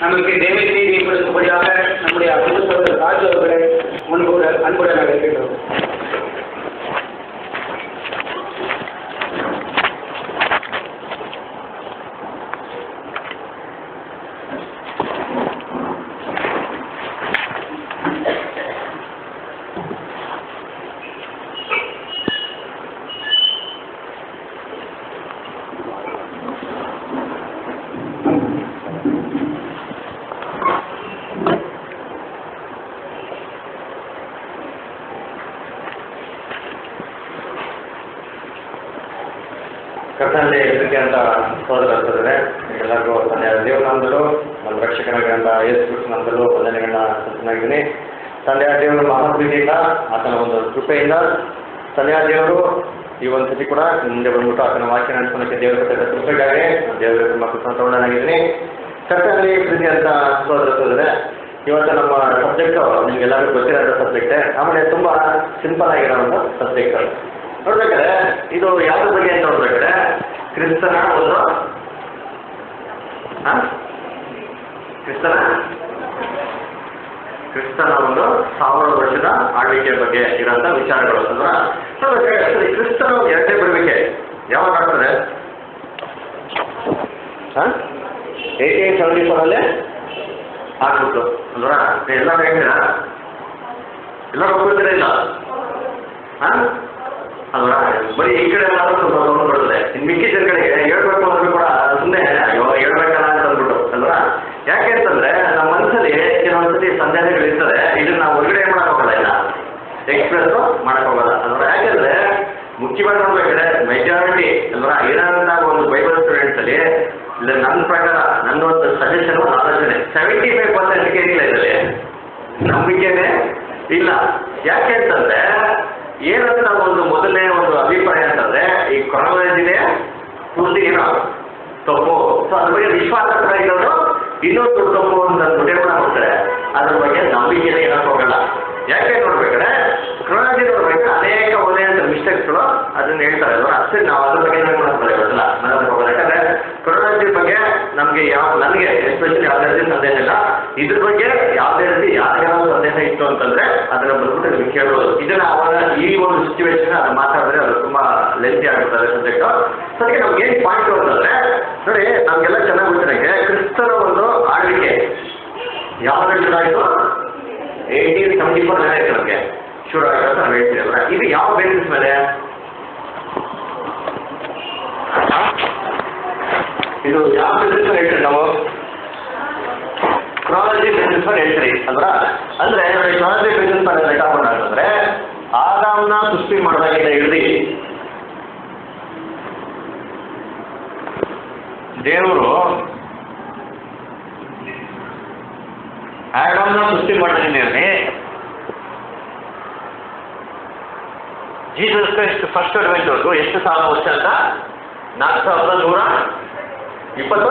நமக்கு தேவையை ஏற்படுத்தும்படியாக நம்முடைய அன்பு சோதர் ராஜு அவர்களை முன்போடு அன்புடன் அழைக்கின்றோம். ಕ್ರಾಲಜಿ ಮೇಲೆ ಹೇಳ್ತೀರಿ, ಅಲ್ವಾ? ಅಂದ್ರೆ ಕ್ರಾಲಜಿ ಮೇಲೆ ಲೆಕ್ಕ ಹಾಕೊಂಡಾಗಂದ್ರೆ ಆದಾಮ್ನ ಸೃಷ್ಟಿ ಮಾಡಬೇಕಿದೆ ಹಿಡಿದು ದೇವರು ಆಡಮ್ನ ಸೃಷ್ಟಿ ಮಾಡಿದಾಗಿಂದ ಜೀಸಸ್ ಕ್ರೈಸ್ಟ್ ಫಸ್ಟ್ ಅಡ್ವೆಂಟ್ವರೆಗೂ ಎಷ್ಟು ಸಾವಿರ ವರ್ಷ ಅಂತ? ನಾಲ್ಕು ಸಾವಿರದ ನೂರ ಇಪ್ಪತ್ತು?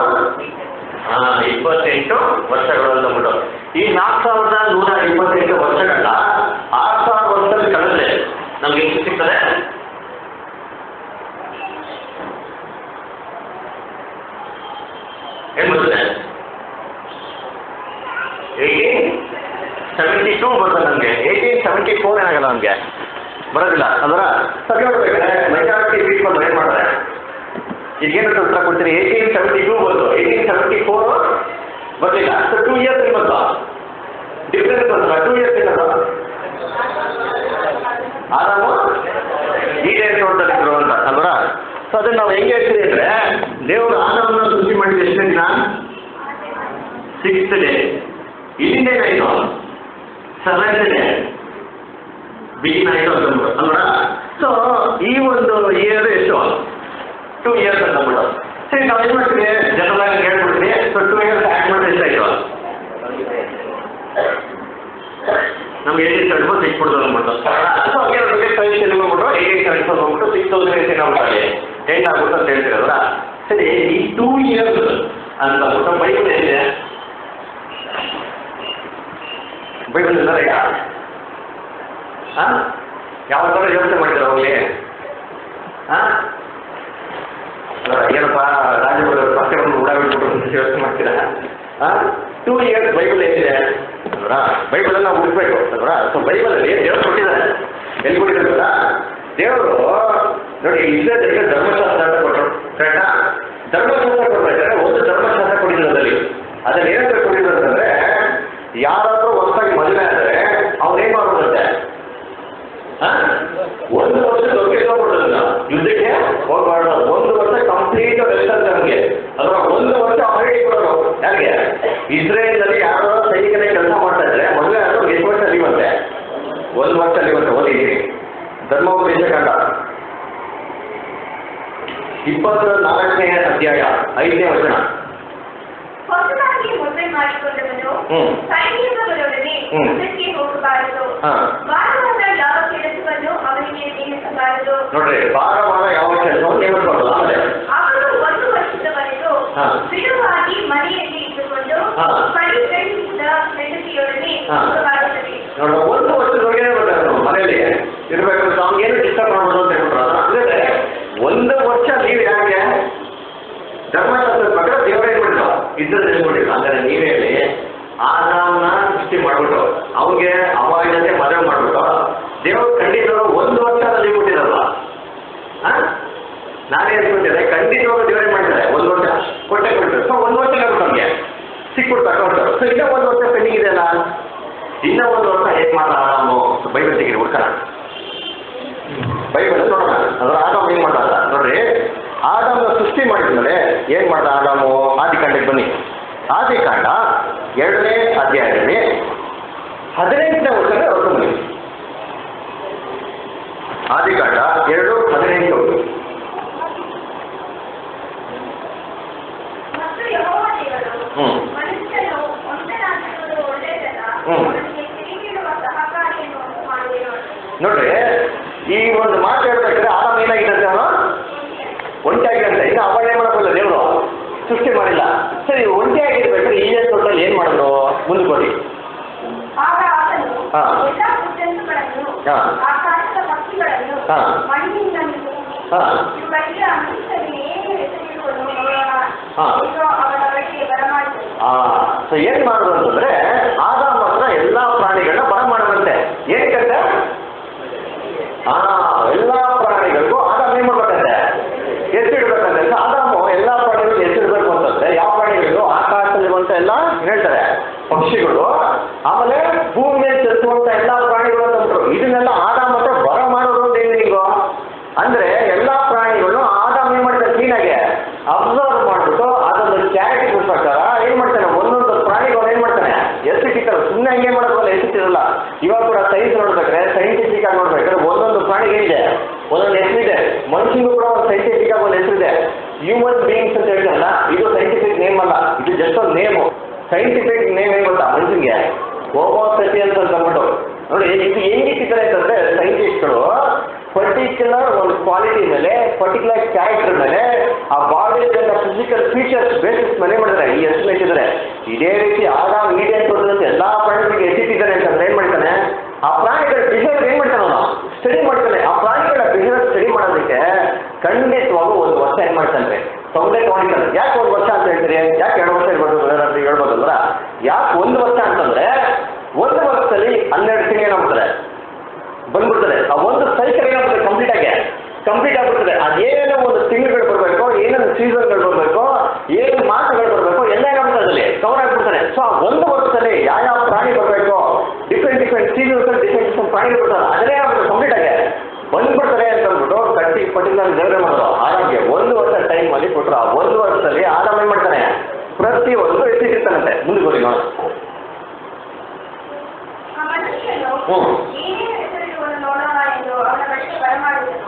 ಇಪ್ಪತ್ತೆಂಟು ವರ್ಷಗಳು ಅಂತ ಅಂದ್ಬಿಟ್ಟು ಈ ನಾಲ್ಕು ಸಾವಿರದ ನೂರ ಇಪ್ಪತ್ತೆಂಟು ವರ್ಷಗಳ ಆರು ಸಾವಿರ ವರ್ಷದಲ್ಲಿ ಕಳೆದ್ರೆ ನಮ್ಗೆ ಎಷ್ಟು ಸಿಗ್ತದೆ? ಏಯ್ಟೀನ್ ಸೆವೆಂಟಿ ಟೂ ಬರ್ತದೆ ನಮಗೆ. ಏಯ್ಟೀನ್ ಸೆವೆಂಟಿ ಫೋರ್ ಏನಾಗಲ್ಲ ನಮಗೆ. ಬರೋದಿಲ್ಲ. ಅಂದ್ರೆ ಸರಿ ಮೆಜಾರಿಟಿ ಪೀಪಲ್ ಏನು ಮಾಡ್ತಾರೆ. ಈಗೇನು ಉತ್ತರ ಕೊಡ್ತೀರಿ? ಏಯ್ಟೀನ್ ಸೆವೆಂಟಿ ಟೂ ಬಂತು ಏಯ್ಟೀನ್ ಸೆವೆಂಟಿ ಫೋರ್ ಬರಲಿಲ್ಲ ಟೂ ಇಯರ್ಸ್ ಬಂತು. ಡಿಫ್ರೆನ್ಸ್ ಬಂತಲ್ಲ ಟೂ ಇಯರ್ಸ್ ಏನದು ಆರಾಮು? ಈಡೇನ್ ತೋಟದಲ್ಲಿದ್ರು ಅಂತ, ಅಲ್ವರ? ಸೊ ಅದನ್ನ ನಾವು ಹೆಂಗೆ ಹೇಳ್ತೀವಿ ಅಂದ್ರೆ, ದೇವರು ಆನಂದ ಸೃಷ್ಟಿ ಮಾಡಿದ ಎಷ್ಟು ದಿನ ಸಿಕ್ಸ್ತ್ ಡೇ ಇಲ್ಲಿಂದ ಏನಾಯ್ತು? ಸೆವೆಂತ್ ಡೇ ಬಿಗಿನ್ ಆಯಿತು ಅಂತ ಅಲ್ವರ? ಸೊ ಈ ಒಂದು ಇಯರ್ ಎಷ್ಟು? ಟೂ ಇಯರ್ಸ್ ಅಂತ ಅಂದ್ಬಿಟ್ಟು ಸರಿ ನಾವು ಏನು ಮಾಡ್ತೀವಿ ಜನರಲ್ ಹೇಳ್ಬಿಡ್ತೀವಿ ಸೊ ಟೂ ಇಯರ್ಸ್ ಆ್ಯಡ್ ಮಾಡಿದ್ರೆ ಎಷ್ಟಾಯ್ತು ನಮ್ಗೆ ಏಯ್ಟೀನ್ ಸೆವೆಂಟಿ ಫೋರ್ ಸಿಕ್ಸ್ ಕೊಡ್ತಾರೆ ಅಂದ್ಬಿಟ್ಟು ಸೊ ಹಾಗೆ ನಮಗೆ ಫೈವ್ ಸೆವೆನ್ ಹೋಗ್ಬಿಟ್ಟು ಏಯ್ಟೀನ್ ಸೆವೆಂಟಿ ಫೋರ್ ಹೋಗ್ಬಿಟ್ಟು ಸಿಕ್ಸ್ ತೌಸಂಡ್ ಏಯ್ಟೀನ್ ಆಗ್ಬಿಟ್ಟು ಏಟ್ ಆಗ್ಬಿಟ್ಟು ಅಂತ ಹೇಳ್ತೀರಲ್ಲ ಸರಿ ಈ ಟೂ ಇಯರ್ಸ್ ಅಂತ ಅಂದ್ಬಿಟ್ಟು ಬೈಬಲ್ ಏನಿದೆ ಬೈಬಲ್ ಇಲ್ಲ ಈಗ. ಹಾಂ? ಯಾವ ಥರ ಯೋಚನೆ ಮಾಡಿದ್ರೆ ಹೋಗ್ಲಿ ಹಾಂ? ಅಲ್ಲ, ಏನಪ್ಪ ರಾಜ್ಯಗಳು ಪಕ್ಷವನ್ನು ಅಂತ ಯೋಚನೆ ಮಾಡ್ತೀರಾ? ಟೂ ಇಯರ್ಸ್ ಬೈಬಲ್ ಏನಿದೆ ಅಲ್ವರ? ಬೈಬಲಲ್ಲಿ ನಾವು ಹುಡುಕ್ಬೇಕು ಅಲ್ವರ? ಸೊ ಬೈಬಲಲ್ಲಿ ದೇವರು ಕೊಟ್ಟಿದ್ದಾರೆ? ಎಲ್ಲಿ ಕೊಟ್ಟಿದ್ದಾರೆ ದೇವರು, ನೋಡಿ ಇಸ್ರೇಲ್ಗೆ ಧರ್ಮಶಾಸ್ತ್ರ ಅಂತ ಕೊಟ್ಟರು ಕರೆಕ್ಟಾ ಧರ್ಮಶಾಸ್ತ್ರ ಕೊಡ್ಬೇಕಾದ್ರೆ ಒಂದು ಧರ್ಮಶಾಸ್ತ್ರ ಕೊಟ್ಟಿದ್ರು ಅದರಲ್ಲಿ. ಅದರಲ್ಲಿ ಏನಂತ ಕೊಟ್ಟಿದ್ರು ಅಂತಂದ್ರೆ, ಯಾರಾದರೂ ಹೊಸದಾಗಿ ಮದುವೆ ಆದರೆ ಅವ್ರು ಏನು ಮಾಡ್ಬೋದಂತೆ? ಒಂದು ವರ್ಷ ದೊಡ್ಡ ಹೋಗ್ಬಿಡೋದಿಲ್ಲ ಯುದ್ಧಕ್ಕೆ ಹೋಗ್ಬಾರ್ದು ಒಂದು ವರ್ಷ ನಮಗೆ. ಅಲ್ವಾ ಒಂದು ವರ್ಷ ಹಾಲಿಡೇ ಕೊಡೋದು. ಯಾರಿಗೆ ಇಸ್ರೇಲ್ನಲ್ಲಿ ಯಾರೋ ಸೈನಿಕನೇ ಕೆಲಸ ಮಾಡ್ತಾ ಇದ್ರೆ ಮದುವೆ ಆದ್ರೂ ಎಷ್ಟು ವರ್ಷ ಅಲ್ಲಿವಂತೆ ಒಂದು ವರ್ಷ ಅಲ್ಲಿವಂತೆ ಓದಿದ್ದೀರಿ. ಧರ್ಮೋಪದೇಶ ಕಂಡ. ಇಪ್ಪತ್ತ ನಾಲ್ಕನೇ ಅಧ್ಯಾಯ, ಐದನೇ ವಚನ. ಹೊಸದಾಗಿ ಮದುವೆ ಮಾಡಿಕೊಂಡವನು ಹ್ಮ್. ಸೈನಿಕಗಳೊಡನೆ ಹ್ಮ್. ಯುದ್ಧಕ್ಕೆ ಹೋಗಬಾರದು ಹಾ. ಭಾರವಾದ ಯಾವ ಕೆಲಸವನ್ನು ಅವನಿಗೆ ನೇಮಿಸಬಾರದು ನೋಡ್ರಿ ವಾರ ವಾರ ಯಾವ ಕೆಲಸವನ್ನು ನೇಮಿಸ್ಬಾರ್ದು ಆಮೇಲೆ ಅವನು ಒಂದು ವರ್ಷದವರೆಗೂ ಹಾ. ಬಿಡುವಾಗಿ ಮನೆಯಲ್ಲಿ ಇಟ್ಟುಕೊಂಡು ಹಾ. ಪರಿಗ್ರಹಿಸಿದ ಹೆಂಡತಿಯೊಡನೆ ಹಾ. ಹೋಗಬಾರದು ನೋಡ ಒಂದು ವರ್ಷದೊಳಗೆ ಬರ್ತಾರೆ ಮನೇಲಿ ಇರ್ಬೇಕು ಅವ್ನಿಗೆ ಏನು ಡಿಸ್ಟರ್ಬ್ ಮಾಡ್ಬೋದು ಅಂತ ಹೇಳ್ಬಿಟ್ರು ಅಂದ್ರೆ ಒಂದು ವರ್ಷ ನೀವು ಯಾಕೆ ಧರ್ಮಶಾಸ್ತ್ರದ ಪ್ರಕಾರ ದೇವರೇ ಮಾಡಿದ್ರು ಇದ್ದರೆ ನೆನ್ಕೊಂಡಿಲ್ಲ ಅಂದ್ರೆ ನೀವೇ ಹೇಳಿ ಆದಾಮ್ನ ಸೃಷ್ಟಿ ಮಾಡ್ಬಿಟ್ಟು ಅವ್ನಿಗೆ ಅವಾಗ ಜೊತೆ ಮದುವೆ ಮಾಡ್ಬಿಟ್ಟು ದೇವರು ಖಂಡಿತ ಒಂದು ವರ್ಷ ಅಲ್ಲಿ ಕೊಟ್ಟಿರಲ್ಲ ನಾನೇ ಅನ್ಕೊಂಡಿದ್ದೆ ಖಂಡಿತವಾಗ ದೇವರೇ ಮಾಡಿದ್ದಾರೆ ಒಂದು ವರ್ಷ ಕೊಟ್ಟೆ ಕೊಟ್ಟರು ಸೊ ಒಂದು ವರ್ಷ ಆಗುತ್ತೆ ನಮಗೆ ಸಿಕ್ಬಿಟ್ಟು ಅಕೌಂಟ್ ಸೊ ಇನ್ನೂ ಒಂದು ವರ್ಷ ಪೆಂಡಿಂಗ್ ಇದೆಯಲ್ಲ ಇನ್ನೂ ಒಂದು ಮಾಡೋಣ ಆರಾಮು ಬೈಬಲ್ ತೆಗೀರಿ ಹುಡ್ಕೋಣ. ಬೈಬಲ್ ನೋಡೋಣ. ಅದರ ಆದಾಮ್ ಏನ್ ಮಾಡ್ದ ನೋಡ್ರಿ ಆದಾಮ್ನ ಸೃಷ್ಟಿ ಮಾಡಿದ್ಮೇಲೆ ಏನ್ ಮಾಡ್ದ ಆದಾಮು ಆದಿಕಾಂಡಕ್ಕೆ ಬನ್ನಿ. ಆದಿಕಾಂಡ ಎರಡನೇ ಅಧ್ಯಾಯದಲ್ಲಿ ಹದಿನೆಂಟನೇ ವರ್ಷನೇ ಹೊರಟು ಬನ್ನಿ. ಆದಿಕಾಂಡ ಎರಡು, ಹದಿನೆಂಟು ಮತ್ತು ಯೆಹೋವ ದೇವರು ಹ್ಮ್. ಮನುಷ್ಯನು ಒಂದನಾಗಿರುವುದು ಒಳ್ಳೆಯದಲ್ಲ ಹ್ಮ್. ಅವನಿಗೆ ಸಿರಿಗಿಡುವ ಸಹಕಾರಿಯನ್ನು ಉಂಟು ಮಾಡುವೆನು ನೋಡ್ರಿ ಈ ಒಂದು ಮಾತು ಹೇಳ್ಬೇಕಾದ್ರೆ ಆರಾಮ ಏನಾಗಿದೆ ಅವನು ಒಂಟಿಯಾಗಿರಂತೆ ಇನ್ನು ಅವಳೇ ಏನ್ ಮಾಡಕ್ಕಲ್ಲ ದೇವರು? ಸೃಷ್ಟಿ ಮಾಡಿಲ್ಲ. ಸರಿ ಒಂಟಿಯಾಗಿರ್ಬೇಕಾದ್ರೆ ಈ ತೊಟ್ಟಲ್ಲಿ ಏನ್ ಮಾಡೋದು ಮುಂದೆ ಕೊಡಿ ಹಾಂ. ಹಾಂ. ಹಾಂ. ಹಾ. ಸೊ ಏನ್ ಮಾಡುದು ಅಂತಂದ್ರೆ ಆದಾಮ್ ಮಾತ್ರ ಎಲ್ಲಾ ಪ್ರಾಣಿಗಳನ್ನ ಬರ ಮಾಡದಂತೆ ಏನಕ್ಕಂತೆ ಆ ಎಲ್ಲಾ ಪ್ರಾಣಿಗಳಿಗೂ ಆದಾಮ್ ಏನ್ ಮಾಡ್ಬೇಕಂತೆ ಎತ್ತಿಡ್ಬೇಕಂತೆ ಸೊ ಆದಾಮು ಎಲ್ಲಾ ಪ್ರಾಣಿಗಳು ಎತ್ತಿಡ್ಬೇಕು ಅಂತಂದ್ರೆ ಯಾವ ಪ್ರಾಣಿಗಳು ಆಕಾಶದಲ್ಲಿರುವಂತ ಎಲ್ಲ ಏನ್ ಹೇಳ್ತಾರೆ ಪಕ್ಷಿಗಳು ಆಮೇಲೆ ಭೂಮಿ ಮೇಲೆ ಚಲಿಸುವಂತ ಎಲ್ಲಾ ಪ್ರಾಣಿಗಳು ಅಂತ ಅಂದ್ರು ಇದನ್ನೆಲ್ಲ ಆದಾಮ್ ಮಾತ್ರ ಬರ ಮಾಡೋದು ಅಂತ ಏನು ನೀವು ಅಂದ್ರೆ ಎಲ್ಲಾ ಪ್ರಾಣಿಗಳು ಆದಾಮ್ ಏನ್ ಮಾಡ್ತಾರೆ ಕ್ಲೀನಾಗೆ ಅಬ್ಸರ್ವ್ ಮಾಡ್ಬಿಟ್ಟು ಅದೊಂದು ಕ್ಯಾರೆಕ್ಟರ್ ಪ್ರಕಾರ ಏನ್ ಮಾಡ್ತಾನೆ ಒಂದೊಂದು ಪ್ರಾಣಿಗಳು ಏನ್ ಮಾಡ್ತಾನೆ ಎಸ್ಟಿಟಿಕಲ್ ಸುಮ್ಮನೆ ಹಂಗೆ ಮಾಡೋದಲ್ಲ ಎಸ್ಟಿರಲ್ಲ ಇವಾಗ ಕೂಡ ಸೈನ್ಸ್ ನೋಡ್ಬೇಕಾದ್ರೆ ಸೈಂಟಿಫಿಕ್ ಆಗಿ ನೋಡ್ಬೇಕಾದ್ರೆ ಒಂದೊಂದು ಪ್ರಾಣಿಗೆ ಏನಿದೆ ಒಂದೊಂದು ಹೆಸರಿದೆ ಮನುಷ್ಯನಿಗೂ ಕೂಡ ಒಂದು ಸೈಂಟಿಫಿಕ್ ಆಗಿ ಒಂದು ಹೆಸರಿದೆ ಹ್ಯೂಮನ್ ಬೀಯಿಂಗ್ಸ್ ಅಂತ ಹೇಳ್ತಾರಲ್ಲ ಇದು ಸೈಂಟಿಫಿಕ್ ನೇಮ್ ಅಲ್ಲ ಇದು ಜಸ್ಟ್ ಒಂದು ನೇಮು ಸೈಂಟಿಫಿಕ್ ನೇಮ್ ಏನ್ ಗೊತ್ತಾ ಮನುಷ್ಯನಿಗೆ ಹೋಮೋಸೆಪಿ ಅಂತ ಅಂದ್ಬಿಟ್ಟು ನೋಡಿ ಇದು ಹೆಂಗಿಟ್ಟಿದ್ದಾರೆ ಅಂತಂದ್ರೆ ಸೈಂಟಿಸ್ಟ್ಗಳು ಪರ್ಟಿಕ್ಯುಲರ್ ಒಂದು ಕ್ವಾಲಿಟಿ ಮೇಲೆ ಪರ್ಟಿಕ್ಯುಲರ್ ಕ್ಯಾರೆಕ್ಟರ್ ಮೇಲೆ, ಆ ಬಾಡಿ ಫಿಸಿಕಲ್ ಫೀಚರ್ಸ್ ಬೇಸಿಸ್ ಮನೆ ಮಾಡಿದ್ರೆ ಈ ಹೆಸರು ಇಟ್ಟಿದ್ದಾರೆ ಇದೇ ರೀತಿ ಆರಾಮ್ ಮೀಡಿಯಾ ತೋರಿಸಿದಂತೆ ಎಲ್ಲಾ ಪ್ರಾಣಿಗಳಿಗೆ ಎತ್ತಿಟ್ಟಿದ್ದಾರೆ ಅಂತಂದ್ರೆ ಏನ್ ಮಾಡ್ತಾನೆ? ಆ ಪ್ರಾಣಿಗಳ ಬಿಹೇವಿಯರ್ ಏನ್ ಮಾಡ್ತಾನೆ ಸ್ಟಡಿ ಮಾಡ್ತಾನೆ. ಆ ಪ್ರಾಣಿಗಳ ಬಿಹೇವಿಯರ್ ಸ್ಟಡಿ ಮಾಡೋದಕ್ಕೆ ಖಂಡಿತವಾಗೂ ಒಂದು ವರ್ಷ ಏನ್ ಮಾಡ್ತಾನೆ ತೊಂದರೆ ತಗೊಂಡಿದ್ದಾನೆ. ಯಾಕೆ ಒಂದು ವರ್ಷ ಅಂತ ಹೇಳ್ತೀರಿ? ಯಾಕೆ ಎರಡು ವರ್ಷ ಇರ್ಬೋದು ಅಂತ ಯಾಕೆ ಒಂದು ವರ್ಷ ಅಂತಂದ್ರೆ ಒಂದು ವರ್ಷದಲ್ಲಿ ಹನ್ನೆರಡು ತಿಂಗಳು ಏನಾಗ್ಬಿಡ್ತಾರೆ ಬಂದ್ಬಿಡ್ತದೆ. ಆ ಒಂದು ಸೈಕಲ್ ಏನಾಗ್ತದೆ ಕಂಪ್ಲೀಟ್ ಆಗಿ. ಕಂಪ್ಲೀಟ್ ಆಗ್ಬಿಡ್ತದೆ. ಅದೇನೋ ಒಂದು ತಿಂಗಳುಗಳು ಬರಬೇಕು ಏನೇನು ಸೀಸನ್ಗಳು ಬರಬೇಕು ಏನು ಮಾಸಗಳು ಬರಬೇಕು ಎಲ್ಲ ಏನಾಗುತ್ತೆ ಅದರಲ್ಲಿ? ಕವರ್ ಆಗ್ಬಿಡ್ತಾರೆ ಸೊ ಆ ಒಂದು ವರ್ಷದಲ್ಲಿ ಯಾವ ಯಾವ ಪ್ರಾಣಿ ಬರಬೇಕು ಡಿಫ್ರೆಂಟ್ ಡಿಫ್ರೆಂಟ್ ಸೀಸನ್ಸಲ್ಲಿ ಡಿಫ್ರೆಂಟ್ ಡಿಫ್ರೆಂಟ್ ಪ್ರಾಣಿ ಬರ್ತಾರೆ ಅದನ್ನೇ ಅವರು ಕಂಪ್ಲೀಟ್ ಆಗಿ. ಬಂದ್ಬಿಡ್ತಾರೆ ಅಂತ ಅಂದ್ಬಿಟ್ಟು ಕಟ್ಟಿ ಪಟ್ಟಿಲ್ಲ ದೇವರೇ ಮಾಡೋದು. ಆರಾಮ್ಗೆ ಒಂದು ವರ್ಷ ಟೈಮ್ ಅಲ್ಲಿ ಕೊಟ್ಟರು ಆ ಒಂದು ವರ್ಷದಲ್ಲಿ ಆರಾಮ ಏನು ಮಾಡ್ತಾನೆ? ಪ್ರತಿ ಒಂದು ಎತ್ತಿಟ್ಟಿರ್ತಾನಂತೆ. ಮುಂದೆ ಬರೀ ನೋಡೋಣ ಹ್ಞೂ ಹ್ಮ್. ಏನೇನು ಹೆಸರಿಡುವನ್ನು ನೋಡೋಣ ಎಂದು ಅವನ ಬಳಿಗೆ ಬರಮಾಡಿದನು ಹಾ.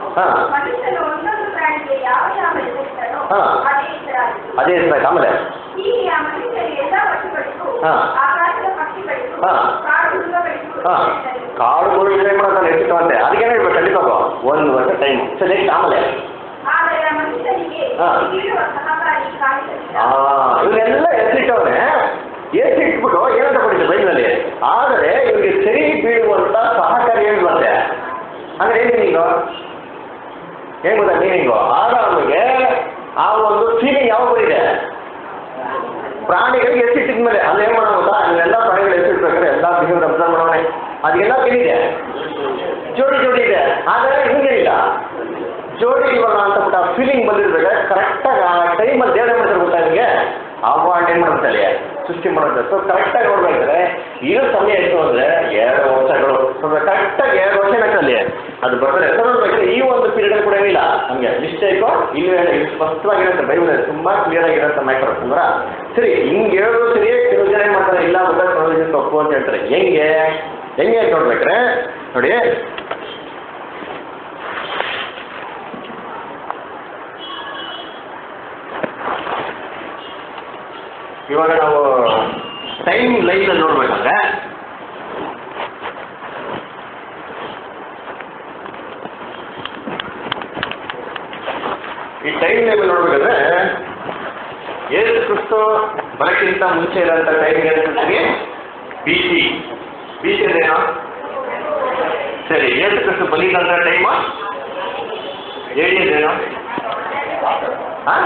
ಮನುಷ್ಯನು ಒಂದೊಂದು ಪ್ರಾಣಿಗೆ ಯಾವ ಯಾವ ಹೆಸರಿಟ್ಟನೋ ಹಾ. ಅದೇ ಹೆಸರಾಗಿತ್ತು ಅದೇ ಹೆಸರಾಯ್ತು ಆಮೇಲೆ ಹೀಗೆ ಆ ಮನುಷ್ಯರು ಎಲ್ಲ ಪಶುಗಳಿಗೂ ಹಾ. ಆಕಾಶದ ಪಕ್ಷಿಗಳಿಗೂ ಹಾ. ಕಾಡು ಮೃಗಗಳಿಗೂ ಹಾ ಹೆಸರಿಟ್ಟನು. ಕಾಡು ಗುರು ಏನ್ ಮಾಡ್ತಾನೆ ಎತ್ತಿಟ್ಟವಂತೆ ಅದಕ್ಕೇನು ಹೇಳ್ಬೇಕು ಖಂಡಿತ ಒಂದು ವರ್ಷ ಟೈಮ್ ಸೊ ನೆಕ್ಸ್ಟ್ ಆಮೇಲೆ ಆದರೆ ಆ ಮನುಷ್ಯನಿಗೆ ಹಾ. ಬೀಳುವ ಸಹಕಾರಿ ಕಾಣಿಸಲಿಲ್ಲ ಆ, ಇವನ್ನೆಲ್ಲ ಎತ್ತಿಟ್ಟವನೆ ಎತ್ತಿಟ್ಬಿಟ್ಟು ಏನಂತ ಕೊಡಿದ್ರು ಬೈನಲ್ಲಿ ಆದರೆ ಇವ್ರಿಗೆ ಸರಿ ಬೀಳುವಂತ ಸಹಕಾರಿ ಏನು ಬಂದೆ ಅಂದ್ರೆ ಏನು ಮೀನಿಂಗು ಏನ್ ಗೊತ್ತಾ ಮೀನಿಂಗು ಆದಾಮಿಗೆ ಆ ಒಂದು ಫೀಲಿಂಗ್ ಯಾವಾಗ ಬಂದಿದೆ ಪ್ರಾಣಿಗಳಿಗೆ ಎತ್ತಿಟ್ಟಿದ ಮೇಲೆ ಅಲ್ಲಿ ಏನು ಮಾಡೋ ಗೊತ್ತಾ? ಎಲ್ಲ ಪ್ರಾಣಿಗಳು ಎತ್ತಿಡ್ಬೇಕಾದ್ರೆ ಎಲ್ಲ ಬಿಹೇವ್ ಅಬ್ಸರ್ವ್ ಮಾಡೋಣ. ಅದೆಲ್ಲ ತಿಳಿದೆ ಜೋಡಿ ಜೋಡಿ ಇದೆ. ಆದರೆ ಇಲ್ಲ ಜೋಡಿ ಇವಾಗ ಅಂತ ಆ ಫೀಲಿಂಗ್ ಬಂದಿರ್ಬೇಕಾದ್ರೆ ಕರೆಕ್ಟಾಗಿ ಆ ಟೈಮಲ್ಲಿ ದೇವ್ರ ಮಾಡ್ತಾರೆ ಗೊತ್ತಾ ನಿಮಗೆ? ಅವಾರ್ಡ್ ಏನು ಮಾಡ್ತಾರೆ ಸೃಷ್ಟಿ ಮಾಡುತ್ತೆ. ಸೊ ಕರೆಕ್ಟಾಗಿ ನೋಡ್ಬೇಕಾದ್ರೆ ಇರೋ ಸಮಯ ಎಷ್ಟು ಅಂದರೆ ಎರಡು ವರ್ಷಗಳು. ಕರೆಕ್ಟಾಗಿ ಎರಡು ವರ್ಷ ಏನಾಗ್ತದೆ ಅದು ಬರ್ತಾರೆ ಸೊ ಬಗ್ಗೆ ಈ ಒಂದು ಪೀರಿಯಡ್ ಕೂಡ ಏನಿಲ್ಲ. ನಮಗೆ ಮಿಸ್ಟೇಕು ಇಲ್ಲಿ ಸ್ಪಷ್ಟವಾಗಿರುತ್ತೆ. ಬೈಬಲ್ ತುಂಬ ಕ್ಲಿಯರ್ ಆಗಿರುತ್ತೆ ಮೈಕ್ರೋ ಅಂದ್ರ ಸರಿ, ಹಿಂಗೆ ಹೇಳೋದು ಸರಿ ಕೆಲವು ಮಾಡ್ತಾರೆ? ಇಲ್ಲ ಗೊತ್ತಾಗ ತಪ್ಪು ಅಂತ ಹೇಳ್ತಾರೆ. ಹೆಂಗೆ? ಹೆಂಗೆ ಅಂತ ನೋಡ್ಬೇಕ್ರೆ? ನೋಡಿ. ಇವಾಗ ನಾವು ಟೈಮ್ ಲೈನ್ ನೋಡ್ಬೇಕಂದ್ರೆ ಈ ಟೈಮ್ ಲೇಬಲ್ ನೋಡ್ಬೇಕಂದ್ರೆ ಏಸು ಕ್ರಿಸ್ತು ಬರಕ್ಕಿಂತ ಮುಂಚೆ ಇರೋಂಥ ಟೈಮ್ ಏನಂತೀವಿ ಬಿ ಸಿ ಬಿ ಸಿ ಅಂದ್ರೇನು ಸರಿ, ಏಸು ಕ್ರಿಸ್ತು ಬಲಿದಂಥ ಟೈಮ್ ಹಾಂ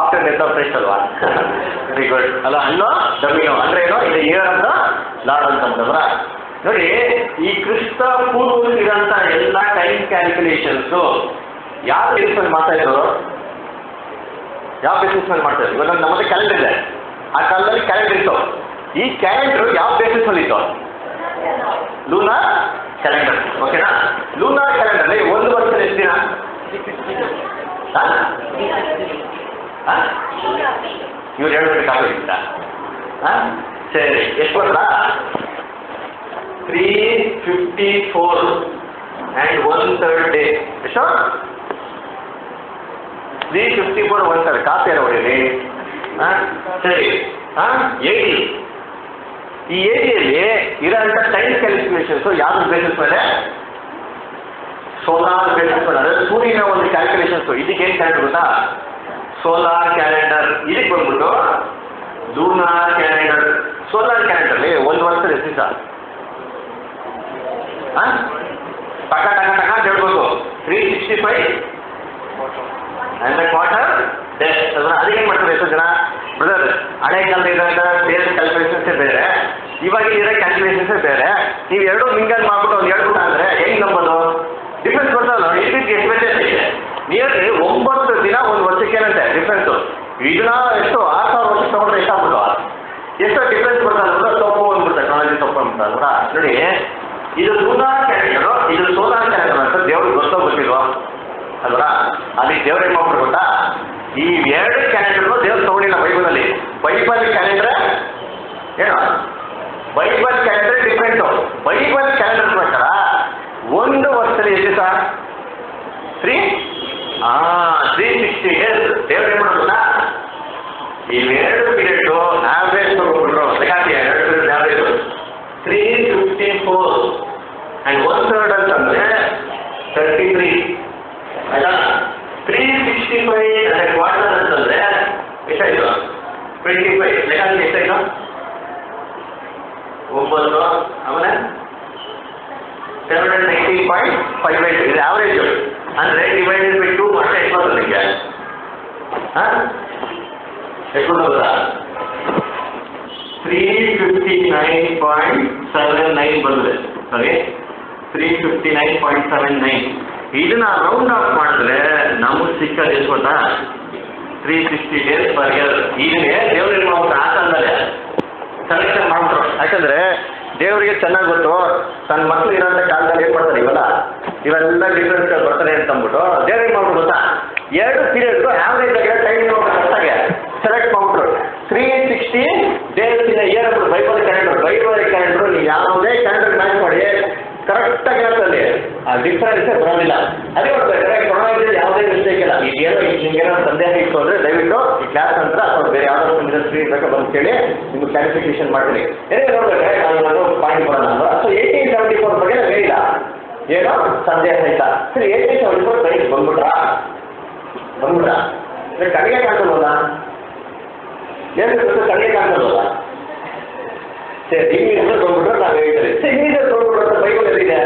ಆಫ್ಟರ್ ಡೆತ್ ಆಫ್ ಕ್ರೈಸ್ಟ್ ಅಲ್ವಾ? ವೆರಿ ಗುಡ್ ಅಲ್ಲ ಅನ್ನೋ ಡಬ್ಲ್ಯೂ ಅಂದ್ರೆ ಏನೋ, ಇದು ಅಂತ ಲಾರ್ಡ್ ಅಂತಂದ್ರ ನೋಡಿ, ಈ ಕ್ರಿಸ್ತ ಪೂರ್ವದಲ್ಲಿರೋಂಥ ಎಲ್ಲ ಟೈಮ್ ಕ್ಯಾಲ್ಕುಲೇಷನ್ಸು ಯಾವ ಮೇಲೆ ಮಾಡ್ತಾ ಇದ್ರು ಯಾವ ಬೇಸಿಸ್ ಮೇಲೆ ಮಾಡ್ತಾ ಇದ್ರು ಇವಾಗ ನಮ್ಮ ಕ್ಯಾಲೆಂಡರ್ ಇದೆ. ಆ ಕಾಲದಲ್ಲಿ ಕ್ಯಾಲೆಂಡರ್ ಇತ್ತು. ಈ ಕ್ಯಾಲೆಂಡರ್ ಯಾವ ಬೇಸಿಸ್ ಅಲ್ಲಿ ಇತ್ತು? ಲೂನಾ ಕ್ಯಾಲೆಂಡರ್ ಓಕೆನಾ ಲೂನಾ ಕ್ಯಾಲೆಂಡರ್ ಒಂದು ವರ್ಷದ ಎಷ್ಟು ದಿನ? ಇವ್ರು ಹೇಳ್ಬೇಕಾಗಿತ್ತ ಹಾಂ? ಸರಿ, ಎಷ್ಟು ವರ್ಷ three fifty four and one third day ಎಷ್ಟು? Three fifty four one third copy ಯಾರು ಹೊಡೀರಿ ಹಾಂ ಸರಿ ಹಾಂ ಏಯ್ಟಿ ಈ ಏರಿಯಲ್ಲಿ ಇರೋಂಥ ಟೈಮ್ ಕ್ಯಾಲ್ಕುಲೇಷನ್ಸು ಯಾವ್ದು ಬೇಸಿಸ್ ಮೇಲೆ? ಸೋಲಾರ್ ಬೇಸಿಸ್ ಮೇಲೆ. ಅಂದರೆ ಸೂರ್ಯನ ಒಂದು ಕ್ಯಾಲ್ಕುಲೇಷನ್ಸು ಇದಕ್ಕೆ ಏನು ಕ್ಯಾಲೆಂಡರ್ ಗೊತ್ತಾ? ಸೋಲಾರ್ ಕ್ಯಾಲೆಂಡರ್ ಇದಕ್ಕೆ ಬಂದ್ಬಿಟ್ಟು ಲೂನಾರ್ ಕ್ಯಾಲೆಂಡರ್ ಸೋಲಾರ್ ಕ್ಯಾಲೆಂಡರ್ಲಿ ಒಂದು ಎಷ್ಟು ದಿವಸ ಹಾಂ ಟಕ ಟಕ ಟಕ ಅಂತ ಹೇಳ್ಬೇಕು three sixty five and quarter days ಅದನ್ನ ಅದಕ್ಕೆ ಮಾಡ್ತಾರೆ ಎಷ್ಟು ಜನ? ಬ್ರದರ್ ಹಳೆ ಕಾಲದ ಇರೋಂಥ ಬೇರೆ ಕ್ಯಾಲ್ಕುಲೇಷನ್ಸೇ ಬೇರೆ ಇವಾಗ ಇರೋ ಕ್ಯಾಲ್ಕುಲೇಷನ್ಸೇ ಬೇರೆ. ನೀವು ಎರಡು ಮಿಂಗಲ್ ಮಾಡ್ಬಿಟ್ಟು ಒಂದು ಹೇಳ್ಬಿಟ್ಟು ಅಂದರೆ ಹೆಂಗೆ ನಂಬೋದು? ಡಿಫ್ರೆನ್ಸ್ ಬರ್ತಲ್ಲ ಎಷ್ಟು ವ್ಯತ್ಯಾಸ ಇದೆ. ನಿಯರ್ಲಿ ಒಂಬತ್ತು ದಿನ ಒಂದು ವರ್ಷಕ್ಕೆ ಏನಂತೆ? ಡಿಫ್ರೆನ್ಸು ಇದನ್ನ ಎಷ್ಟು? ಆರು ಸಾವಿರ ವರ್ಷ ತಗೊಂಡ್ರೆ ಎಷ್ಟಾಗ್ಬಿಟ್ಟು ಎಷ್ಟೋ ಡಿಫ್ರೆನ್ಸ್ ಬರ್ತಲ್ಲ ತಪ್ಪು ಅಂದ್ಬಿಟ್ಟು ಟೆಕ್ನಾಲಜಿ ತಪ್ಪು ಅಂದ್ಬಿಟ್ಟು ನೋಡಿ, ಇದು ಲೂನಾರ್ ಕ್ಯಾಲೆಂಡರು ಇದು ಸೋಲಾರ್ ಕ್ಯಾರೆಕ್ಟರ್ ಅಂತ ದೇವ್ರಿಗೆ ಗೊತ್ತೋ ಗೊತ್ತಿಲ್ವಾ? ಅಲ್ವಾ? ಅಲ್ಲಿ ದೇವ್ರ ಏನು ಮಾಡ್ಬಿಟ್ಟು ಗೊತ್ತಾ? ಈ ಎರಡು ಕ್ಯಾಲೆಂಡರ್ನು ದೇವ್ರು ತಗೊಂಡಿಲ್ಲ ಬೈಬಲಲ್ಲಿ. ಬೈಬಲ್ ಕ್ಯಾಲೆಂಡರ್ ಏನು? Bible calendar different Bible calendar ಪ್ರಕಾರ ಒಂದು ವರ್ಷದಲ್ಲಿ ಎಷ್ಟು sir three three sixty days ದೇವ್ರು ಏನು ಮಾಡೋದಿಲ್ಲ ಇವೆರಡು ಪೀರಿಯಡ್ಡು ಆವ್ರೇಜ್ ತಗೊಂಡ್ಬಿಟ್ರು. ಅದಕ್ಕಾಗಿ ಎರಡು period average three fifty four and one third ಅಂತಂದರೆ ತರ್ಟಿ ತ್ರೀ ಆಯ್ತಾ ತ್ರೀ ಸಿಕ್ಸ್ಟಿ ಫೈವ್ ಅಂದರೆ ಕ್ವಾರ್ಟರ್ ಅಂತಂದರೆ ಎಷ್ಟಾಯಿತು ಟ್ವೆಂಟಿ ಫೈವ್ ಲೆಕ್ಕಾಕಿ ಎಷ್ಟಾಯಿತು ಒಂಬತ್ತು. ಆಮೇಲೆ seven hundred nineteen point five eight ಇದು ಆವ್ರೇಜು ಅಂದರೆ ಡಿವೈಡೆಡ್ ಬೈ ಟೂ ಮಾಡಿದ್ರೆ ಎಷ್ಟು ಬರ್ತದೆ ನಿಮಗೆ. ಹಾಂ? ಎಷ್ಟು ಬರುತ್ತಾ three fifty nine point seven nine ಬಂದಿದೆ. Sorry three fifty nine point seven nine ಇದನ್ನ ರೌಂಡ್ ಆಫ್ ಮಾಡಿದ್ರೆ ನಮಗೆ ಸಿಕ್ಕದು ಎಷ್ಟು ಗೊತ್ತಾ? Three sixty days per year ಇದನ್ನೇ ದೇವ್ರಿಗೆ ಮಾಡ್ಬಿಟ್ಟು ಆ ಕಾಲದಲ್ಲೇ ಸೆಲೆಕ್ಷನ್ ಮಾಡ್ಬಿಟ್ರು. ಯಾಕಂದ್ರೆ ದೇವರಿಗೆ ಚೆನ್ನಾಗಿ ಗೊತ್ತು ತನ್ನ ಮಕ್ಕಳು ಇರೋಂಥ ಕಾಲದಲ್ಲಿ ಏನು ಮಾಡ್ತಾರೆ ಇವೆಲ್ಲ? ಇವೆಲ್ಲ ಡಿಫ್ರೆನ್ಸ್ ಬರ್ತಾರೆ ಅಂತ ಅಂದ್ಬಿಟ್ಟು ದೇವರಿಗೆ ಮಾಡ್ಬಿಟ್ಟು ಗೊತ್ತಾ? ಎರಡು ಪೀರಿಯಡ್ ಆವರೇಜ್ ಆಗಿ ಟೈಮ್ ಕರೆಕ್ಟಾಗಿ ಸೆಲೆಕ್ಟ್ ಮಾಡ್ಬಿಟ್ರು. Three sixty days year Bible calendar Bible calendar ನೀವು ಯಾವುದೇ ಕ್ಯಾಲೆಂಡರ್ ಮ್ಯಾಚ್ ಮಾಡಿ ಕರೆಕ್ಟಾಗಿ ಅಲ್ಲಿ ಆ ಡಿಫ್ರೆನ್ಸ್ ಬರೋದಿಲ್ಲ. ಅದೇ ನೋಡ್ಬೇಕಾದ್ರೆ ಕೊರೋನಾದಲ್ಲಿ ಯಾವುದೇ ಮಿಸ್ಟೇಕ್ ಇಲ್ಲ. ಈಗ ಏನೋ ನಿಮ್ಗೇನೋ ಸಂದೇಹ ಇತ್ತು ಅಂದರೆ ದಯವಿಟ್ಟು ಈ ಕ್ಲಾಸ್ ನಂತರ ಅಥವಾ ಬೇರೆ ಯಾವುದೋ ಒಂದು ಇಂಡಸ್ಟ್ರಿ ಬೇಕಾ ಬಂದು ಕೇಳಿ ನಿಮ್ಗೆ ಕ್ಲಾರಿಫಿಕೇಶನ್ ಮಾಡ್ತೀನಿ. ಏನೇ ನೋಡ್ಬೇಕಾದ್ರೆ ನಾನು ಒಂದು ಪಾಯಿಂಟ್ ಬರೋಣ ಅಂದ್ರೆ. ಸೊ ಏಯ್ಟೀನ್ ಸೆವೆಂಟಿ ಫೋರ್ ಬಗ್ಗೆ ನಾನು ಹೇಳಿಲ್ಲ. ಏನೋ ಸಂದೇಹ ಇಲ್ಲ. ಸರಿ ಏಯ್ಟೀನ್ ಸೆವೆಂಟಿ ಫೋರ್ ಪ್ರೈಸ್ ಬಂದ್ಬಿಟ್ರಾ? ಬಂದ್ಬಿಟ್ರಾ ಕಡೆಗೆ ಕಾಣ್ತಲ್ವಲ್ಲ ಏನು ಕಡೆಗೆ ಕಾಣ್ತಲ್ವಲ್ಲ ಸರಿ ಇಂಗ್ಲೀಷ್ ಬಂದ್ಬಿಟ್ರೆ ನಾವು ಹೇಳ್ತೀವಿ. ಸರಿ ಇಂಗ್ಲೀಷ್ ಬಂದ್ಬಿಟ್ರೆ ಬೈಬಲ್ ಎಲ್ಲಿದೆ?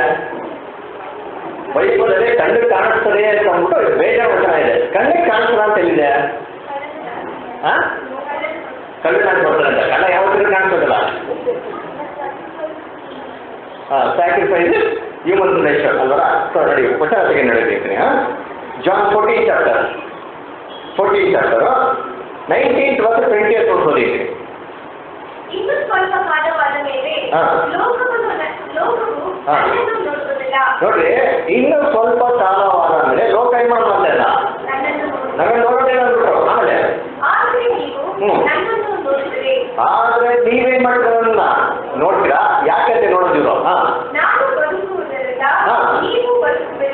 ಬೈಬಲಲ್ಲಿ ಕಣ್ಣಿಗೆ ಕಾಣಿಸ್ತದೆ ಅಂತ ಅಂದ್ಬಿಟ್ಟು ಬೇಜಾರು ವಚನ ಇದೆ ಕಣ್ಣಿಗೆ ಕಾಣಿಸ್ತದ ಅಂತ ಎಲ್ಲಿದೆ ಹಾ ಕಣ್ಣು ಕಾಣಿಸ್ಬರ್ತದೆ ಅಂತ ಕಣ್ಣ ಯಾವತ್ತಿಗೂ ಕಾಣಿಸೋದಿಲ್ಲ ಹಾಂ ಸ್ಯಾಕ್ರಿಫೈಸ್ ಹ್ಯೂಮನ್ ನೇಚರ್ ಅಲ್ವಲ್ಲ ಸೊ ನೋಡಿ ವಚನ ತೆಗೆ ನಡೆದಿದ್ದೀನಿ ಹಾಂ John fourteen chapter fourteen chapter nineteenth ವರ್ಷ ಟ್ವೆಂಟಿ ಏಟ್ ಓದಿದ್ದೀನಿ ಇನ್ನು ಸ್ವಲ್ಪ ಕಾಲವಾದ ಮೇಲೆ ಹಾ. ಲೋಕವನ್ನು ನ- ಲೋಕವು ಹಾ. ನೋಡ್ರಿ ಇನ್ನು ಸ್ವಲ್ಪ ಕಾಲವಾದ ಮೇಲೆ ಲೋಕ ಏನ್ ಮಾಡ್ತಾ ಇಲ್ಲ ನನ್ನನ್ನು ನೋಡುವುದಿಲ್ಲ. ನಮಗೆ ನೋಡೋದಿಲ್ಲ ಅಂದ್ಬಿಟ್ರು. ಆಮೇಲೆ? ನೋಡಿದರೆ ಆದ್ರೆ ನೀವೇನ್ ಮಾಡ್ತೀರನ್ನ ನೋಡ್ತೀರಾ? ಯಾಕಂತೆ ನೋಡೋದಿರೋ ಹಾ.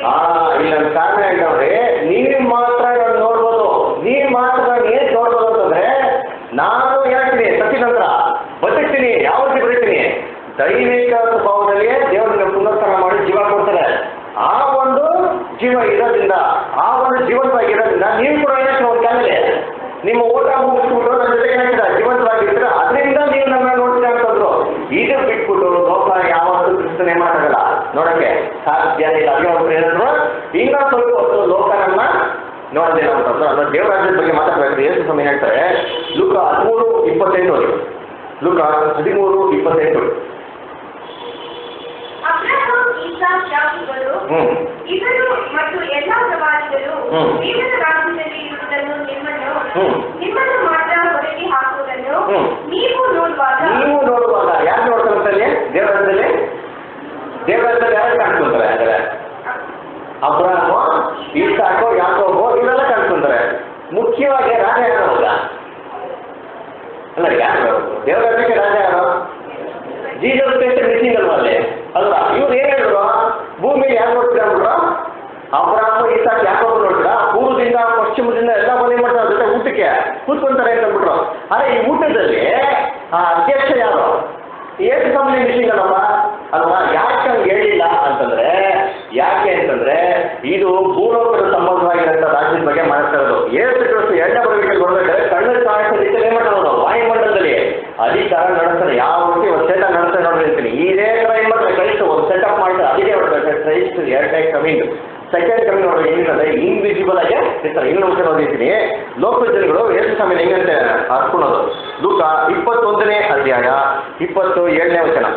ಹಾ. ಇಲ್ಲ ಕಾರಣ ఏంటಂದ್ರೆ ನೀವು ಮಾತ್ರ ನಾನು ನೋಡ್ಬೋದು ನೀವು ಮಾತ್ರ ನಾನು ಏನ್ ನೋಡ್ಬೋದು ಅಂತಂದ್ರೆ ನಾನು ಹೇಳ್ತೀನಿ ಸತಿ ನಂತರ ಬದುಕ್ತೀನಿ ಯಾವತ್ತಿ ಬದುಕ್ತೀನಿ ದೈವಿಕ ಸ್ವಭಾವದಲ್ಲಿಯೇ ದೇವರನ್ನ ಪುನರುತ್ಥಾನ ಮಾಡಿ ಜೀವ ಕೊಡ್ತಾರೆ ಆ ಒಂದು ಜೀವ ಇರೋದ್ರಿಂದ ಆ ಒಂದು ಜೀವಂತವಾಗಿರೋದ್ರಿಂದ ನೀವು ಕೂಡ ಏನಾಗ್ತೀರ ಒಂದು ಕಾಲದಲ್ಲಿ ನಿಮ್ಮ ಓಟ ಮುಗಿಸ್ಬಿಟ್ಟು ನನ್ನ ಜೊತೆಗೆ ಏನಾಗ್ತೀರ ಜೀವಂತವಾಗಿರ್ತೀರ ಅದರಿಂದ ನೀವು ನನ್ನ ನೋಡ್ತೀರ ಅಂತಂದ್ರು ಇದು ಬಿಟ್ಬಿಟ್ಟು ಲೋಕ ಯಾವತ್ತೂ ಕ್ರಿಸ್ತನೇ ಮಾತಾಡಲ್ಲ ನೋಡಕ್ಕೆ ಸಾಧ್ಯ ಇಲ್ಲ ಅದೇ ಒಬ್ರು ಹೇಳಿದ್ರು ಇನ್ನ ಸ್ವಲ್ಪ ಹೊತ್ತು ಲೋಕ ನಮ್ಮ ಅಂದ್ರೆ ದೇವರಾಜ್ಯದ ಬಗ್ಗೆ ಮಾತಾಡ್ಬೇಕು. ಯೇಸು ಸಮಯ ಹೇಳ್ತಾರೆ ಲುಕ ಹದಿಮೂರು ಇಪ್ಪತ್ತೆಂಟು ಲುಕ ಹದಿಮೂರು ಇಪ್ಪತ್ತೆಂಟು ಹ್ಮ್. ಇವರು ಮತ್ತು ಎಲ್ಲಾ ಪ್ರವಾದಿಗಳು ದೇವರ ರಾಜ್ಯದಲ್ಲಿ ಇರುವುದನ್ನು ನಿಮ್ಮನ್ನು ನಿಮ್ಮನ್ನು ಮಾತ್ರ ಹೊರಗೆ ಹಾಕುವುದನ್ನು ನೀವು ನೋಡುವಾಗ ನೀವು ನೋಡುವಾಗ ಯಾರು ನೋಡ್ತಾರಂತಲ್ಲಿ ದೇವರಾಜ್ಯದಲ್ಲಿ? ದೇವರಾಜ್ಯದಲ್ಲಿ ಯಾರು ಕಾಣ್ಕೊಂತಾರೆ ಅಂದ್ರೆ? ಅಬ್ರಾಹ್ಮ ಹಾಕೋ ಕಾಣಿಸ್ಕೊಂತಾರೆ ಮುಖ್ಯವಾಗಿ ರಾಜ ಯಾರು ಅವಾಗ ಅಲ್ಲ, ಯಾರು? ದೇವರಾಜ್ಯಕ್ಕೆ ರಾಜ ಯಾರು? ಜೀಸಸ್ ಕ್ರೈಸ್ಟ್ ಮಿಸ್ಸಿಂಗ್ ಅಲ್ವಾ ಅಲ್ಲಿ? ಅಲ್ವಾ? ಇವ್ರು ಏನ್ ಹೇಳಿದ್ರು? ಭೂಮಿ ಯಾರು ನೋಡ್ತೀರಾ ಅಂದ್ರು ಅಬ್ರಾಹ್ಮ, ಇಸಾಕ್ ಯಾಕೋಬ ನೋಡಿದ್ರ ಪೂರ್ವದಿಂದ, ಪಶ್ಚಿಮದಿಂದ ಎಲ್ಲ ಮನೆ ಮಾಡ್ತಾರೆ, ಜೊತೆ ಊಟಕ್ಕೆ. ಕೂತ್ಕೊಂತಾರೆ ಅಂತ ಅಂದ್ಬಿಟ್ರು. ಅರೆ, ಈ ಊಟದಲ್ಲಿ ಆ ಅಧ್ಯಕ್ಷ ಯಾರು? ಏಸು ಕಂಪ್ನಿ ಮಿಷಿಂಗ್ ಅಲ್ಲಮ್ಮ ಅಲ್ವಾ? ಯಾಕೆ ಹಂಗೆ ಹೇಳಿಲ್ಲ ಅಂತಂದ್ರೆ, ಯಾಕೆ ಅಂತಂದ್ರೆ, ಇದು ಭೂಲೋಕದ ಸಂಬಂಧವಾಗಿರೋಂಥ ರಾಜ್ಯದ ಬಗ್ಗೆ ಮಾತಾಡೋದು ಏಳು ಕ್ರಿಸ್ತು ಎರಡನೇ ಬರಬೇಕು ನೋಡ್ಬೇಕಾದ್ರೆ ಕಣ್ಣು ಕಾಣಿಸೋ ರೀತಿಯಲ್ಲಿ ಏನ್ ಮಾಡ್ತಾರೆ ವಾಯುಮಂಡಲದಲ್ಲಿ ಅಧಿಕಾರ ನಡೆಸ್ತಾರೆ ಯಾವ ರೀತಿ ಒಂದು ಸೆಟಪ್ ನಡೆಸ್ತಾರೆ ನೋಡ್ರಿ ಅಂತೀನಿ. ಇದೇ ತರ ಏನ್ ಮಾಡ್ತಾರೆ? ಕಳಿಸ್ತು ಒಂದು ಸೆಟಪ್ ಮಾಡ್ತಾರೆ. ಅದಕ್ಕೆ ಮಾಡ್ತಾರೆ ಕ್ರೈಸ್ಟ್ ಎರಡನೇ ಕಮಿಂಗ್ ಸೆಕೆಂಡ್ ಕಮ್ಮಿ ನೋಡಿ ಏನಿದೆ ಇನ್ವಿಸಿಬಲ್ ಆಗಿ ಇರ್ತಾರೆ ಇನ್ನು ಮುಂಚೆ ಬಂದಿದ್ದೀನಿ ಲೋಕಜನಗಳು ಜನಗಳು ಏಸು ಸಮಯ ಹೆಂಗಂತೆ ಅರ್ಕೊಳ್ಳೋದು ಲೂಕ ಇಪ್ಪತ್ತೊಂದನೇ ಅಧ್ಯಾಯ ಇಪ್ಪತ್ತು ಏಳನೇ ವಚನ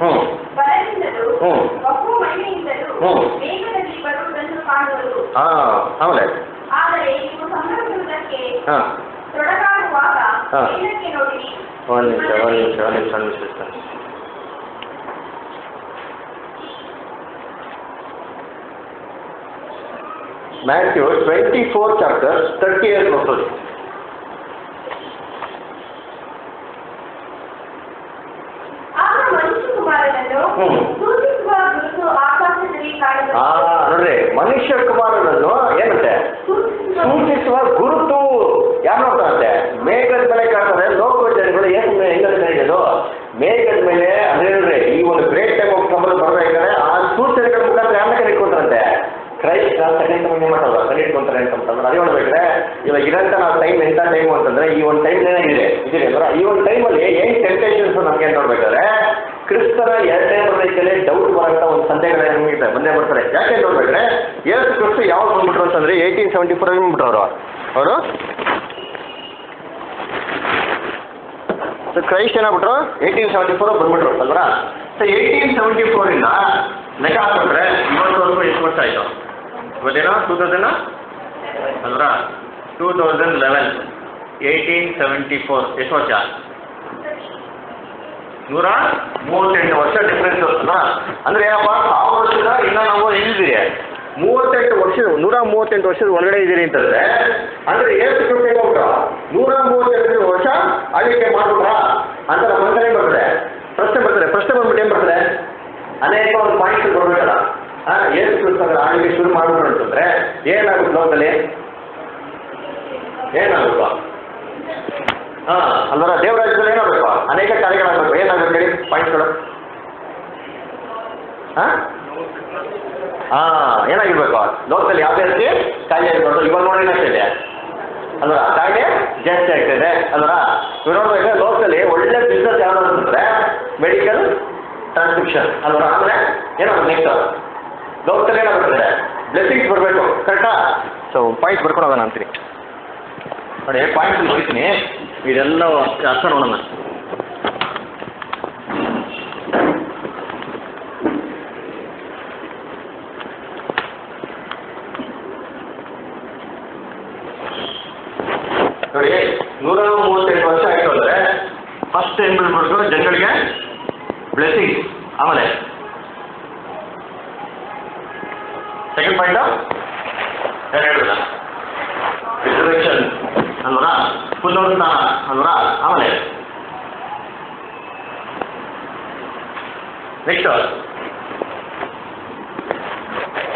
ಹ್ಞೂ ಹ್ಞೂ ಹ್ಞೂ ಹಾ ಆಮೇಲೆ. ಹಾ. ಹಾ. ಮೇಲಕ್ಕೆ ನೋಡಿರಿ ಒಂದು ನಿಮಿಷ ಒಂದು ನಿಮಿಷ ಒಂದು ನಿಮಿಷ ಒಂದು ನಿಮಿಷ sister. Matthew twenty four chapter thirty eight ಬರ್ತದೆ ಆಗ ಮನುಷ್ಯ ಕುಮಾರನನ್ನು ಹ್ಮ್. ಸೂಚಿಸುವ ಗುರುತು ಆಕಾಶದಲ್ಲಿ ಹಾ ಕಾಣಬಹುದು ನೋಡ್ರಿ ಮನುಷ್ಯ ಕುಮಾರನನ್ನು ಏನಂತೆ ಸೂಚಿಸುವ ಸೂಚಿಸುವ ಗುರುತು ಯಾರು ನೋಡ್ತಾರಂತೆ ಮೇಘದ ಮೇಲೆ ಕಾಣ್ತಾರೆ ಲೋಕ ಜನಗಳು ಏನು ಹೆಂಗಂತ ಹೇಳಿದ್ದು ಮೇಘದ ಮೇಲೆ ಅಂದ್ರೆ ನೋಡ್ರಿ ಈ ಒಂದು ಗ್ರೇಟ್ ಟೈಮ್ ಆಫ್ ಕಂಬಲ್ ಬರ್ಬೇಕಾದ್ರೆ ಆ ಸೂಚನೆಗಳ ಮುಖಾಂತರ ಯಾರನ್ನ ಕರೀಕೊಂತಾರಂತೆ ಕ್ರೈಸ್ಟ್ ಸೆಕೆಂಡ್ ಮಂದಿ ಮಾಡೋದು ಕರೀಟ್ಕೊಂತಾರೆ ಅಂತಂದ್ರೆ ಅದೇ ನೋಡ್ಬೇಕ್ರೆ ಇವಾಗ ಇರೋಂಥ ನಾವು ಟೈಮ್ ಎಂಥ ಟೈಮ್ ಅಂತಂದ್ರೆ ಈ ಒಂದು ಟೈಮ್ ಇದೆ. ಇದಿದೆ ಅಂದ್ರೆ ಈ ಒಂದು ಟೈಮಲ್ಲಿ ಏನು ಟೆಂಪ್ಟೇಷನ್ಸ್ ನಮಗೆ ನೋಡ್ಬೇಕಾದ್ರೆ, ಕ್ರಿಸ್ತನ ಎರಡನೇ ಪ್ರದೇಶದಲ್ಲಿ ಡೌಟ್ ಬರೋಂಥ ಒಂದು ಸಂದೇಹಗಳು ನಮಗೆ ಬಂದೇ ಬರ್ತಾರೆ ಯಾಕೆ ನೋಡ್ಬೇಕ್ರೆ ಯೇಸು ಕ್ರಿಸ್ತು ಯಾವಾಗ ಬಂದ್ಬಿಟ್ರು ಅಂತಂದ್ರೆ ಏಯ್ಟೀನ್ ಸೆವೆಂಟಿ ಫೋರ್ ಬಂದ್ಬಿಟ್ರು ಅವರು. ಅವರು? ಸೊ ಕ್ರೈಸ್ಟ್ ಏನಾಗ್ಬಿಟ್ರು? ಏಯ್ಟೀನ್ ಸೆವೆಂಟಿ ಫೋರ್ ಬಂದ್ಬಿಟ್ರು ಅಲ್ವಾ? ಸೊ ಏಯ್ಟೀನ್ ಸೆವೆಂಟಿ ಫೋರಿಂದ ಲೆಕ್ಕ ಹಾಕೊಂಡ್ರೆ ಇವತ್ತವರೆಗೂ ಎಷ್ಟು ವರ್ಷ ಆಯಿತು? ಇವತ್ತೇನೋ? ಟೂ ತೌಸಂಡ್ ಅಲ್ವಾ? Two thousand eleven eighteen seventy four ಎಷ್ಟು ವರ್ಷ ನೂರ ಮೂವತ್ತೆಂಟು ವರ್ಷ ಡಿಫ್ರೆನ್ಸ್ ಅಂದ್ರೆ ಯಾವ ಸಾವಿರ ವರ್ಷದ ಇನ್ನ ನಾವು ಎಲ್ಲಿದ್ದೀರಿ ಮೂವತ್ತೆಂಟು ವರ್ಷದ ನೂರ ಮೂವತ್ತೆಂಟು ವರ್ಷದ ಒಳಗಡೆ ಇದ್ದೀರಿ ಅಂತಂದ್ರೆ ಅಂದ್ರೆ ಎಷ್ಟು ಕೊಟ್ಟ ನೂರ ಮೂವತ್ತೆಂಟು ವರ್ಷ ಆಳ್ವಿಕೆ ಮಾಡ್ಬಿಟ್ರಾ? ಅಂತ ನಮ್ಮ ಮನಸ್ಸಲ್ಲಿ ಏನ್ ಬರ್ತದೆ? ಪ್ರಶ್ನೆ ಬರ್ತದೆ. ಪ್ರಶ್ನೆ ಬಂದ್ಬಿಟ್ಟು ಏನ್ ಬರ್ತದೆ? ಅನೇಕ ಒಂದು ಪಾಯಿಂಟ್ ಬರ್ಬೇಕಲ್ಲ. ಹಾಂ ಏನು ಕೃಷ್ಣ ಆಳ್ವಿಕೆ ಶುರು ಮಾಡ್ಬಿಟ್ರು ಅಂತಂದ್ರೆ ಏನಾಗುತ್ತೆ ಲೋಕದಲ್ಲಿ? ಏನಾಗುತ್ತೆ? ಹಾ, ಅಂದ್ರೆ ದೇವರಾಜ್ಯದಲ್ಲಿ ಏನಾಗಬೇಕು ಅನೇಕ ಕಾರ್ಯಗಳಾಗಬೇಕು ಏನಾಗಬೇಕು ಹೇಳಿ ಪಾಯಿಂಟ್ಗಳು ಹಾ? ಹಾ, ಏನಾಗಿರ್ಬೇಕು? ಲೋಕದಲ್ಲಿ ಯಾವುದೇ ರೀತಿ ಕಾಯಿಲೆ ಆಗಿರ್ಬೋದು ಇವಾಗ ನೋಡಿ ಏನಾಗ್ತಿದೆ ಅಲ್ವಾ ಕಾಯಿಲೆ ಜಾಸ್ತಿ ಆಗ್ತಿದೆ. ಅಲ್ವಾ ಇವಾಗ ನೋಡ್ಬೇಕು ಲೋಕಲ್ಲಿ ಒಳ್ಳೆ ಬಿಸ್ನೆಸ್ ಯಾವ್ದು ಅಂತಂದ್ರೆ ಮೆಡಿಕಲ್ ಟ್ರಾನ್ಸ್ಕ್ರಿಪ್ಷನ್ ಅಲ್ವಾ ಆಮೇಲೆ ಏನೋ ನೆಕ್ಸ್ಟ್ ಲೋಕದಲ್ಲಿ ಏನಾಗುತ್ತೆ ಬ್ಲೆಸ್ಸಿಂಗ್ಸ್ ಬರಬೇಕು. ಕರೆಕ್ಟಾ ಸೊ ಪಾಯಿಂಟ್ ಬರ್ಕೊಂಡು ಹೋಗೋಣ ಅಂತೀನಿ ನೋಡಿ ಪಾಯಿಂಟ್ ಬರೀತೀನಿ ಇದೆಲ್ಲ ಅರ್ಥ ನೋಡೋಣ ನೋಡಿ ನೂರ ಮೂವತ್ತೆಂಟು ವರ್ಷ ಆಯ್ತು ಅಂದ್ರೆ ಫಸ್ಟ್ ಏನ್ ಬಿಡ್ಬೇಕು ಜನಗಳಿಗೆ ಬ್ಲೆಸ್ಸಿಂಗ್ ಆಮೇಲೆ ಸೆಕೆಂಡ್ ಪಾಯಿಂಟ್ ಏನು ಹೇಳಿಲ್ಲ ರಿಸರ್ವೇಷನ್ ಅಲ್ವರಾ ಪುನರುತ್ಥಾನ ಅಲ್ವರಾ ಆಮೇಲೆ ನೆಕ್ಸ್ಟ್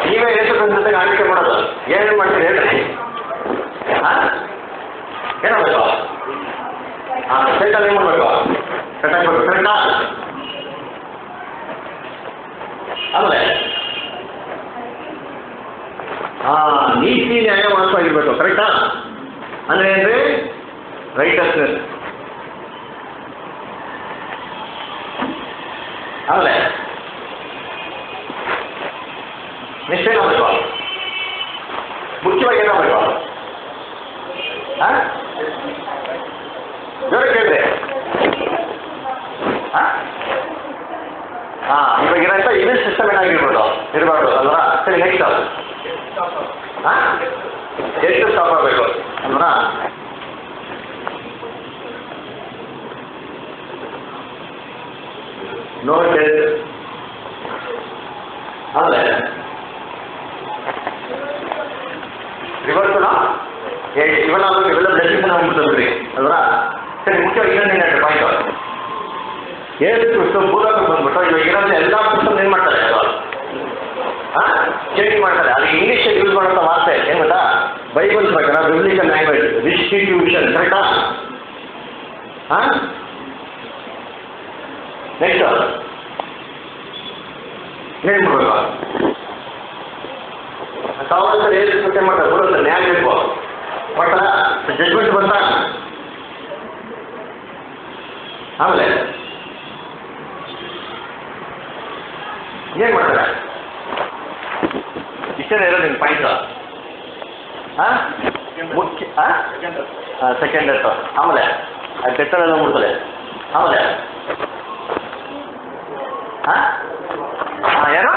ನೀವೇ ಯೇಸು ಜೊತೆಗೆ ಆಳ್ವಿಕೆ ಮಾಡೋದು ಏನೇನು ಮಾಡ್ತೀರಿ ಹೇಳ್ರಿ ಹಾಂ ಏನಾಗಬೇಕು ಹಾಂ ಸೈಕಲ್ ಏನು ಮಾಡಬೇಕು ಕರೆಕ್ಟಾಗಿ ಬರ್ಬೇಕು ಕರೆಕ್ಟಾ ಆಮೇಲೆ ಹಾಂ ನೀತಿ ನ್ಯಾಯವಾಸವಾಗಿರ್ಬೇಕು ಕರೆಕ್ಟಾ ಅಂದ್ರೆ ಏನ್ರಿ ರೈಟಸ್ನೆಸ್ ಆಮೇಲೆ ನೆಕ್ಸ್ಟ್ ಏನಾಗಬೇಕು ಮುಖ್ಯವಾಗಿ ಏನಾಗಬೇಕು ಹಾಂ ಜೋರ ಕೇಳಿದೆ ಹಾಂ ಹಾಂ ಇವಾಗ ಇರೋಂಥ ಇಮೇಜ್ ಸಿಸ್ಟಮ್ ಏನಾಗಿರ್ಬೋದು ಇರಬಾರ್ದು ಅಲ್ವಾ ಸರಿ ನೆಕ್ಸ್ಟ್ ಹಾಂ ಎಷ್ಟು ಸ್ಟಾಪ್ ಆಗಬೇಕು ಅಲ್ವಾ ನೋಡಿ ಆಮೇಲೆ ರಿವರ್ಸನ ಇವನ್ ಇವೆಲ್ಲ ಬ್ಲೆಸ್ಸಿಂಗ್ ಆಗ್ಬಿಡ್ತದ್ರಿ ಅಲ್ವಾ ಸರಿ ಮುಖ್ಯವಾಗಿ ಇನ್ನೊಂದು ಪಾಯಿಂಟ್ ಏಳು ಕ್ರಿಸ್ತು ಭೂಲೋಕ ಬಂದ್ಬಿಟ್ಟು ಇವಾಗ ಇರೋದು ಎಲ್ಲ ಕ್ರಿಸ್ತನ್ ಏನ್ ಮಾಡ್ತಾರೆ ಅಲ್ವಾ ಚೇಂಜ್ ಮಾಡ್ತಾರೆ ಅದು ಇಂಗ್ಲೀಷ್ ಯೂಸ್ ಮಾಡೋಂಥ ವಾರ್ತೆ ಬೈಬಲ್ ಪ್ರಕಾರ ಬಿಬ್ಲಿಕಲ್ ಲ್ಯಾಂಗ್ವೇಜ್ ಡಿಸ್ಟಿಟ್ಯೂಷನ್ ಕರೆಕ್ಟಾ ಹಾ? ನೆಕ್ಸ್ಟ್ ಏನ್ ಮಾಡ್ಬೇಕು ಸಾವಿರ ಏಳು ಕೃತ್ಯ ಮಾಡ್ತಾರೆ. ಬರುತ್ತೆ ನ್ಯಾಯ ಬೇಕು. ಬಟ್ ಜಡ್ಜ್ಮೆಂಟ್ ಬಂತ? ಆಮೇಲೆ ಏನ್ ಮಾಡ್ತಾರೆ? ಇಷ್ಟೇ ಇರೋದು ನಿನ್ನ ಪಾಯಿಂಟ್ ಹಾಂ? ಮುಖ್ಯ ಹಾಂ? ಸೆಕೆಂಡ್ ಡೆತ್ ಆಮೇಲೆ, ಆ ಎಲ್ಲ ಮುಡ್ತದೆ ಆಮೇಲೆ. ಹಾಂ? ಹಾಂ ಏನು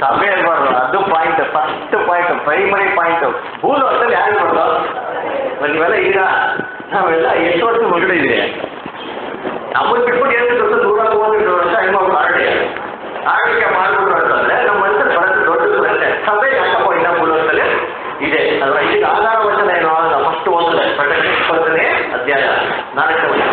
ಸಭೆ ಇರಬಾರ್ದು ಅದು point first point primary point ಭೂಲು ವರ್ಷದಲ್ಲಿ ಯಾರು ಇರ್ಬಾರ್ದು? ನೀವೆಲ್ಲ ಈಗ ನಾವೆಲ್ಲ ಎಷ್ಟು ವರ್ಷ ಹೊರಗಡೆ ಇದ್ದೀರಿ ನಮ್ಮನ್ನು ಬಿಟ್ಬಿಟ್ಟು ಏನು ದೊಡ್ಡ ನೂರ ಮೂವತ್ತು ವರ್ಷ ಹೆಣ್ಮಕ್ಳು ಮಾಡಿ ಆಳ್ವಿಕೆ ಮಾಡ್ಬಿಟ್ರು ಅಂತಂದ್ರೆ ನಮ್ಮ ಮನಸ್ಸಲ್ಲಿ ಬರೋದು ಬರುತ್ತೆ ಸಭೆ ಯಾಕಪ್ಪ ಇನ್ನ ಮೂಲದಲ್ಲಿ ಇದೆ ಅಲ್ವಾ ಇದಕ್ಕೆ ಆಧಾರ ವಚನ ಏನು ಫಸ್ಟ್ ಒಂದು ಪ್ರಕಟಣೆ ಇಪ್ಪತ್ತನೇ ಅಧ್ಯಾಯ ನಾಲ್ಕನೇ ವಚನ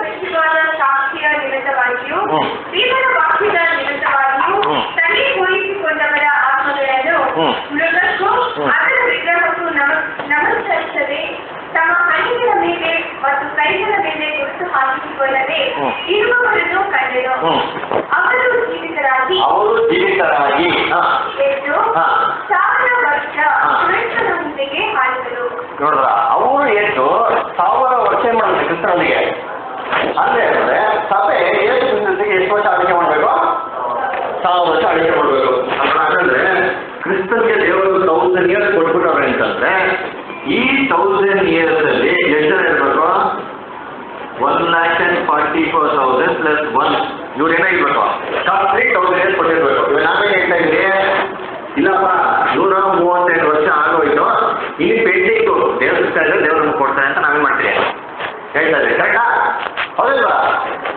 ವ್ಯಕ್ತಿವಾದ ಸಾಕ್ಷಿಯ ಹ್ಮ್. ತಲೆ ಹೋಲಿಸಿಕೊಂಡವರ ಆತ್ಮಗಳನ್ನು ಹ್ಮ್. ಮೃಗಕ್ಕೂ ಹ್ಮ್. ಅದರ ವಿಗ್ರಹಕ್ಕೂ ನಮ- ನಮಸ್ಕರಿಸದೆ ತಮ್ಮ ಕೈಗಳ ಮೇಲೆ ಮತ್ತು ಕೈಗಳ ಮೇಲೆ ಗುರುತು ಹಾಕಿಸಿಕೊಳ್ಳದೆ ಹ್ಮ್. ಇರುವವರನ್ನು ಕಂಡೆನು. ಅವರು ಜೀವಿತರಾಗಿ ಅವರು ಸಾವಿರ ವರ್ಷ ನೋಡ್ರ ಅವರು ಎಷ್ಟು ಸಾವಿರ ವರ್ಷ ಮಾಡಿದ್ರು ಕೃಷ್ಣನಿಗೆ ಅಂದ್ರೆ ಅಂದ್ರೆ ಸಭೆ ಎಷ್ಟು ವರ್ಷ ಆಳ್ವಿಕೆ ಮಾಡಬೇಕು? ಸಾವಿರ ವರ್ಷ ಆಳ್ವಿಕೆ ಮಾಡಬೇಕು. ಯಾಕಂದ್ರೆ ಕ್ರಿಸ್ತನ್ಗೆ ದೇವರು ತೌಸಂಡ್ ಇಯರ್ಸ್ ಕೊಟ್ಬಿಟ್ಟವ್ರೆ ಅಂತಂದ್ರೆ, ಈ ತೌಸಂಡ್ ಇಯರ್ಸ್ ಅಲ್ಲಿ ಎಷ್ಟು ಇರ್ಬೇಕು? One lakh and forty four thousand plus one ಇವ್ರು ಏನಾಗಿರ್ಬೇಕು ಕಂಪ್ಲೀಟ್ ತೌಸಂಡ್ ಇಯರ್ಸ್ ಕೊಟ್ಟಿರ್ಬೇಕು. ಇವಾಗ ನಾವೇ ಹೇಳ್ತಾ ಇದ್ದೀವಿ ಇಲ್ಲಪ್ಪ, ನೂರ ಮೂವತ್ತೆಂಟು ವರ್ಷ ಆಗೋಯ್ತು. ಇಲ್ಲಿ ಪೆಂಡಿಂಗು ದೇವ್ರ ದೇವ್ರನ್ನ ಕೊಡ್ತಾರೆ ಅಂತ ನಾವೇ ಮಾಡ್ತೀವಿ. ಹೇಳ್ತಾ ಇದ್ದೀವಿ ಕರೆಕ್ಟಾ? ಹೌದಲ್ವಾ?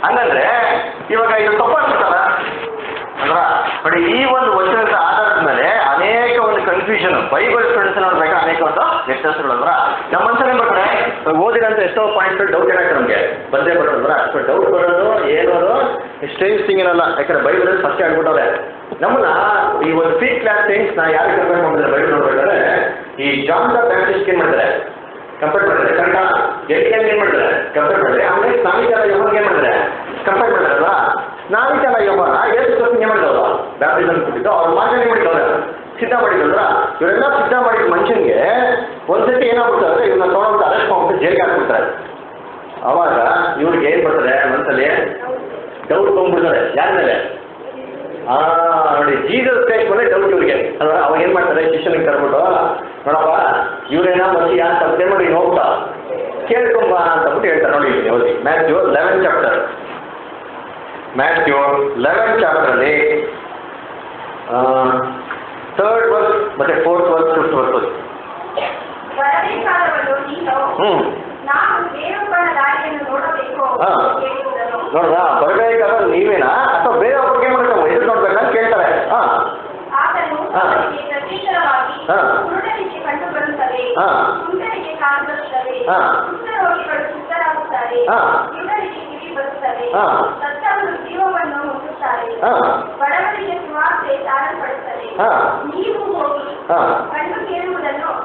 ಹಂಗಂದ್ರೆ ಇವಾಗ ಇದು ತಪ್ಪಾಗ್ತಲ್ಲ ಅಲ್ವಾ? ನೋಡಿ, ಈ ಒಂದು ಅನೇಕ ಕನ್ಫ್ಯೂಷನ್ ಬೈಬಲ್ ಸ್ಟೂಡೆಂಟ್ಸ್ ನೋಡ್ಬೇಕಾ ಅನೇಕ ಒಂದು ವ್ಯತ್ಯಾಸಗಳಲ್ವ ನಮ್ಮ ಮನಸ್ಸಲ್ಲಿ ಬರ್ತಾರೆ ಅಂತ ಎಷ್ಟೋ ಪಾಯಿಂಟ್ ಡೌಟ್ ಏನಾಗ್ತದೆ ನಮಗೆ. ಬಂದೇ ಬರ್ತದ್ರ ಸೊ ಡೌಟ್ ಬರೋದು ಏನೋ ಸ್ಟ್ರೇಂಜ್ ಥಿಂಗ್ ಏನಲ್ಲ. ಯಾಕಂದ್ರೆ ಬೈಬಲ್ ಫಸ್ಟ್ ಆಗ್ಬಿಟ್ಟವ್ರೆ. ನಮ್ಮನ್ನ ಈ ಒಂದು ಫ್ರೀ ಕ್ಲಾಸ್ ಥಿಂಗ್ಸ್ ನಾ ಯಾರು ಕರ್ಕೊಂಡು ಮಾಡಿದ್ರೆ ಬೈಬಲ್ ನೋಡ್ಬೇಕಾದ್ರೆ ಈ ಜಾನ್ ದ ಬ್ಯಾಪ್ಟಿಸ್ಟ್ ಏನ್ ಮಾಡ್ತಾರೆ? ಕಂಪೇರ್ ಮಾಡಿದ್ರೆ ಕನ್ನಡ ಎಲ್ಲಿ ಏನ್ ಮಾಡಿದ್ರೆ ಕಂಪೇರ್ ಮಾಡಿದ್ರೆ ಆಮೇಲೆ ಸ್ನಾನಿಕರ ಯೋಗ ಏನ್ ಮಾಡಿದ್ರೆ ಕಂಪೇರ್ ಮಾಡಿದ್ರಲ್ಲ ಸ್ನಾನಿಕಾಲ ಯೋಗ ಕ್ರಿಸ್ತನ್ ಏನು ಮಾಡಿದವರು ಬ್ಯಾಪ್ಟಿಸಮ್ ಕೊಟ್ಟಿದ್ದು. ಅವ್ರ ಏನ್ ಮಾಡಿದವ್ರ ಸಿದ್ಧ ಮಾಡಿದ್ರಲ್ಲ ಇವರೆಲ್ಲ ಸಿದ್ಧ ಮಾಡಿದ ಮನುಷ್ಯನಿಗೆ ಒಂದ್ಸತಿ ಏನಾಗ್ಬಿಡ್ತಾರೆ ಅಂದ್ರೆ ಇವನ್ನ ತೊಗೊಂಡು ಅರೆಸ್ಟ್ ಮಾಡ್ಬಿಟ್ಟು ಜೈಲಿಗೆ ಹಾಕ್ಬಿಡ್ತಾರೆ. ಅವಾಗ ಇವ್ರಿಗೆ ಏನು ಮಾಡ್ತಾರೆ ಮನಸ್ಸಲ್ಲಿ ಡೌಟ್ ಬಂದ್ಬಿಡ್ತಾರೆ ಯಾರ ಮೇಲೆ? ಆ, ನೋಡಿ ಜೀಸಸ್ ಕ್ರೈಸ್ಟ್ ಮೇಲೆ ಡೌಟ್ ಇವ್ರಿಗೆ. ಅಲ್ವಾ? ಅವಾಗ ಏನು ಮಾಡ್ತಾರೆ? ಶಿಷ್ಯನಿಗೆ ಕರ್ಬಿಟ್ಟು ನೋಡಪ್ಪ, ಇವರೇನ ಮತ್ತೆ ಯಾರು ತಪ್ಪೇ ಮಾಡಿ ಹೋಗ್ತಾ? ಕೇಳ್ಕೊಂಬ ಅಂತಬಿಟ್ಟು ಹೇಳ್ತಾರೆ. ನೋಡಿ ಹೌದು Matthew eleven chapter Matthew eleven ಚಾಪ್ಟರಲ್ಲಿ third verse ಮತ್ತೆ ಫೋರ್ತ್ ವರ್ಕ್ ಫಿಫ್ತ್ ವರ್ಕ್ ನೀನು ಹ್ಞೂ ಹಾಂ. ನೋಡ್ರಾ ಬರಬೇಕಾದ್ರೆ ನೀವೇನಾ ಅಥವಾ ಬೇರೆ ಒಬ್ಬರಿಗೆ ಎದುರು ನೋಡ್ಬೇಕಂತ ಕೇಳ್ತಾರೆ ಹಾಂ ಆತನು ಹಾ. ಹಾಂ. ಹಾಂ. ಹಾಂ. ಹಾಂ. ಹಾಂ. ಹಾಂ. ಹಾಂ. ಹಾಂ.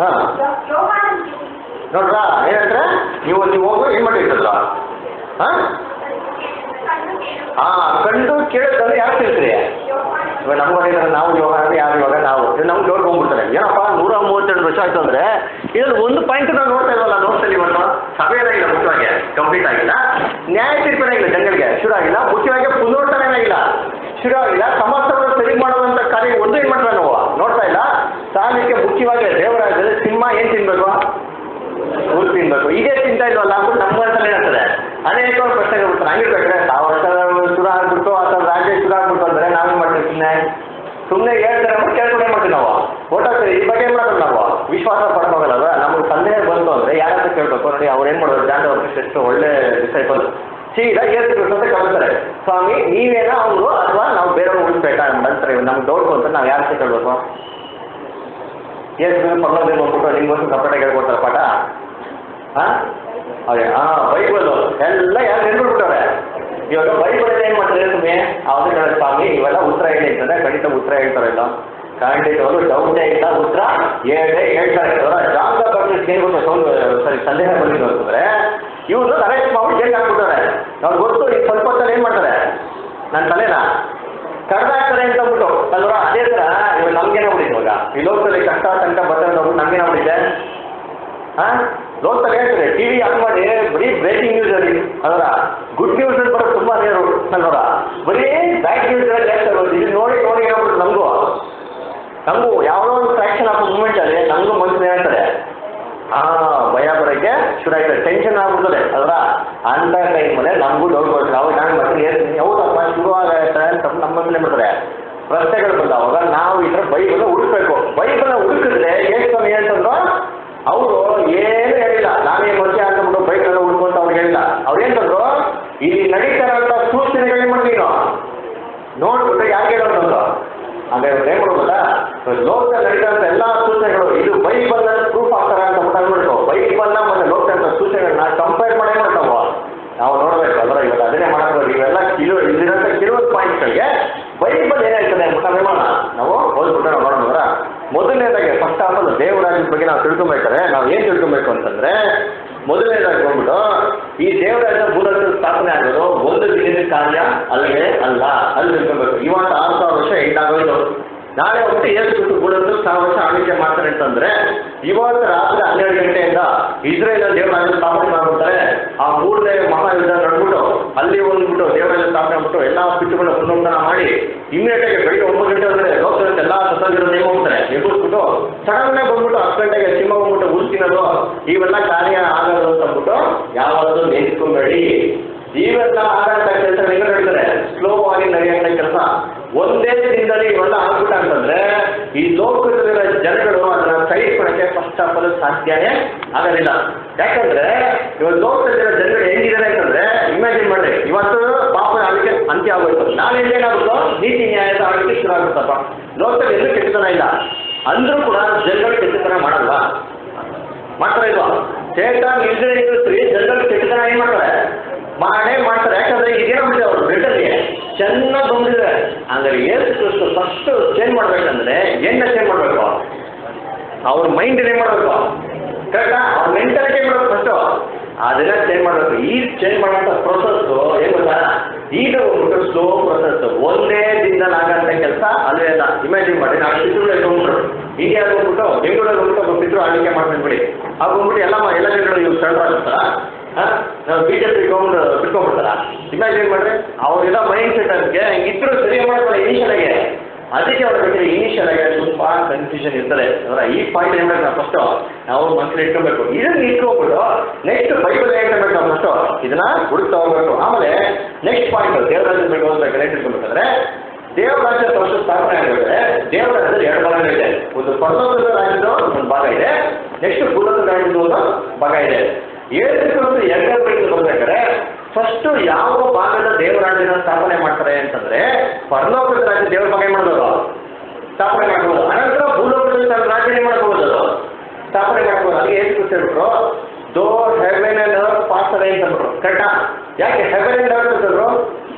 ಹಾಂ. ನೋಡ್ರಾ ಏನಂದ್ರೆ ನೀವು ನೀವು ಹೋಗೋ ಏನು ಮಾಡಿರ್ತಲ್ಲ ಹಾಂ? ಹಾಂ, ಕಂಡು ಕೇಳಿದ್ರೆ ಯಾರು ತಿಳಿಸ್ರಿ ಇವಾಗ ನಮ್ಮ ಮನೆಯಲ್ಲಿ ನಾವು ಯೋಗ ಅಂದ್ರೆ ಯಾರು ಇವಾಗ ನಾವು? ನಮ್ಗೆ ಯೋಗ ಬಂದ್ಬಿಡ್ತಾರೆ. ಏನಪ್ಪ, ನೂರ ಮೂವತ್ತೆರಡು ವರ್ಷ ಆಯ್ತು ಅಂದ್ರೆ ಇದ್ರಲ್ಲಿ ಒಂದು ಪಾಯಿಂಟ್ ನಾವು ನೋಡ್ತಾ ಇಲ್ವಲ್ಲ ನೋಡ್ತಾ ಇವತ್ತು? ಇಲ್ಲ, ಮುಖ್ಯವಾಗಿ. ಕಂಪ್ಲೀಟ್ ಆಗಿಲ್ಲ. ನ್ಯಾಯ ತೀರ್ಪು ಇಲ್ಲ ಜನಗಳಿಗೆ ಶುರು ಆಗಿಲ್ಲ. ಮುಖ್ಯವಾಗಿ ಪುನರ್ತನ ಏನಾಗಿಲ್ಲ ಶುರು ಆಗಿಲ್ಲ. ಸಮಸ್ತವನ್ನು ಸರಿ ಮಾಡುವಂತ ಕಾರ್ಯ ಒಂದು ಏನ್ ಮಾಡ್ತಾರೆ ನಾವು. ನೋಡ್ತಾ ಇಲ್ಲ? ಸಾಲಿಗೆ ಮುಖ್ಯವಾಗಿ ದೇವರಾಜಲ್ಲಿ ಸಿಂಹ ಏನ್ ತಿನ್ಬೇಕು? ಹುಲ್ ತಿನ್ಬೇಕು. ಇದೇ ತಿಂತ ಇಲ್ವಲ್ಲ? ನಮ್ಮ ಮನಸ್ಸಲ್ಲಿ ಏನಾಗ್ತದೆ ಅನೇಕ ಪ್ರಶ್ನೆಗಳು ಬಿಡ್ತಾರೆ ಹಂಗಿರ್ಬೇಕಾದ್ರೆ ಆ ವರ್ಷ ಶುರು ಆಗ್ಬಿಟ್ಟು ಅಥವಾ ರಾಜ್ಯ ಶುರು ಆಗ್ಬಿಟ್ಟು ಅಂದ್ರೆ ನಾವೇನ್ ಮಾಡ್ತೀವಿ ಸುಮ್ಮನೆ ಸುಮ್ಮನೆ ಹೇಳ್ತಾರೆ ಅಂತ ಕೇಳ್ಕೊಂಡೇ ಮಾಡ್ತೀವಿ ನಾವು. ಓಟಾಗ್ತೀವಿ ಈ ಬಗ್ಗೆ ಏನು ಮಾಡೋದು ನಾವು? ವಿಶ್ವಾಸ ಪಡ್ಕೋಗಲ್ಲ ನಮ್ಗೆ ಸಂದೇಹ ಬಂತು ಅಂದ್ರೆ ಯಾರ ಹತ್ರ ಕೇಳ್ಬೇಕು. ನೋಡಿ, ಅವ್ರು ಏನು ಮಾಡೋದು? ಜಾಂಡ ಅವ್ರಿಗೆ ಎಷ್ಟು ಒಳ್ಳೆ ಡಿಸೈಪಲ್ ಸೀದಾ ಏಸು ಅಂತ ಕಳ್ತಾರೆ ಸ್ವಾಮಿ, ನೀವೇನೋ ಅವರು ಅಥವಾ ನಾವು ಬೇರೆಯವ್ರು ಉಳಿಸ್ಬೇಕಾ ಅಂತಾರೆ. ನಮ್ಗೆ ಡೌಟ್ ಅಂತ ನಾವು ಯಾರ ಹತ್ರ ಕೇಳ್ಬೇಕು? ಏಸು ಪರ್ಲೋದೇ ಬಂದ್ಬಿಟ್ಟು ನಿಮ್ಗೋಸ್ಕರ ಸಪ್ರೇಟಾಗಿ ಹೇಳ್ಕೊಡ್ತಾರೆ ಪಾಠ. ಹಾಂ? ಅದೇ, ಹಾಂ, ಬೈಬಲು ಎಲ್ಲ ಯಾರು ನೆನ್ಬಿಟ್ಬಿಟ್ಟವ್ರೆ ಇವಾಗ ಬೈಬಲ್ ಏನು ಮಾಡ್ತಾರೆ ಸುಮ್ಮನೆ ಅವ್ರಿಗೆ ಸ್ವಾಮಿ, ಇವೆಲ್ಲ ಉತ್ತರ ಹೇಳಿ ಅಂತಂದ್ರೆ ಖಂಡಿತ ಉತ್ತರ ಹೇಳ್ತಾರೆ ಇಲ್ಲ ಅವರು ಡೌಟೇ ಇಲ್ಲ, ಉತ್ತರ ಹೇಳೇ ಹೇಳ್ತಾರೆ. ಜಾನ್ ಬಾಪ್ಟಿಸ್ಟ್ ಏನು ಸರಿ ಸಂದೇಹ ಬಂದಿದ್ದು ಅಂತಂದ್ರೆ ಇವ್ರು ಅರೆಸ್ಟ್ ಮಾಡಿ ಜೈಲ್ ಹಾಕ್ಬಿಟ್ಟಾರೆ. ಅವ್ರು ಗೊತ್ತು, ಈಗ ಸ್ವಲ್ಪ ಹೊತ್ತಲ್ಲಿ ಏನು ಮಾಡ್ತಾರೆ? ನನ್ನ ತಲೆನಾ? ಕಡ್ದಾಕ್ತಾರೆ ಅಂತ ಅಂದ್ಬಿಟ್ಟು. ಅಲ್ವಾ, ಅದೇ ತರ ಇವಾಗ ನಮ್ಗೇನಾಗ್ಬಿಟ್ಟಿದೆ ಇವಾಗ? ಈ ಲೋಕದಲ್ಲಿ ಕಷ್ಟ ತನಕ ಬರ್ತಾರೆ ನಮ್ಗೆ ನಮ್ಗೇನಾಗ್ಬಿಟ್ಟಿದೆ? ಹಾಂ? ಹೇಳ್ತಾರೆ ಟಿ ವಿ ಆನ್ ಮಾಡಿ, ಬರೀ ಬ್ರೇಕಿಂಗ್ ನ್ಯೂಸ್ ಅಲ್ಲಿ ಅದರ ಗುಡ್ ನ್ಯೂಸ್ ಅಂತ ಬರೋದು ತುಂಬ ರೇರು ಅಲ್ವರ ಬರೀ ಬ್ಯಾಡ್ ನ್ಯೂಸ್ ಎಲ್ಲ ಜಾಸ್ತಿ ಆಗೋದು. ಇದು ನೋಡಿ ನೋಡಿ ಹೇಳ್ಬೋದು ನಮಗೂ. ನಮಗೂ ಯಾವುದೋ ಒಂದು ಫ್ಯಾಕ್ಷನ್ ಆಫ್ ಮೂಮೆಂಟ್ ಅಲ್ಲಿ ನಮಗೂ ಮನಸ್ಸು ಹೇಳ್ತಾರೆ. ಆ, ಭಯ ಬರೋಕ್ಕೆ ಶುರು ಆಯ್ತದೆ ಟೆನ್ಷನ್ ಆಗ್ಬಿಡ್ತದೆ ಅದರ ಅಂತ ಮೇಲೆ ನಮಗೂ ಡೌಟ್ ಬರ್ತದೆ ಅವಾಗ ನಾನು ಹೇಳ್ತೀನಿ ಹೌದಪ್ಪ ಶುರು ಆಗತ್ತೆ ಅಂತ ನಮ್ಮ ಮೇಲೆ ಮಾಡ್ತಾರೆ ಪ್ರಶ್ನೆಗಳು ಬಂದವಾಗ ನಾವು ಇದ್ರ ಬೈಬಲ್ ಹುಡುಕ್ಬೇಕು. ಬೈಬಲ್ ಹುಡುಕಿದ್ರೆ ಎಷ್ಟು ಅಂತಂದ್ರು ಅವರು ಏನು ಹೇಳಿಲ್ಲ. ನಾನೇ ಮಧ್ಯ ಹಾಕೊಂಡ್ಬಿಟ್ಟು ಉಳ್ಕೊ ಅಂತ ಅವ್ರು ಹೇಳಿಲ್ಲ. ಅವ್ರು ಏನಂದ್ರು ಇಲ್ಲಿ ನಡೀತಾರಂತ ಸೂಚನೆಗಳು ಏನು ಮಾಡಿ ನೀನು ನೋಡ್ಬಿಟ್ಟು ಯಾಕೆ ಹೇಳೋದು ಅಂದ್ರೆ ಅವ್ರು ಏನ್ ಮಾಡ್ಬೋದಾ ಲೋಕದಲ್ಲಿ ನಡೀತಾ ತಿಳ್ಕೊಬೇಕಾದ್ರೆ ನಾವು ಏನು ತಿಳ್ಕೊಬೇಕು ಅಂತಂದ್ರೆ ಮೊದಲನೇದಾಗಿ ಬಂದ್ಬಿಟ್ಟು ಈ ದೇವರಾಜ ಭೂರಾಜ ಸ್ಥಾಪನೆ ಆಗೋದು ಒಂದು ದಿನದ ಕಾರ್ಯ ಅಲ್ಲವೇ ಅಲ್ಲ. ಅಲ್ಲಿ ತಿಳ್ಕೊಬೇಕು ಇವತ್ತು ಆರು ಸಾವಿರ ವರ್ಷ ಎಂಟಾಗೋಯ್ತು. ನಾಳೆ ಒಟ್ಟು ಏಳು ಬಿಟ್ಟು ಭೂಲೋಕದ ಸಾವಿರ ವರ್ಷ ಆಳ್ವಿಕೆ ಮಾಡ್ತಾರೆ ಅಂತಂದ್ರೆ, ಇವತ್ತು ರಾತ್ರಿ ಹನ್ನೆರಡು ಗಂಟೆಯಿಂದ ಇಸ್ರೇಲ್ ದೇವರಾಜ ಸ್ಥಾಪನೆ ಮಾಡ್ಬಿಡ್ತಾರೆ. ಆ ಮೂರನೇ ಮಹಾಯುದ್ಧ ನಡ್ಬಿಟ್ಟು ಅಲ್ಲಿ ಒಂದ್ಬಿಟ್ಟು ದೇವರಲ್ಲಿ ಸ್ಥಾಪನೆ ಬಿಟ್ಟು ಎಲ್ಲ ಪಿಟ್ಟುಗಳನ್ನ ಪುನರುದ್ಧಾರ ಮಾಡಿ ಇಮ್ಮಿಡಿಯೇಟ್ ಆಗಿ ಬೆಳಿಗ್ಗೆ ಒಂಬತ್ತು ಗಂಟೆ ಅಂದ್ರೆ ಲೋಕದಲ್ಲಿ ಎಲ್ಲ ಸತ್ತೋಗಿರೋ ನೇಮ ಹೋಗ್ತಾರೆ ಎದುರಿಸ್ಬಿಟ್ಟು ಸಡನ್ನೇ ಬಂದ್ಬಿಟ್ಟು ಹತ್ತು ಗಂಟೆಗೆ ಸಿಂಹ ಬಂದ್ಬಿಟ್ಟು ಹುಲ್ ತಿನ್ನೋದು, ಇವೆಲ್ಲ ಕಾರ್ಯ ಆಗೋದು ಅಂತ ಅಂದ್ಬಿಟ್ಟು ಯಾವಾಗಲೂ ನೆನೆಸ್ಕೊಂಬೇಡಿ ಇವೆಲ್ಲ ಆಗಂತ ಕೆಲಸ ಹೆಂಗೆ ನಡೀತಾರೆ ಸ್ಲೋ ಆಗಿ ನಡೆಯುವಂತ ಕೆಲಸ. ಒಂದೇ ದಿನದಲ್ಲಿ ಇವೆಲ್ಲ ಆಗ್ಬಿಟ್ಟ ಅಂತಂದ್ರೆ, ಈ ಲೋಕದಲ್ಲಿರೋ ಜನಗಳು ಅದನ್ನ ಸಹಿಸ್ಕೊಳಕ್ಕೆ ಫಸ್ಟ್ ಆಫ್ ಆಲ್ ಸಾಧ್ಯನೇ ಆಗೋದಿಲ್ಲ ಯಾಕಂದ್ರೆ, ಇವಾಗ ಲೋಕದಲ್ಲಿರೋ ಜನಗಳು ಹೆಂಗಿದ್ದಾರೆ ಅಂತಂದ್ರೆ ಇಮ್ಯಾಜಿನ್ ಮಾಡಿ ಇವತ್ತು ಪಾಪ ಅದಕ್ಕೆ ಅಂತ್ಯ ಆಗೋಯ್ತು. ನಾಳೆ ಏನಾಗುತ್ತೋ? ನೀತಿ ನ್ಯಾಯದ ಆಗಲಿಕ್ಕೆ ಶುರು ಆಗುತ್ತಪ್ಪ ಲೋಕದಲ್ಲಿ ಎಲ್ಲೂ ಕೆಟ್ಟತನ ಇಲ್ಲ. ಅಂದ್ರೂ ಕೂಡ ಜನಗಳು ಕೆಟ್ಟತನ ಮಾಡಲ್ವಾ? ಮಾಡ್ತಾರೆ ಇಲ್ವಾ? ಸೇತಾನ್ ಇಲ್ದೇ ಇದ್ರಿ ಜನಗಳು ಕೆಟ್ಟತನ ಏನ್ ಮಾಡ್ತಾರೆ? ಮಾಡೇ ಮಾಡ್ತಾರೆ. ಯಾಕಂದ್ರೆ ಇದೇನಾಗ್ಬಿಟ್ಟಿದೆ ಅವರು ಬ್ರಿಟನ್ಗೆ ಚೆನ್ನಾಗಿ ಬಂದಿದೆ ಅಂದ್ರೆ ಏಸು ಕ್ರಿಸ್ತು ಫಸ್ಟ್ ಚೇಂಜ್ ಮಾಡ್ಬೇಕಂದ್ರೆ ಎಣ್ಣೆ ಚೇಂಜ್ ಮಾಡ್ಬೇಕು? ಅವ್ರ ಮೈಂಡ್ ಏನ್ ಮಾಡ್ಬೇಕು? ಕರೆಕ್ಟಾ ಅವ್ರ ಮೆಂಟಾಲಿಟಿ ಮಾಡಬೇಕು ಫಸ್ಟು ಅದನ್ನ ಚೇಂಜ್ ಮಾಡಬೇಕು. ಈ ಚೇಂಜ್ ಮಾಡುವಂತ ಪ್ರೊಸೆಸ್ಸು ಏನು ಗೊತ್ತಾ? ಈಗ ಹೋಗ್ಬಿಟ್ಟು ಸ್ಲೋ ಪ್ರೊಸೆಸ್ ಒಂದೇ ದಿನದಲ್ಲಿ ಆಗಂತ ಕೆಲಸ ಅಲ್ಲೇ ಅಲ್ಲ. ಇಮ್ಯಾಜಿನ್ ಮಾಡಿ. ನಾವು ಚಿತ್ರಗಳಿಗೆ ಹೋಗ್ಬಿಟ್ರು ಇಂಡಿಯಾದಲ್ಲಿ ಹೋಗ್ಬಿಟ್ಟು ಬೆಂಗಳೂರಲ್ಲಿ ಹೋಗ್ಬಿಟ್ಟು ಒಬ್ಬ ಪಿತೃ ಆಳ್ವಿಕೆ ಮಾಡ್ತೀನಿ ಬಿಡಿ ಆಗ ಹೋಗ್ಬಿಟ್ಟು ಎಲ್ಲ ಎಲ್ಲ ಜನಗಳು ಇವ್ರು ಸೆಳೆದಾಗ್ತಾರ ನಾವು ಬಿ ಜೆ ಪಿ ಗೌಂಡ್ ಬಿಟ್ಕೊಂಡ್ಬಿಡ್ತಾರ ಇಮ್ಯಾಜಿನ್ ಮಾಡ್ರಿ? ಅವ್ರಿಗೆಲ್ಲ ಮೈಂಡ್ ಸೆಟ್ ಅದಕ್ಕೆ ಇಬ್ಬರು ಸರಿ ಮಾಡ್ತಾರೆ ಇನಿಷಿಯಲ್ ಆಗಿ. ಅದಕ್ಕೆ ಅವ್ರ ಬಗ್ಗೆ ಇನಿಷಿಯಲ್ ಆಗಿ ತುಂಬ ಕನ್ಫ್ಯೂಷನ್ ಇರ್ತದೆ. ಅವರ ಈ ಪಾಯಿಂಟ್ ಏನ್ ಬೇಕು ನಾವು ಫಸ್ಟ್ ನಾವು ಮನಸ್ಸಲ್ಲಿ ಇಟ್ಕೊಬೇಕು. ಇದನ್ನ ಇಟ್ಕೊಂಡ್ಬಿಟ್ಟು ನೆಕ್ಸ್ಟ್ ಬೈಬಲ್ ಏನ್ ಬೇಕು ನಾವು ಫಸ್ಟ್ ಇದನ್ನ ಹುಡುಕ್ತಾ ಆಮೇಲೆ ನೆಕ್ಸ್ಟ್ ಪಾಯಿಂಟ್ ದೇವರಾಜ್ಯ ಬೇಕು ಅಂತ ಏನ್ ತಿಳ್ಕೊಬೇಕಂದ್ರೆ ದೇವರಾಜ್ಯ ಫಸ್ಟ್ ಸ್ಥಾಪನೆ ಆಗಬೇಕಾದ್ರೆ ದೇವರಾಜ್ಯದಲ್ಲಿ ಎರಡು ಇದೆ. ಒಂದು ಪರ್ವತದ ರಾಜ್ಯದ ಒಂದು ಭಾಗ ಇದೆ. ನೆಕ್ಸ್ಟ್ ಭೂಲೋಕದ ರಾಜ್ಯದ ಒಂದು ಭಾಗ ಇದೆ. ಎರಡನೇ ಪ್ರಯತ್ನ ಬರ್ಬೇಕಾದ್ರೆ ಫಸ್ಟ್ ಯಾವ ಭಾಗದ ದೇವರಾಜ್ಯನ ಸ್ಥಾಪನೆ ಮಾಡ್ತಾರೆ ಅಂತಂದ್ರೆ ಪರಲೋಕದ ರಾಜ್ಯ ದೇವರ ಬಗ್ಗೆ ಮಾಡಬಹುದು ಸ್ಥಾಪನೆ ಮಾಡ್ಬೋದು. ಅನಂತರ ತನ್ನ ರಾಜ್ಯನೇ ಮಾಡ್ಬೋದು. ಅದು ಸ್ಥಾಪನೆ ಮಾಡ್ಬೋದು. ಅದಕ್ಕೆ ಏನು ಹೇಳ್ಬಿಟ್ರು? ದೋ ಹೆವೆನ್ ಅಂಡ್ ಅಂತ ಅಂದ್ಬಿಟ್ರು ಕರೆಕ್ಟಾ ಯಾಕೆ ಹೆವೆನ್ ಅಂತಂದ್ರು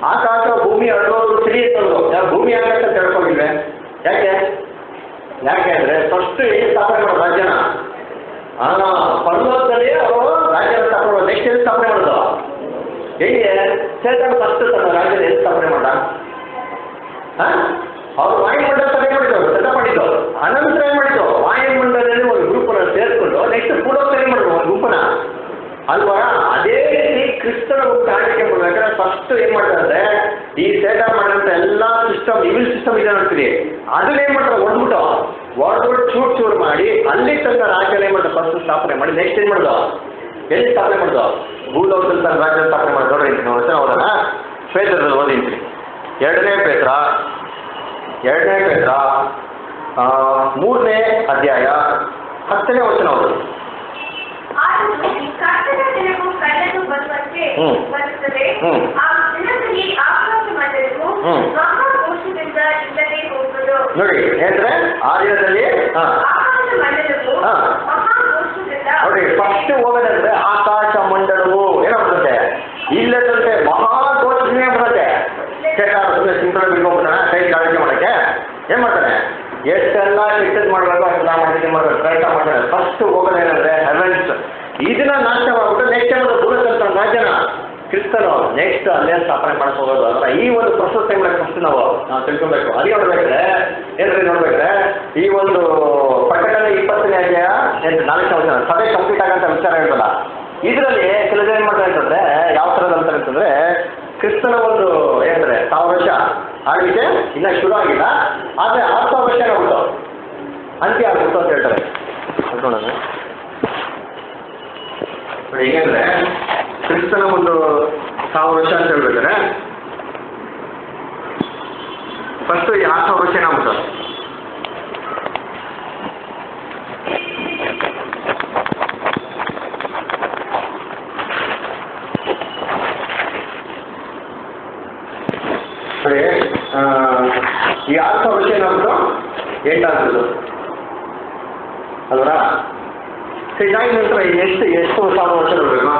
ಆಕಾಶ, ಭೂಮಿ ಅಳೋದು ತಿಳಿಯುತ್ತಂದ್ರು ಯಾರು ಭೂಮಿ ಆಗತ್ತೆ ಅಂತ ಯಾಕೆ? ಯಾಕೆ ಅಂದ್ರೆ ಫಸ್ಟ್ ಏನು ಸ್ಥಾಪನೆ ಮಾಡೋದು ರಾಜ್ಯನ? ಆ ಪರ್ವತದಲ್ಲಿ ಅವರು ರಾಜ್ಯನ ಸ್ಥಾಪನೆ ನೆಕ್ಸ್ಟ್ ಎಲ್ಲಿ ಸ್ಥಾಪನೆ ಮಾಡೋದು? ಹೇಗೆ? ಫಸ್ಟ್ ತನ್ನ ರಾಜ್ಯದ ಎಲ್ಲಿ ಸ್ಥಾಪನೆ ಮಾಡ ಅವ್ರು ವಾಯುಮಂಡಲ ಸಭೆ ಮಾಡಿದ್ರು ಸಿದ್ಧ ಮಾಡಿದ್ದು ಅನಂತರ ಏನು ಮಾಡಿದ್ದು ವಾಯುಮಂಡಲದಲ್ಲಿ ಒಂದು ಗ್ರೂಪನ್ನ ಸೇರಿಕೊಂಡು ನೆಕ್ಸ್ಟ್ ಏನ್ ಮಾಡಿದ್ರು ಒಂದು ಗುಂಪನ ಅಲ್ವಾ? ಅದೇ ರೀತಿ ಕ್ರಿಸ್ತನ ಮಾಡ್ಬೇಕಾದ್ರೆ ಫಸ್ಟ್ ಏನು ಮಾಡ್ತಾರೆ ಈ ಸೇಟ ಮಾಡಿದಂತ ಎಲ್ಲಾ ಸಿಸ್ಟಮ್ ಇವಿಲ್ ಸಿಸ್ಟಮ್ ಇದೆ ಅಂತೀರಿ. ಅದನ್ನ ಮಾಡ್ತಾರೆ? ಹೊಡ್ಬಿಟ್ಟು ಹೊಡ್ಬಿಟ್ಟು ಚೂರ್ ಚೂರ್ ಮಾಡಿ ಅಲ್ಲಿ ತನ್ನ ರಾಜನೆ ಬಸ್ಸು ಫಸ್ಟ್ ಸ್ಥಾಪನೆ ಮಾಡಿ ನೆಕ್ಸ್ಟ್ ಏನ್ ಮಾಡೋದು ಎಲ್ಲಿ ಸ್ಥಾಪನೆ ಮಾಡೋದು ಭೂಲೋಕದಲ್ಲಿ ತನ್ನ ರಾಜ್ಯ ಸ್ಥಾಪನೆ ಮಾಡಿ ನೋಡ್ರಿ ಹೆಸರು ಅವರನ್ನ ಶ್ವೇತದಲ್ಲಿ ಓದಿಂತೀನಿ ಎರಡನೇ ಪೇತ್ರ ಎರಡನೇ ಪೇತ್ರ ಮೂರನೇ ಅಧ್ಯಾಯ, ಹತ್ತನೇ ವಚನ ಅವರು ಆದರೂ ಈ ಕರ್ತನ ದಿನವು ಕಳ್ಳನು ಬರುವಂತೆ ಬರುತ್ತದೆ. ಆ ದಿನದಲ್ಲಿ ಆಕಾಶ ಮಂಡಲವು ಹ್ಮ್. ಮಹಾಘೋಷದಿಂದ ಇಲ್ಲದೆ ಹೋಗುವುದು ನೋಡಿ ಹೇಳ್ತಾರೆ ಆ ದಿನದಲ್ಲಿ ಹಾ. ಆಕಾಶ ಮಂಡಲವು ಹಾ. ಮಹಾಘೋಷದಿಂದ ನೋಡಿ ಫಸ್ಟ್ ಹೋಗೋದಂದ್ರೆ ಆಕಾಶ ಮಂಡಲವು ಅಷ್ಟೆಲ್ಲ ಮಾಡಿಕೆ ಪ್ರಯತ್ನ ಮಾಡಿದ್ರೆ ಫಸ್ಟ್ ಹೋಗೋದೇನಂದ್ರೆ ಹೆವೆನ್ಸ್ ಇದನ್ನ ನಾಶ ಮಾಡ್ಬಿಟ್ಟು ನೆಕ್ಸ್ಟ್ ಏನಾದ್ರು ದೂರದಂತ ರಾಜನ. ಕ್ರಿಸ್ತನು ನೆಕ್ಸ್ಟ್ ಅಲ್ಲೇ ಸ್ಥಾಪನೆ ಮಾಡಕ್ ಹೋಗೋದು ಅಂತ ಈ ಒಂದು ಪ್ರೊಸೆಸ್ ಟೈಮ್ ಫಸ್ಟ್ ನಾವು ನಾವು ತಿಳ್ಕೊಬೇಕು. ಅಲ್ಲಿ ನೋಡ್ಬೇಕ್ರೆ ಏನ್ರಿ ನೋಡ್ಬೇಕ್ರೆ ಈ ಒಂದು ಪ್ರಕಟಣೆ ಇಪ್ಪತ್ತನೇ ಅಧ್ಯಾಯ ನಾಲ್ಕನೇ ವಚನ. ಸಭೆ ಕಂಪ್ಲೀಟ್ ಆಗಂತ ವಿಚಾರ ಹೇಳ್ತಲ್ಲ ಇದರಲ್ಲಿ ಜನ ಏನ್ ಮಾಡ್ತಾರೆ ಅಂತಂದ್ರೆ ಯಾವ ಥರದ ಅಂತಾರೆ ಅಂತಂದ್ರೆ ಕ್ರಿಸ್ತನ ಒಂದು ಏನಂದ್ರೆ ಸಾವಿರ ವರ್ಷ ಆಗಿದೆ ಇನ್ನ ಶುರು ಆಗಿಲ್ಲ. ಆದ್ರೆ ಸಾವಿರ ವರ್ಷ ಆಗ್ಬಿಟ್ಟು ಅಂತ್ಯ ಆಗುತ್ತೆ ಅಂತ ಹೇಳ್ತಾರೆ. ನೋಡೋಣ. ನೋಡಿ, ಹೇಗೆಂದ್ರೆ ಕ್ರಿಸ್ತನ ಒಂದು ಸಾವಿರ ವರ್ಷ ಅಂತ ಹೇಳ್ಬೇಕಾರೆ ಫಸ್ಟ್ ಯಾವ ಸಾವಿರ ವರ್ಷ ಏನಾಗುತ್ತೆ ಈ ಆರು ಸಾವಿರ ವರ್ಷ ಏನಾಗ್ಬಿಟ್ಟು ಎಂಟಾಗ್ಬಿಟ್ಟು ಅಲ್ವಾ ಸರಿ ಇದಾಗಿದ ನಂತರ ಎಷ್ಟು ಎಷ್ಟು ಸಾವಿರ ವರ್ಷ ಬರಬೇಕು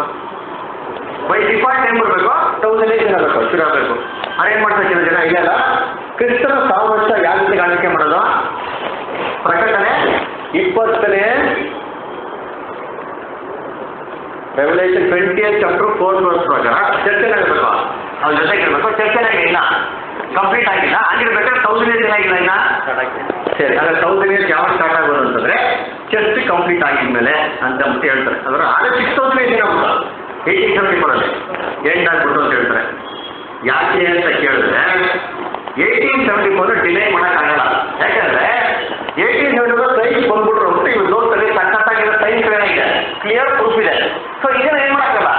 ಬೈ ಡಿಫಾಲ್ಟ್ ಏನ್ ಬರಬೇಕು? ತೌಸಂಡ್ ಏಟ್ ಆಗಬೇಕು ಶುರು ಆಗಬೇಕು. ಅದೇನು ಮಾಡ್ತಾರೆ ಕೆಲವು ಜನ? ಇಲ್ಲೆಲ್ಲ ಕ್ರಿಸ್ತನ ಸಾವಿರ ವರ್ಷ ಯಾವ ರೀತಿ ಕಾಣಿಕೆ ಮಾಡೋದು? ಪ್ರಕಟಣೆ ಇಪ್ಪತ್ತನೇ Revelation twenty chapter four verse ಪ್ರಕಾರ ಚರ್ಚೆ ಆಗಬೇಕು ಅವ್ರ ಜೊತೆಗೆ ಇರಬೇಕು. ಚರ್ಚೆ ಇಲ್ಲ. ಕಂಪ್ಲೀಟ್ ಆಗಿಲ್ಲ. ಆಗಿರ್ಬೇಕಾದ್ರೆ ತೌಸಂಡ್ ಏಟ್ ಆಗಿಲ್ಲ ಇನ್ನ? ಸರಿ ಹಾಗಾದ್ರೆ ತೌಸಂಡ್ ಏಟ್ ಯಾವಾಗ ಸ್ಟಾರ್ಟ್ ಆಗೋದು ಅಂತಂದ್ರೆ ಚರ್ಚ್ ಕಂಪ್ಲೀಟ್ ಆಗಿದ್ಮೇಲೆ ಅಂತ ಅಂದ್ಬಿಟ್ಟು ಹೇಳ್ತಾರೆ. ಅದರ ಆಗ ಸಿಕ್ಸ್ ತೌಸಂಡ್ ಏಟ್ ಆಗ್ಬಿಟ್ಟು ಏಯ್ಟೀನ್ ಸೆವೆಂಟಿ ಫೋರಲ್ಲಿ ಎಂಡ್ ಆಗ್ಬಿಟ್ಟು ಅಂತ ಹೇಳ್ತಾರೆ. ಯಾಕೆ ಅಂತ ಕೇಳಿದ್ರೆ ಏಯ್ಟೀನ್ ಸೆವೆಂಟಿ ಫೋರ್ ಡಿಲೇ ಮಾಡೋಕ್ಕಾಗಲ್ಲ ಯಾಕಂದ್ರೆ ಏಯ್ಟೀನ್ ಸೆವೆಂಟಿ ಫೋರ್ ಸೈನ್ಸ್ ಬಂದ್ಬಿಟ್ರು. ಅಂತ ಇವ್ರು ನೋಡ್ತಾರೆ ಸಖತ್ತಾಗಿರೋ ಸೈನ್ಸ್ ಏನಾಗಿದೆ ಕ್ಲಿಯರ್ ಪ್ರೂಫ್ ಇದೆ. ಸೊ ಇದನ್ನ ಏನ್ ಮಾಡಕ್ಕಲ್ಲ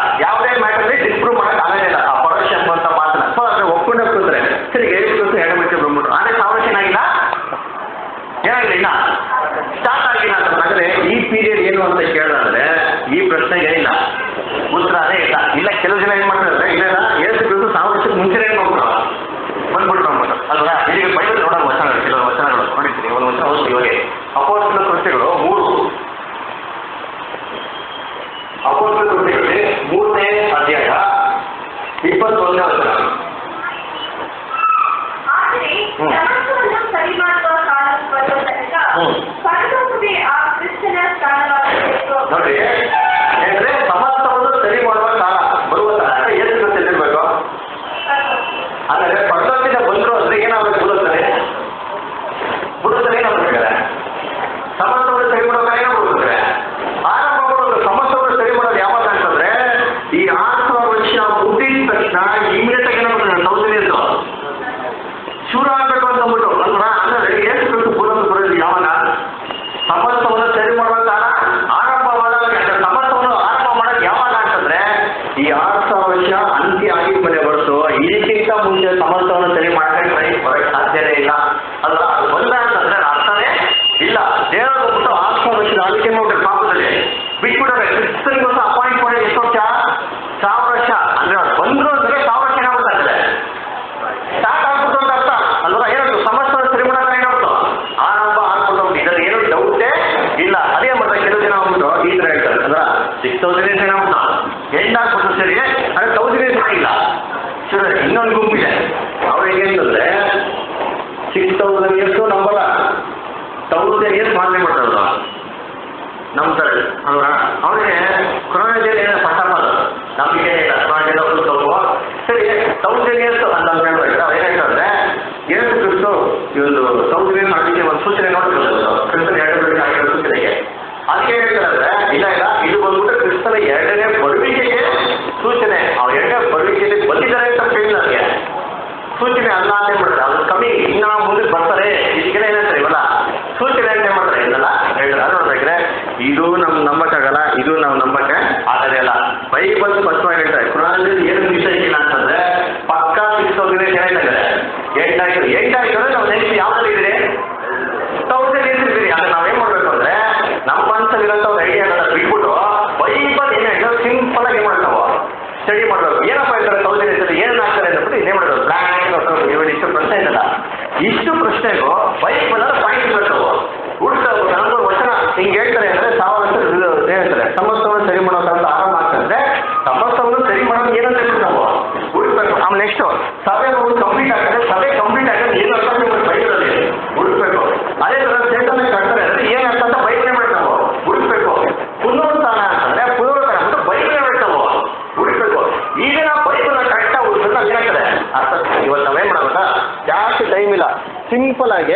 ಸಿಂಪಲ್ ಆಗಿ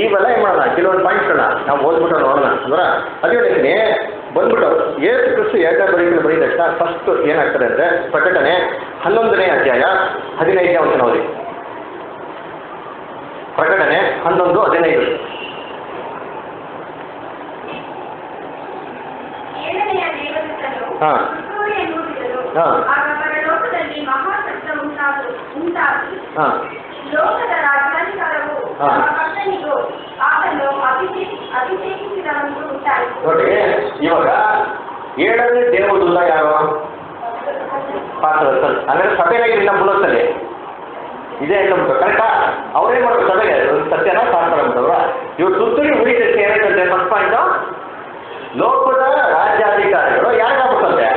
ಇವೆಲ್ಲ ಏನ್ ಮಾಡೋಣ? ಕೆಲವೊಂದು ಪಾಯಿಂಟ್ಗಳನ್ನ ನಾವು ಓದ್ಬಿಟ್ಟು ನೋಡೋಣ. ಅಂದ್ರೆ? ಅದೇ ಹೇಳ್ತೀನಿ ಬಂದ್ಬಿಟ್ಟು ಏಸು ಕ್ರಿಸ್ತು ಎರಡನೇ ಬರೀ ಬರೀ ತಕ್ಷಣ ಫಸ್ಟ್ ಏನಾಗ್ತದೆ ಅಂದ್ರೆ ಪ್ರಕಟಣೆ ಹನ್ನೊಂದನೇ ಅಧ್ಯಾಯ ಹದಿನೈದನೇ ವಚನ ಓದಿ. ಪ್ರಕಟಣೆ ಹನ್ನೊಂದು ಹದಿನೈದು. ಹಾಂ. ಹಾಂ. ಹಾ ಲೋಕದ ರಾಜ್ಯಾಧಿಕಾರವು ಹಾ. ನಮ್ಮ ಕರ್ತನಿಗೂ ಆತನು ಅಭಿಷೇಕ ಅಭಿಷೇಕಿಸಿದವನಿಗೂ ಉಂಟಾಯಿತು ನೋಡಿ, ಇವಾಗ ಏಳನೇ ದೇವದುಲ್ಲ ಯಾರು? ಪಾತ್ರ ಅಂದ್ರೆ ಸಭೆಯಾಗಿರಲಿಲ್ಲ ಬುಲತ್ತಲ್ಲಿ ಇದೇ ಅಂತ ಕರೆಕ್ಟಾ? ಅವರೇ ಮಾಡೋದು ಸಭೆಗೆ? ಸತ್ಯನ ಪಾತ್ರ ಅಂತವ್ರ? ಇವ್ರು ಸುತ್ತಲಿ ಉಳಿದಕ್ಕೆ ಏನಂತಂದ್ರೆ ಫಸ್ಟ್ ಪಾಯಿಂಟ್ ಲೋಕದ ರಾಜ್ಯಾಧಿಕಾರಿಗಳು ಯಾರಿಗಾಗ್ಬಿಟ್ಟಂತೆ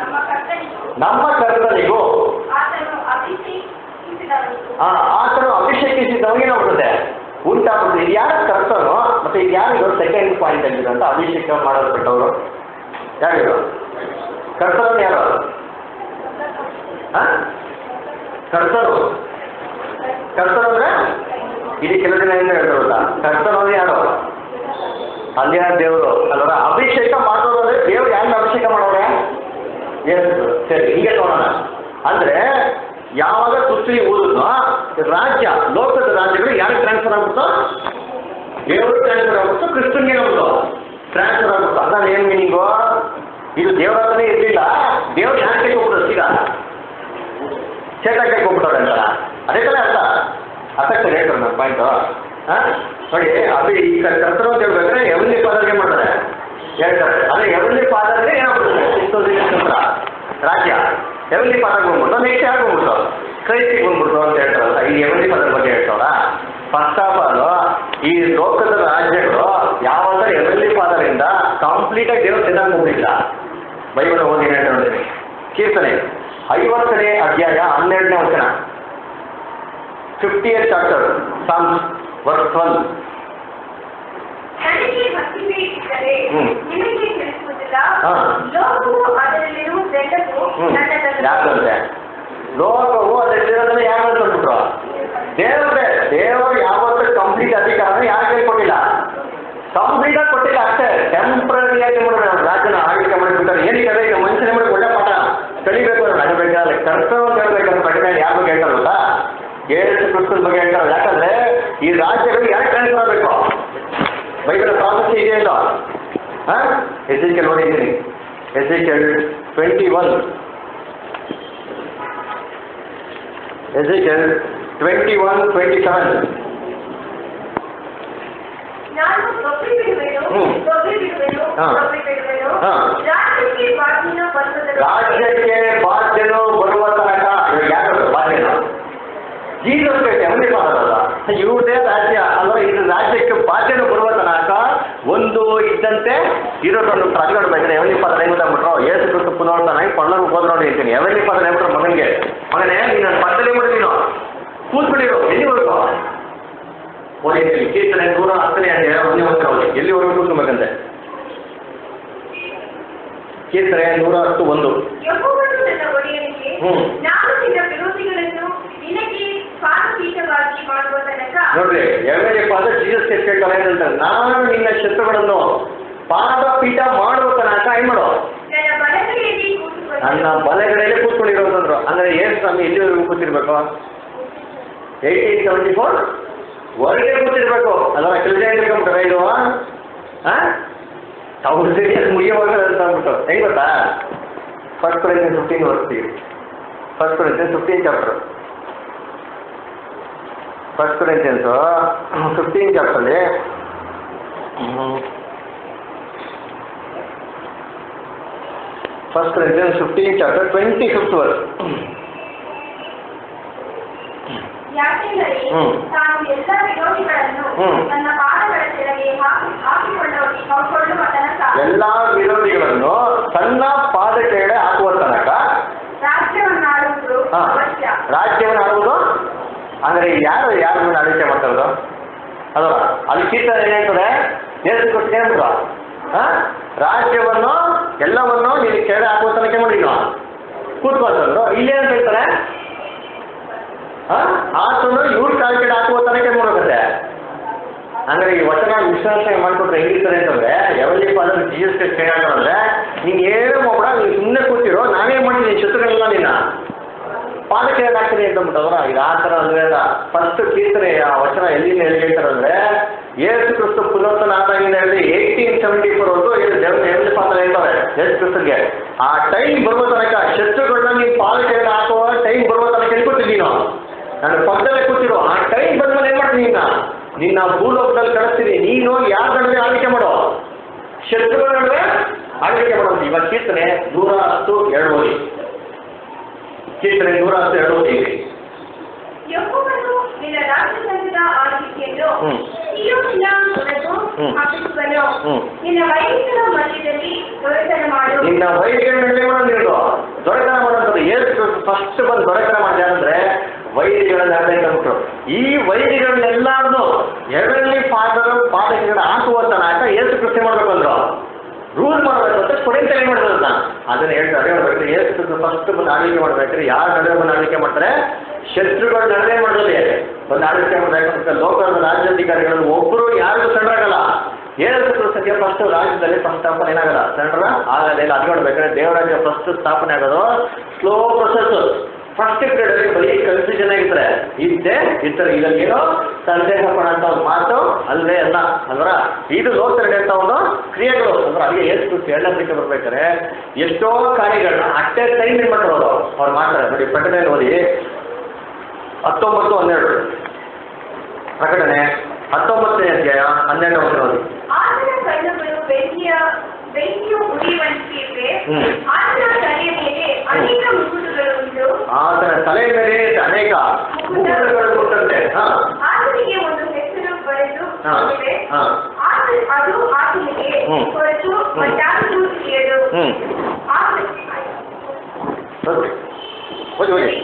ನಮ್ಮ ಕರ್ತನಿಗೂ ನಮ್ಮ ಕರ್ತನಿಗೂ ಆತನು ಅಭಿಷೇಕಿಸಿದವನಿಗೂ ಆ ಆತನು ಅಭಿಷೇಕಿಸಿದವನಿಗೆ ನೋಡುತ್ತೆ ಉಂಟಾಗುತ್ತೆ ಇದು ಯಾರು ಕರ್ತನೋ ಮತ್ತೆ ಇದು ಯಾರು ಸೆಕೆಂಡ್ ಪಾಯಿಂಟ್ ಅಂತ ಅಭಿಷೇಕ ಮಾಡಲ್ಪಟ್ಟವರು ಯಾರು ಕರ್ತನ ಯಾರು? ಕರ್ತರು ಕರ್ತನು. ಅಂದ್ರೆ? ಇಲ್ಲಿ ಕೆಲವು ದಿನ ಏನು ಹೇಳ್ತಾರಲ್ಲ ಕರ್ತನ ಯಾರು? ಅಲ್ಲಿನ ದೇವರು. ಅಲ್ವರ ಅಭಿಷೇಕ ಮಾಡೋರು ಅಂದ್ರೆ ದೇವ್ರು ಯಾರನ್ನ ಅಭಿಷೇಕ ಮಾಡೋರೆ ಏನು ಸರಿ, ಹೀಗೆ ನೋಡೋಣ. ಅಂದ್ರೆ ಯಾವಾಗ ಸುತ್ತಿ ಊದನ್ನು ರಾಜ್ಯ, ಲೋಕದ ರಾಜ್ಯಗಳು ಯಾರಿಗೆ ಟ್ರಾನ್ಸ್ಫರ್ ಆಗುತ್ತೋ ದೇವರು ಟ್ರಾನ್ಸ್ಫರ್ ಆಗುತ್ತೋ ಕ್ರಿಸ್ತನ್ಗೆ ಆಗುತ್ತೋ ಟ್ರಾನ್ಸ್ಫರ್ ಆಗುತ್ತೋ ಅದನ್ನ ಏನ್ ಮೀನಿಂಗು ಇದು ದೇವರ ಇರಲಿಲ್ಲ. ದೇವ್ರ ದೇವ್ರು ಯಾರು ಕೈ ಹೋಗ್ಬಿಡೋದು ಹೋಗ್ಬಿಡೋ ಚೇತ ಕೈ ಅಂತ. ಅದೇ ತಾನೇ ಅರ್ಥ. ಅರ್ಥಕ್ಕೆ ಹೇಳ್ತಾರೆ ನನ್ನ ಪಾಯಿಂಟು ನೋಡಿ, ಅದು ಈ ಕರ್ತರು ಅಂತ ಹೇಳ್ಬೇಕಂದ್ರೆ ಎವನ್ಲಿ ಫಾದರ್ಗೆ ಮಾಡ್ತಾರೆ. ಹೇಳ್ತಾರೆ. ಅದೇ ಎವನ್ಲಿ ಫಾದರ್ಗೆ ಸಿಕ್ಸ್ತೋದಿಲ್ಲ ರಾಜ್ಯ. ಎವನ್ಲಿ ಫಾದರ್ಗೆ ಬಂದ್ಬಿಟ್ಟು ನೆಕ್ಸ್ಟ್ ಯಾರು ಬಂದ್ಬಿಟ್ಟು ಕ್ರೈಸ್ಟಿಗೆ ಬಂದ್ಬಿಟ್ಟು ಅಂತ ಹೇಳ್ತಾರಲ್ಲ, ಈ ಎವನ್ಲಿ ಪದದ ಬಗ್ಗೆ ಹೇಳ್ತಾರ ಫಸ್ಟ್ ಆಫ್ ಆಲ್ ಈ ಲೋಕದ ರಾಜ್ಯಗಳು ಯಾವಾಗ ಎವನ್ಲಿ ಪದರಿಂದ ಇಂದ ಕಂಪ್ಲೀಟ್ ಆಗಿ ದೇವ್ರು ಸಿದ್ಧಾಂತ ಬೈಬಲ್ ಓದಿ ಹೇಳ್ತಾರೆ ಕೀರ್ತನೆ. ಐವತ್ತನೇ ಅಧ್ಯಾಯ ಹನ್ನೆರಡನೇ ವಚನ. Fifty eight chapter Psalms verse twelve ನನಗೆ ಭಕ್ತಿ ಬೇಕಿದ್ದರೆ ಹ್ಮ್. ನಿಮಗೆ ತಿಳಿಸುವುದಿಲ್ಲ ಹಾ. ಲೋಕವು ಅದರಲ್ಲಿರುವುದೆಲ್ಲವೂ ಹ್ಮ್ ನನ್ನದಲ್ಲ. ಯಾಕಂದ್ರೆ ಲೋಕವು ಅದರಲ್ಲಿರೋದನ್ನ ಯಾರು ಅಂದ್ಬಿಟ್ರು ದೇವ್ರದೇ ದೇವರು ಯಾವತ್ತೂ ಕಂಪ್ಲೀಟ್ ಅಧಿಕಾರ ಯಾರು ಕೈ ಕೊಟ್ಟಿಲ್ಲ. ಕಂಪ್ಲೀಟ್ ಆಗಿ ಕೊಟ್ಟಿಲ್ಲ ಅಷ್ಟೇ. ಟೆಂಪ್ರರಿ ಆಗಿ ಮಾಡೋಣ ರಾಜ್ಯನ ಆಳ್ವಿಕೆ ಮಾಡಿಬಿಟ್ಟಾರೆ ಏನಕ್ಕೆ ಈಗ ಮನುಷ್ಯನ ಮಾಡಿ ಒಳ್ಳೆ ಪಾಠ ಕಲಿಬೇಕು ಅಂದ್ರೆ ಅದು ಕರ್ತವ್ಯ ಅಂತ ಹೇಳ್ಬೇಕಂದ್ರೆ ಯಾರು ಯಾರ ಬಗ್ಗೆ ಹೇಳ್ತಾರೆ ಗೊತ್ತಾ? ಏಸು ಕ್ರಿಸ್ತನ ಬಗ್ಗೆ ಹೇಳ್ತಾರಲ್ಲ ಯಾಕಂದ್ರೆ ಈ ಆಗಬೇಕು ಬೈಬಲ್ ಪ್ರಾಸೆಸ್ ಇದೆಯಾ ಇಲ್ಲ ಹಾಂ ಎಸ್ ಕೆ ನೋಡಿದ್ದೀನಿ S K twenty one S twenty one twenty seven ನಾನು ತೊಪ್ಪಿ ಬಿಡುವೆನು, ಹ್ಮ್. ತೊಪ್ಪಿ ಬಿಡುವೆನು, ಹಾ. ತೊಪ್ಪಿ ಬಿಡುವೆನು. ಹಾ. ರಾಜ್ಯಕ್ಕೆ ಬಾಗಿಲು ಬರುವುದರ ರಾಜ್ಯಕ್ಕೆ ಬಾಧ್ಯನು ಬರುವ ತನಕ ಇವಾಗ ಯಾರು ಬಾಧ್ಯನು ಜೀಸಸ್ ಬೇಕೆ ಅವನೇ ಮಾತಾಡಲ್ಲ ಇವ್ರದೇ ರಾಜ್ಯ ಅಲ್ವಾ ಇದು ರಾಜ್ಯಕ್ಕೆ ಬಾಧ್ಯತೆ ಬರುವ ತನಕ ಒಂದು ಇದ್ದಂತೆ ಇರೋದನ್ನು ಬೇಕಿದೆ ಎವನಿ ಪದ ನೇಮಿಟ್ಬಿಟ್ರು ಏಸು ಕ್ರಿಸ್ತು ಪುನರುತ್ಥಾನಾಗಿ ಪಣ್ಣರು ಹೋದ್ರು ಹೇಳ್ತೀನಿ. ಎವನಿ ಪದ ನೇಮಿಟ್ರು ಮಗನಿಗೆ? ಮಗನೇ, ನೀನು ನನ್ನ ಪಕ್ಕದಲ್ಲಿ ಮಾಡಿ ನೀನು. ಕೂತ್ಬಿಟ್ಟಿರು. ಎಲ್ಲಿವರೆಗೂ ಓದಿದ್ದೀನಿ ಕೀರ್ತನೆ ನೂರ ಹತ್ತನೇ ಅಧ್ಯಾಯ ಒಂದೇ ಒಂದು ಕೂತ್ಕೊಬೇಕಂತೆ ಕೀರ್ತನೆ ನೂರ ಹತ್ತು ಒಂದು ಯೆಹೋವನು ನನ್ನ ಒಡೆಯನಿಗೆ ಹ್ಮ್. ನಾನು ನಿನ್ನ ವಿರೋಧಿಗಳನ್ನು ನೂರ ಹತ್ತು ಒಂದು. ಹ್ಞೂ. ನೋಡ್ರಿ ಎರಡನೇ ಪಾದ ಜೀಸಸ್ ಕೇಳ್ತಾರೆ ಏನಂತ ನಾನು ನಿನ್ನ ಶತ್ರುಗಳನ್ನು ಪಾದಪೀಠ ಮಾಡುವ ತನಕ ಏನ್ ಮಾಡೋ? ನನ್ನ ಬಲಗಡೆಯಲ್ಲಿ ಕೂತ್ಕೊಂಡಿರೋದಂದ್ರು ಅಂದ್ರೆ. ಏನ್ ಸ್ವಾಮಿ ಎಲ್ಲಿವರೆಗೂ ಕೂತಿರ್ಬೇಕು? ಏಯ್ಟೀನ್ ಸೆವೆಂಟಿ ಫೋರ್ ಹೊರಗೆ ಕೂತಿರ್ಬೇಕು. ಅಲ್ವಾ? ಕೆಲಸ ಇರ್ಬೇಕು ಇದು ಹಾ ಅವ್ರ ಸರಿಯಾಗಿ ಮುಗಿಯುವಾಗ ಅಂತ ಅಂದ್ಬಿಟ್ಟು ಹೆಂಗ್ ಗೊತ್ತಾ ಫಸ್ಟ್ ಕೊರಿಂತಿಯನ್ ಫಿಫ್ಟೀನ್ ಓದ್ತೀವಿ first Corinthian fifteen chapter first Corinthians fifteen ಚಾಪ್ಟರ್ಲಿ first Corinthians fifteen chapter twenty fifth verse hmm. ತಾನು ಎಲ್ಲ ವಿರೋಧಿಗಳನ್ನು. ತನ್ನ ಪಾದ ಕೆಳಗಡೆ ಹಾಕುವ ತನಕ ಅವಶ್ಯ. ರಾಜ್ಯವನ್ನು ಆಡುವುದು ಅಂದ್ರೆ ಯಾರು ಯಾರ ಮೇಲೆ ಆಳ್ವಿಕೆ ಮಾಡ್ತಾರದು? ಅದಲ್ಲ ಅಲ್ಲಿ ಕೀರ್ತನೆ ಏನಂತಾರೆ ನೇತೃತ್ವ ಏನ್ಬಿಟ್ಟು ಹಾ? ರಾಜ್ಯವನ್ನು ಎಲ್ಲವನ್ನು ನೀನು ಕೆಳಗೆ ಹಾಕುವ ತನಕ ಮಾಡಿ ನೀನು ಕೂತ್ಕೊಂತಂದ್ರು ಇಲ್ಲೇನು ಹೇಳ್ತಾರೆ? ಆತನು ಇವ್ರ ಕಾಲ್ ಕೆಳಗೆ ಹಾಕುವ ತನಕ ಮಾಡ್ಬೇಕಂತೆ ಅಂದ್ರೆ ಈ ವಚನ ವಿಶ್ಲೇಷಣೆ ಮಾಡ್ಕೊಟ್ರೆ ಹೆಂಗಿರ್ತಾರೆ ಅಂತಂದ್ರೆ ಯಾವಲ್ಲಿ ಫಾದರ್ ಜೀಸಸ್ ಕೈ ಹಾಕೋದ್ರೆ ನೀನ್ ಏನು ಮಗಡ ನೀನು ಸುಮ್ಮನೆ ಕೂತಿರೋ, ನಾನೇ ಮಾಡ್ತೀನಿ ಶತ್ರುಗಳನ್ನ ನಿನ್ನ. ಪಾದಕ್ಕೆ ಹಾಕ್ತೀನಿ ಅಂತ ಅಂದ್ಬಿಟ್ಟವ್ರ ಇದು ಆ ಥರ ಅಂದ್ರೆ ಅಲ್ಲ. ಫಸ್ಟ್ ಕೀರ್ತನೆ, ಆ ವಚನ ಎಲ್ಲಿಂದ ಎಲ್ಲಿ ಹೇಳ್ತಾರಂದ್ರೆ ಏಸು ಕ್ರಿಸ್ತು ಪುನರ್ತನ ಆದಾಗಿಂದ ಹೇಳಿ ಏಯ್ಟೀನ್ ಸೆವೆಂಟಿ ಫೋರ್ ವರೆಗೂ ಏನು ಎಲ್ಲಿ ಪಾತ್ರ ಹೇಳ್ತಾರೆ, ಏಸು ಕ್ರಿಸ್ತನ್ಗೆ. ಆ ಟೈಮ್ ಬರುವ ತನಕ ಶತ್ರುಗಳನ್ನ ನೀನು ಪಾದಕ್ಕೆ ಹಾಕುವ ಟೈಮ್ ಬರುವ ತನಕ ಹೇಳ್ಕೊತಿದ್ದೀನಿ ಕೂತಿದ್ದೀನಿ ನೀನು ಪಕ್ಕದಲ್ಲೇ ಕೂತಿರೋ ಆ ಟೈಮ್ ಬಂದ್ಮೇಲೆ ಏನು ಮಾಡ್ತೀನಿ ನಿನ್ನ ನಿನ್ನ ಭೂಲೋಕದಲ್ಲಿ ಕಳಿಸ್ತೀನಿ. ನೀನು ಯಾರ ನಡುವೆ ಆಳ್ವಿಕೆ ಮಾಡೋ? ಶತ್ರುಗಳ ನಡುವೆ ಆಳ್ವಿಕೆ ಮಾಡೋದು ಇವಾಗ ಕೀರ್ತನೆ ನೂರ ಹತ್ತು ಎರಡು ಓದಿ ಕೀರ್ತನೆ ನೂರ ಹತ್ತು ಎರಡು ಓದಿ ನಿನ್ನ ವೈರಿಗಳ ನಡುವೆ ಮಾಡೋದು ದೊರೆತನ ಮಾಡೋದು ಏಸು ಫಸ್ಟ್ ಬಂದು ದೊರೆತನ ಮಾಡಿದೆ ಅಂದ್ರೆ ವೈರಿಗಳನ್ನ ಹೇಳ್ಬೇಕಂದ್ರು ಈ ವೈರಿಗಳನ್ನೆಲ್ಲಾರ್ದು ಎರಡಲ್ಲಿ ಪಾದರ ಪಾದಗಳ ಹಾಕುವ ತನಕ ಏಸು ಮಾಡಬೇಕು ಮಾಡ್ಬೇಕಂದ್ರು. ರೂಲ್ ಮಾಡಬೇಕು ಅಂತ. ಮಾಡೋದು ನಾನು ಅದನ್ನ ಹೇಳ್ತಾರೆ ಹೇಳ್ಬೇಕು ಏಸು ಫಸ್ಟ್ ಬಂದು ಆಳ್ವಿಕೆ ಮಾಡ್ಬೇಕ್ರಿ. ಯಾರ ನಡುವೆ ಬಂದು ಆಳ್ವಿಕೆ ಮಾಡ್ತಾರೆ? ಶತ್ರುಗಳ ನಡುವೆ ಮಾಡೋದೇ ಬಂದು ಆಳ್ವಿಕೆ ಮಾಡ್ಬೇಕಂತ ಲೋಕದ ರಾಜ್ಯಾಧಿಕಾರಿಗಳು ಒಬ್ಬರು ಯಾರಿಗೂ ಸಣ್ಣರಾಗಲ್ಲ ಏಳು ಸದ್ಯ ಫಸ್ಟ್ ರಾಜ್ಯದಲ್ಲಿ ಸಂಸ್ಥಾಪನೆ ಏನಾಗಲ್ಲ? ಸಣ್ಣ ಆಗಲ್ಲ ಇಲ್ಲ. ಅದು ನೋಡ್ಬೇಕಾದ್ರೆ ದೇವರಾಜ್ಯ ಫಸ್ಟ್ ಸ್ಥಾಪನೆ ಆಗೋದು. ಸ್ಲೋ ಪ್ರೊಸೆಸ್ ಫಸ್ಟ್ ಪೀರಿಯಡ್ ಬರೀ ಕನ್ಫ್ಯೂಷನ್ ಆಗಿದ್ರೆ ಇದ್ದೆ ಇತರ ಏನೋ ಸಂದೇಹ ಪಡೋಂತ ಒಂದು ಮಾತು ಅಲ್ಲೇ ಅಲ್ಲ ಅಂದ್ರ ಇದು ಲೋಕರಣೆ ಅಂತ ಒಂದು ಕ್ರಿಯೆಗಳು. ಅಂದ್ರೆ ಅಲ್ಲಿಗೆ ಎಷ್ಟು ಕೇಳಲಿಕ್ಕೆ ಬರ್ಬೇಕಾದ್ರೆ, ಎಷ್ಟೋ ಕಾರ್ಯಗಳನ್ನ ಅಟ್ಟೆ ಟೈಮ್ ಮಾಡ್ತಾರೆ ಅವ್ರು ಮಾಡ್ತಾರೆ. ನೋಡಿ ಪ್ರಕಟಣೆ ಓದಿ. ಹತ್ತೊಂಬತ್ತು, ಹನ್ನೆರಡು. ಪ್ರಕಟಣೆ. ಹತ್ತೊಂಬತ್ತನೇ ಅಧ್ಯಾಯ ಹನ್ನೆರಡು ಓದಿ. ಆತನ ಕಣ್ಣುಗಳು ಬೆಂಕಿಯ ಬೆಂಕಿಯು ಉರಿಯುವಂತೆ ಇವೆ ಹ್ಮ್. ಆತನ ತಲೆಯ ಮೇಲೆ ಅನೇಕ ಮುಗುಟುಗಳು ಉಂಟು ಆತನ ತಲೆ ಮೇಲೆ ಅನೇಕ ಮುಗುಟಗಳು ಉಂಟಂತೆ ಹಾ ಆತನಿಗೆ ಒಂದು ಹೆಸರು ಬರೆದು ಹಾ. ಇದೆ ಹಾ. ಆತ- ಅದು ಆತನಿಗೆ ಹ್ಮ್. ಹೊರತು ಮತ್ತಾರಿಗೂ ತಿಳಿಯದು ಹ್ಮ್ ಆತ- ಓದಿ ಓದಿ ಓದಿ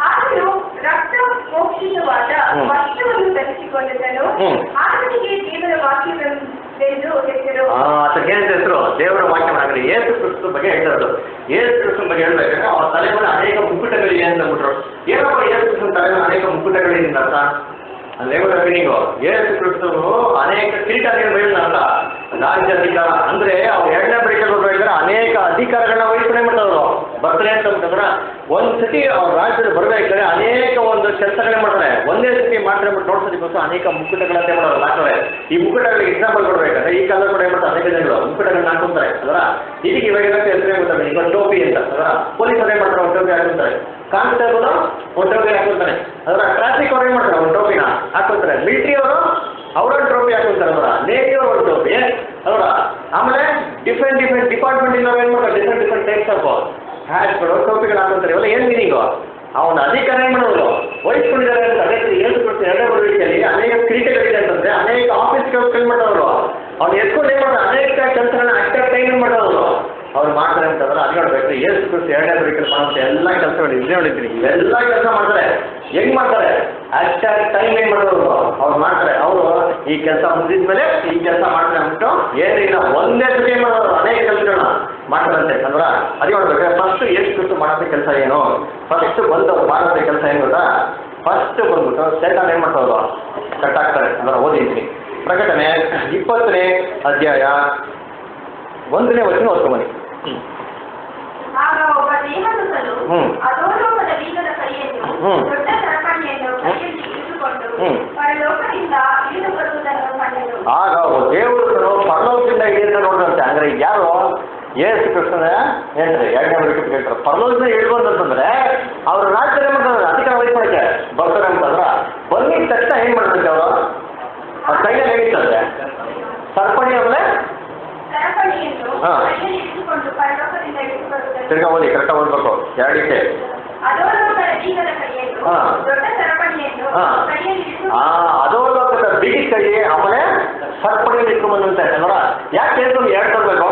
ಆತನು ರಕ್ತ ಮೋಕ್ಷಿತವಾದ ಹ್ಮ್. ವಸ್ತ್ರವನ್ನು ಧರಿಸಿಕೊಂಡಿದ್ದನು ಹ್ಮ್. ಆತನಿಗೆ ದೇವರ ವಾಕ್ಯವನ್ನು ಎಂದು ಹೆಸರು ಆ, ಅದಕ್ಕೆ ಹೆಸರು? ದೇವರ ವಾಕ್ಯ ಮಾಡಲಿ ಏಸು ಕ್ರಿಸ್ತು ಬಗ್ಗೆ ಹೇಳಿದ್ರು ಏಸು ಕ್ರಿಸ್ತನ ಬಗ್ಗೆ ಹೇಳಬೇಕಂದ್ರೆ ಅವರ ತಲೆ ಮೇಲೆ ಅನೇಕ ಮುಕ್ಕುಟಗಳಿದೆ ಅಂತ ಅಂದ್ಬಿಟ್ರು. ಏನಪ್ಪ ಏಸು ಕ್ರಿಸ್ತನ ತಲೆ ಮೇಲೆ ಅನೇಕ ಮುಕ್ಕುಟಗಳಿದೆ ಅಂತ? ಅರ್ಥ ಅಂದ್ರೆ ನೀವು ಏಸು ಕ್ರಿಸ್ತನು ಅನೇಕ ಕಿರೀಟಗಳನ್ನು ಅಲ್ಲ. ರಾಜ್ಯ ಅಧಿಕಾರ ಅಂದ್ರೆ ಅವ್ರು ಎರಡನೇ ಪರೀಕ್ಷೆ ಬರ್ಬೇಕಾದ್ರೆ ಅನೇಕ ಅಧಿಕಾರಗಳನ್ನ ವಹಿಸಣೆ ಮಾಡ್ತಾರೆ ಬರ್ತಾರೆ ಅಂತ ಅಂತಂದ್ರೆ ಒಂದ್ ಸತಿ ಅವ್ರ ರಾಜ್ಯದಲ್ಲಿ ಬರಬೇಕಾದ್ರೆ ಅನೇಕ ಒಂದು ಕೆಲಸಗಳೇ ಮಾಡ್ತಾರೆ ಒಂದೇ ಸತಿ ಮಾತ್ರ ನೋಡ್ಸೋದಕ್ಕೋಸ್ಕರ ಅನೇಕ ಮುಕ್ಕುಟಗಳಂತೆ ಮಾಡೋರು. ಹಾಕ್ತಾರೆ ಈ ಮುಕ್ಕುಟಗಳಿಗೆ ಎಕ್ಸಾಂಪಲ್ ಕೊಡ್ಬೇಕಾದ್ರೆ ಈ ಕಾಲ ಕೂಡ ಏನ್ ಮಾಡ್ತಾರೆ? ಅನೇಕ ಜನಗಳು ಮುಕ್ಕುಟಗಳನ್ನ ಹಾಕೊಂತಾರೆ ಅದರ ಇದಕ್ಕೆ ಇವಾಗ ಏನಂತ ಹೆಸರೇ ಗೊತ್ತಾಗ ಈಗ ಟೋಪಿ ಅಂತ. ಅದರ ಪೊಲೀಸರು ಏನ್ ಮಾಡ್ತಾರೆ? ಒಂದು ಟೋಪಿ ಹಾಕೊಂತಾರೆ ಕಾನ್ಸ್ಟೇಬಲ್ ಒಂದು ಟೋಪಿ ಹಾಕೊಂತಾರೆ ಅದರ ಟ್ರಾಫಿಕ್ ಅವ್ರು ಏನ್ ಮಾಡ್ತಾರೆ? ಒಂದು ಟೋಪಿನ ಹಾಕೊಂತಾರೆ ಮಿಲಿಟರಿ ಅವರು ಅವರೊಂದು ಟ್ರೋಫಿ ಹಾಕೊಂತಾರೆ ಅವರ ನೇವಿ ಒಂದು ಟ್ರೋಫಿ ಅವರ ಆಮೇಲೆ ಡಿಫ್ರೆಂಟ್ ಡಿಫ್ರೆಂಟ್ ಡಿಪಾರ್ಟ್ಮೆಂಟ್ ಇಂದ ಏನ್ ಮಾಡ್ತಾರೆ? ಡಿಫ್ರೆಂಟ್ ಡಿಫ್ರೆಂಟ್ ಟೈಪ್ಸ್ ಆಫ್ ಹ್ಯಾಟ್ಗಳು ಟೋಪಿಗಳು ಹಾಕೊಂತಾರೆ ಇವೆಲ್ಲ ಏನು ಮೀನಿಂಗು ಅವನ ಅಧಿಕಾರ ಏನು ಮಾಡೋದು ವಹಿಸ್ಕೊಂಡಿದ್ದಾರೆ ಅಂತ ಅದೇ ಏನು ಕೊಡ್ತಾರೆ? ಎರಡನೇ ಬರುವಿಕೆಯಲ್ಲಿ ಅನೇಕ ಕ್ರೀಡೆಗಳಿದೆ ಅಂತಂದ್ರೆ ಅನೇಕ ಆಫೀಸ್ ಕೆಲಸ ಮಾಡೋರು. ಅವ್ನು ಎತ್ಕೊಂಡು ಏನು ಮಾಡೋದು ಅನೇಕ ಕೆಲಸಗಳನ್ನ ಅಷ್ಟೇ ಟೈಮ್ ಮಾಡೋರು. ಅವ್ರು ಮಾಡ್ತಾರೆ ಅಂತಂದ್ರೆ ಅದು ನೋಡ್ಬೇಕು. ಏಸು ಕ್ರಿಸ್ತು ಎರಡನೇ ಬರುವಿಕೆಯಲ್ಲಿ ಮಾಡುವಂತ ಎಲ್ಲ ಕೆಲಸಗಳು ಇಲ್ಲೇ ನೋಡಿದ್ದೀನಿ. ಎಲ್ಲ ಕೆಲಸ ಮಾಡ್ತಾರೆ. ಹೆಂಗ್ ಮಾಡ್ತಾರೆ? ಅಷ್ಟೇ ಟೈಮ್ ಏನ್ ಮಾಡೋರು? ಅವ್ರು ಮಾಡ್ತಾರೆ. ಅವರು ಈ ಕೆಲಸ ಮುಗಿದ್ಮೇಲೆ ಈ ಕೆಲಸ ಮಾಡ್ತಾರೆ ಅಂದ್ಬಿಟ್ಟು ಏನಿಲ್ಲ, ಒಂದೇ ಸತಿ ಮಾಡೋರು? ಅನೇಕ ಕೆಲಸಗಳನ್ನ. ಮಾಡ್ತಾರಂತೆ ಅಂದ್ರ ಅದೇ ನೋಡ್ಬೇಕು ಫಸ್ಟ್ ಏಸು ಕ್ರಿಸ್ತು ಮಾಡೋದೇ ಕೆಲಸ ಏನು? ಫಸ್ಟ್ ಬಂದು ಮಾಡೋದೇ ಕೆಲಸ ಏನು ಗೊತ್ತಾ? ಫಸ್ಟ್ ಬಂದ್ಬಿಟ್ಟು ಸೇತಾನ್ ಏನ್ ಕಟ್ ಆಗ್ತಾರೆ ಅಂದ್ರೆ ಓದಿದ್ದೀನಿ ಪ್ರಕಟಣೆ ಇಪ್ಪತ್ತನೇ ಅಧ್ಯಾಯ ಒಂದನೇ ವಚನ ಹೊತ್ತು ಬನ್ನಿ. ಹ್ಞೂ ಕಂಡೆನು. ಆಗ ದೇವರು ಪರಲೋಕದಿಂದ ಇಳಿದ ನೋಡ್ರಂತೆ ಅಂದ್ರೆ ಯಾರು? ಏಸು ಕೃಷ್ಣನ ಹೇಳ್ತಾರೆ ಎರಡನೇ ಬರೀ ಹೇಳ್ತಾರೆ? ಪರಲೋಕದಿಂದ ಹೇಳ್ಬೋದು ಅಂತಂದ್ರೆ, ಅವ್ರ ರಾಜ್ಯ ಅಧಿಕಾರ ವಹಿಸ್ಕೊಳಕ್ಕೆ ಬರ್ತಾರೆ ಅಂತಂದ್ರ ಬಂದಿದ ತಕ್ಷಣ ಏನ್ ಮಾಡ್ಬೇಕು ಅವರು? ಅವ್ರ ಕೈಯಲ್ಲಿ ಹೇಳ್ತಾರೆ ಸರ್ಪಣಿ ಬರುವುದನ್ನು ತಿರ್ಗಾ ಓದಿ ಕರೆಕ್ಟಾಗಿ ಓದ್ಬೇಕು. ಎರಡಕ್ಕೆ ಹಾ. ಹಾ. ಅದೋಲೋಕದ ಬಿಗಿ ಕೈ ಆಮೇಲೆ ಸರ್ಪಣಿ ಇಟ್ಕೊಂಡ್ಬಂದಂತೆ ಯಾಕೆ ಎರಡು ತರಬೇಕು.